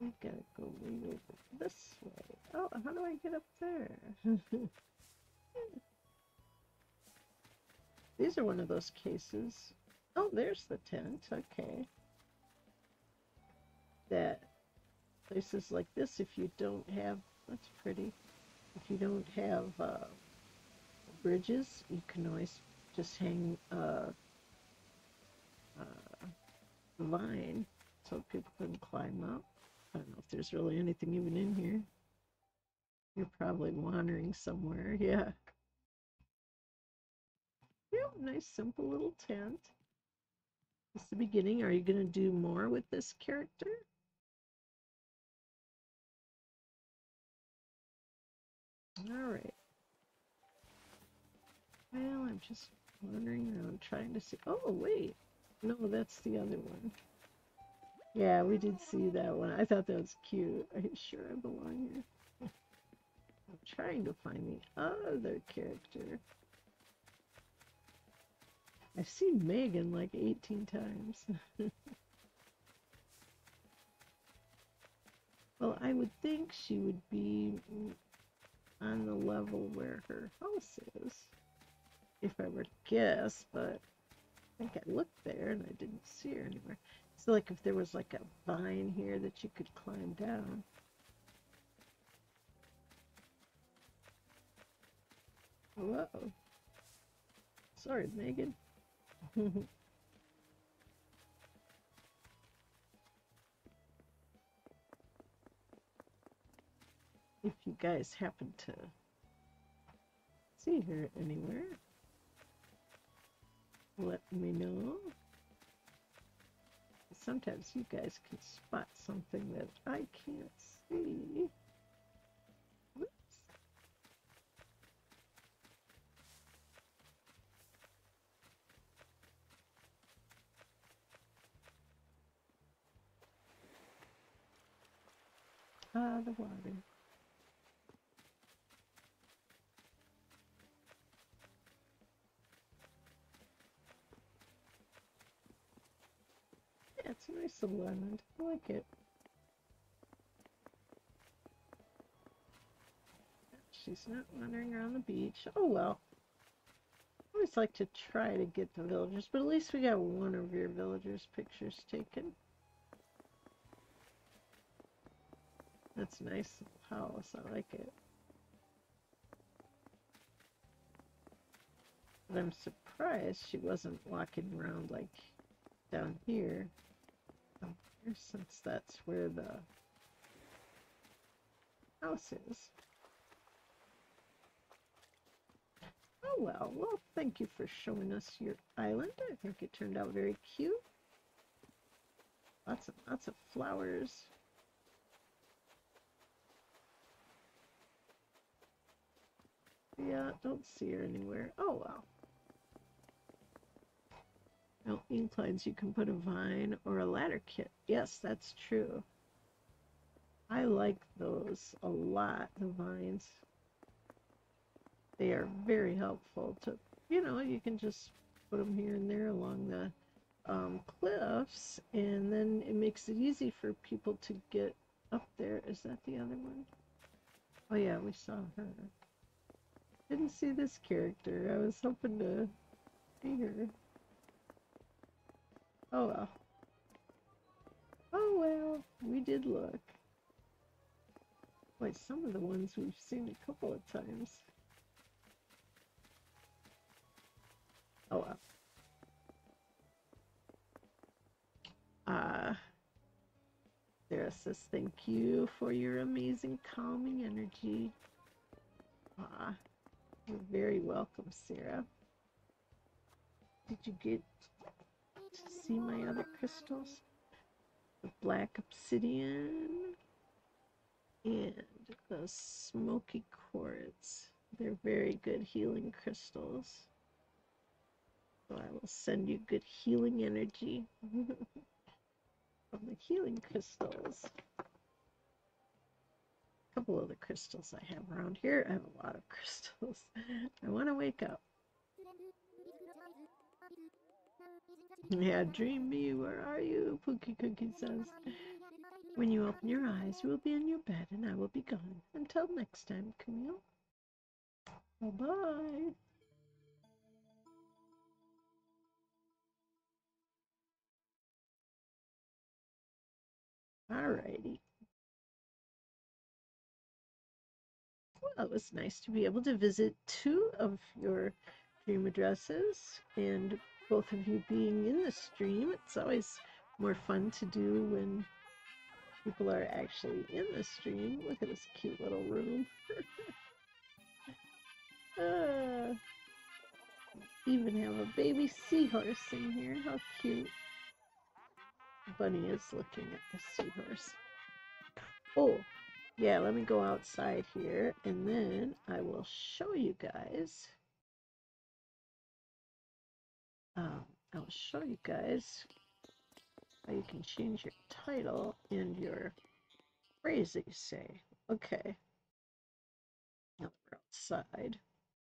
We gotta go way over this way. Oh, how do I get up there? (laughs) These are one of those cases. Oh, there's the tent. Okay. That places like this, if you don't have, that's pretty. If you don't have uh, bridges, you can always just hang uh, uh, line so people can climb up. I don't know if there's really anything even in here. You're probably wandering somewhere. (laughs) Yeah. Nice simple little tent. It's the beginning. Are you going to do more with this character? All right. Well, I'm just wandering around trying to see. Oh, wait. No, that's the other one. Yeah, we did see that one. I thought that was cute. Are you sure I belong here? (laughs) I'm trying to find the other character. I've seen Megan like 18 times. (laughs) well, I would think she would be on the level where her house is, if I were to guess, but I think I looked there and I didn't see her anywhere. So like if there was like a vine here that you could climb down. Whoa. Sorry, Megan. (laughs) if you guys happen to see her anywhere, let me know. Sometimes you guys can spot something that I can't see. Ah, the water. Yeah, it's a nice little island. I like it. She's not wandering around the beach. Oh well. I always like to try to get the villagers, but at least we got one of your villagers' pictures taken. That's a nice house. I like it. But I'm surprised she wasn't walking around like down here. Down here since that's where the house is. Oh well, well thank you for showing us your island. I think it turned out very cute. Lots of lots of flowers. Yeah, don't see her anywhere. Oh well. Now, inclines, you can put a vine or a ladder kit. Yes, that's true. I like those a lot, the vines. They are very helpful to, you know, you can just put them here and there along the um, cliffs, and then it makes it easy for people to get up there. Is that the other one? Oh yeah, we saw her. Didn't see this character. I was hoping to see her. Oh well. Oh well, we did look. Like some of the ones we've seen a couple of times. Oh well. Uh, Sarah says, thank you for your amazing calming energy. Ah, you're very welcome, Sarah. Did you get to see my other crystals? The black obsidian and the smoky quartz. They're very good healing crystals. So I will send you good healing energy (laughs) from the healing crystals. Couple of the crystals I have around here. I have a lot of (laughs) crystals. I want to wake up. Yeah, dream me, where are you? Pookie Cookie says. When you open your eyes, you will be in your bed and I will be gone. Until next time, Camille. Bye bye. Alrighty. It was nice to be able to visit two of your dream addresses and both of you being in the stream. It's always more fun to do when people are actually in the stream. Look at this cute little room. (laughs) uh, even have a baby seahorse in here. How cute. Bunny is looking at the seahorse. Oh, yeah, let me go outside here and then I will show you guys. Um, I'll show you guys how you can change your title and your phrase that you say. Okay. Now we're outside.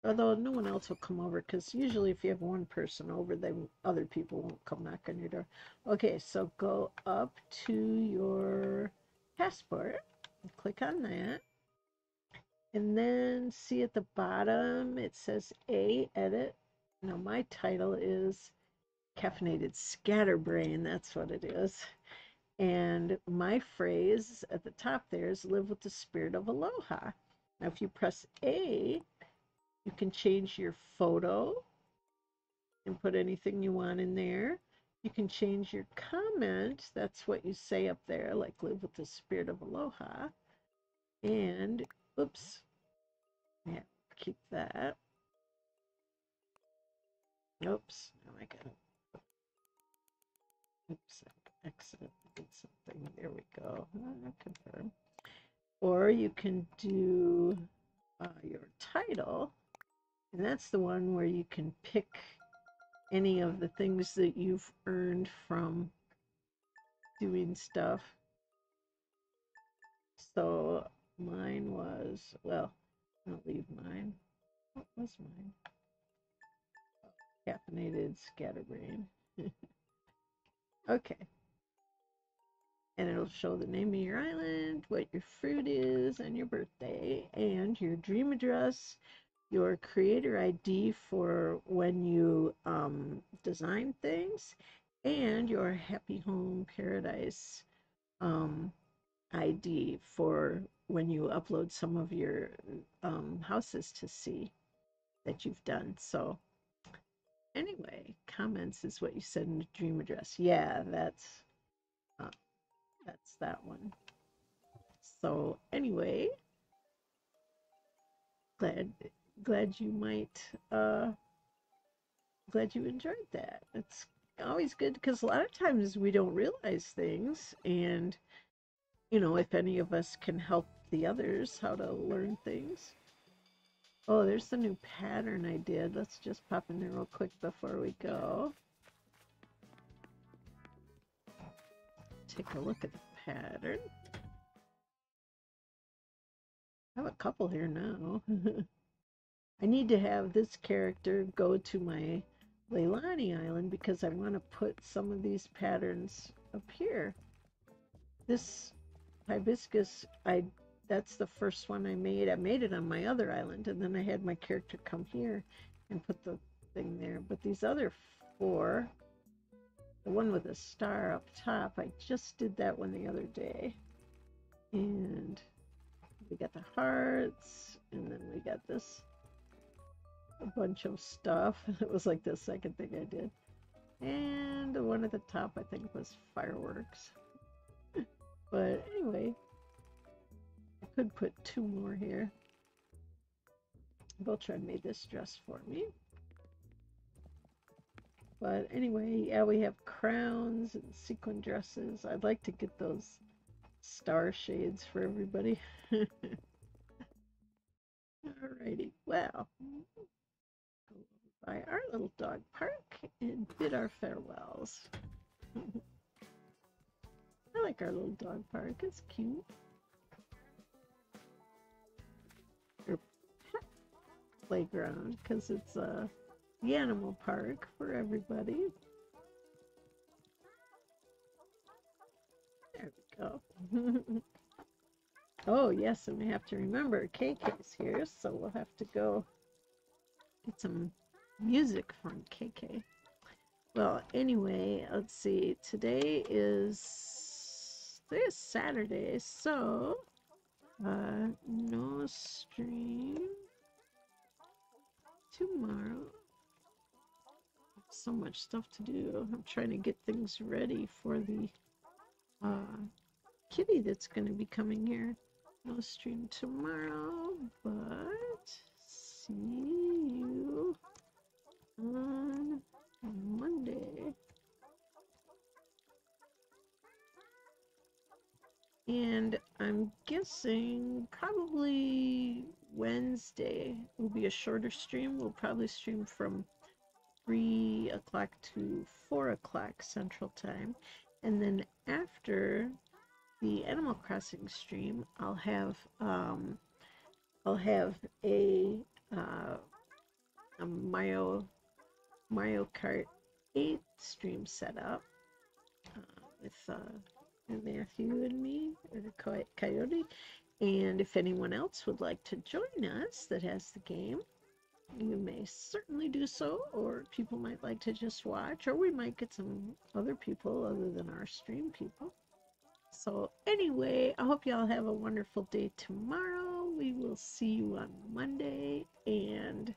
Although no one else will come over because usually if you have one person over, then other people won't come knock on your door. Okay, so go up to your passport click on that. And then see at the bottom it says A edit. Now my title is caffeinated scatterbrain. That's what it is. And my phrase at the top there is live with the spirit of aloha. Now, if you press A, you can change your photo and put anything you want in there. You can change your comment. That's what you say up there, like live with the spirit of aloha. And, oops, yeah, keep that. Oops, now I got to Oops, accidentally did something. There we go. Confirm. Or you can do uh, your title, and that's the one where you can pick any of the things that you've earned from doing stuff. So mine was, well, I'll leave mine. What was mine? Caffeinated scatterbrain. (laughs) Okay. And it'll show the name of your island, what your fruit is, and your birthday, and your dream address, your creator ID for when you um, design things, and your Happy Home Paradise um, ID for when you upload some of your um, houses to see that you've done. So anyway, comments is what you said in the dream address. Yeah, that's uh, that's that one. So anyway, glad glad you might uh glad you enjoyed that. It's always good because a lot of times we don't realize things and you know if any of us can help the others how to learn things Oh, there's the new pattern I did. Let's just pop in there real quick before we go. Take a look at the pattern. I have a couple here now. (laughs) I need to have this character go to my Leilani Island because I want to put some of these patterns up here. This hibiscus I that's the first one I made. I made it on my other island, and then I had my character come here and put the thing there. But these other four, the one with the star up top, I just did that one the other day. And we got the hearts, and then we got this a bunch of stuff. (laughs) It was like the second thing I did. And the one at the top, I think, was fireworks. (laughs) but anyway, I could put two more here. Beltran made this dress for me. But anyway, yeah, we have crowns and sequin dresses. I'd like to get those star shades for everybody. (laughs) Alrighty, over by our little dog park and bid our farewells. (laughs) I like our little dog park, it's cute. Or pet (laughs) playground, because it's a the animal park for everybody. There we go. (laughs) oh, yes, and we have to remember KK's here, so we'll have to go get some music from KK. Well, anyway, let's see. Today is today is Saturday, so uh, no stream tomorrow. So much stuff to do. I'm trying to get things ready for the uh, kitty that's going to be coming here. No stream tomorrow, but see you on Monday. And I'm guessing probably Wednesday will be a shorter stream. We'll probably stream from 3 o'clock to 4 o'clock Central Time. And then after the Animal Crossing stream, I'll have um, I'll have a uh, a Mario Mario Kart 8 stream set up uh, with uh, Matthew and me, or Coyote. And if anyone else would like to join us that has the game, you may certainly do so, or people might like to just watch, or we might get some other people other than our stream people. So, anyway, I hope y'all have a wonderful day tomorrow. We will see you on Monday, and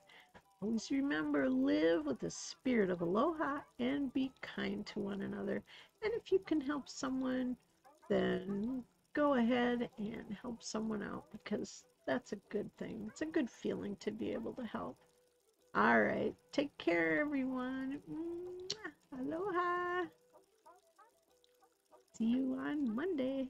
always remember live with the spirit of aloha and be kind to one another. And if you can help someone, then go ahead and help someone out because that's a good thing. It's a good feeling to be able to help. All right. Take care, everyone. Aloha. See you on Monday.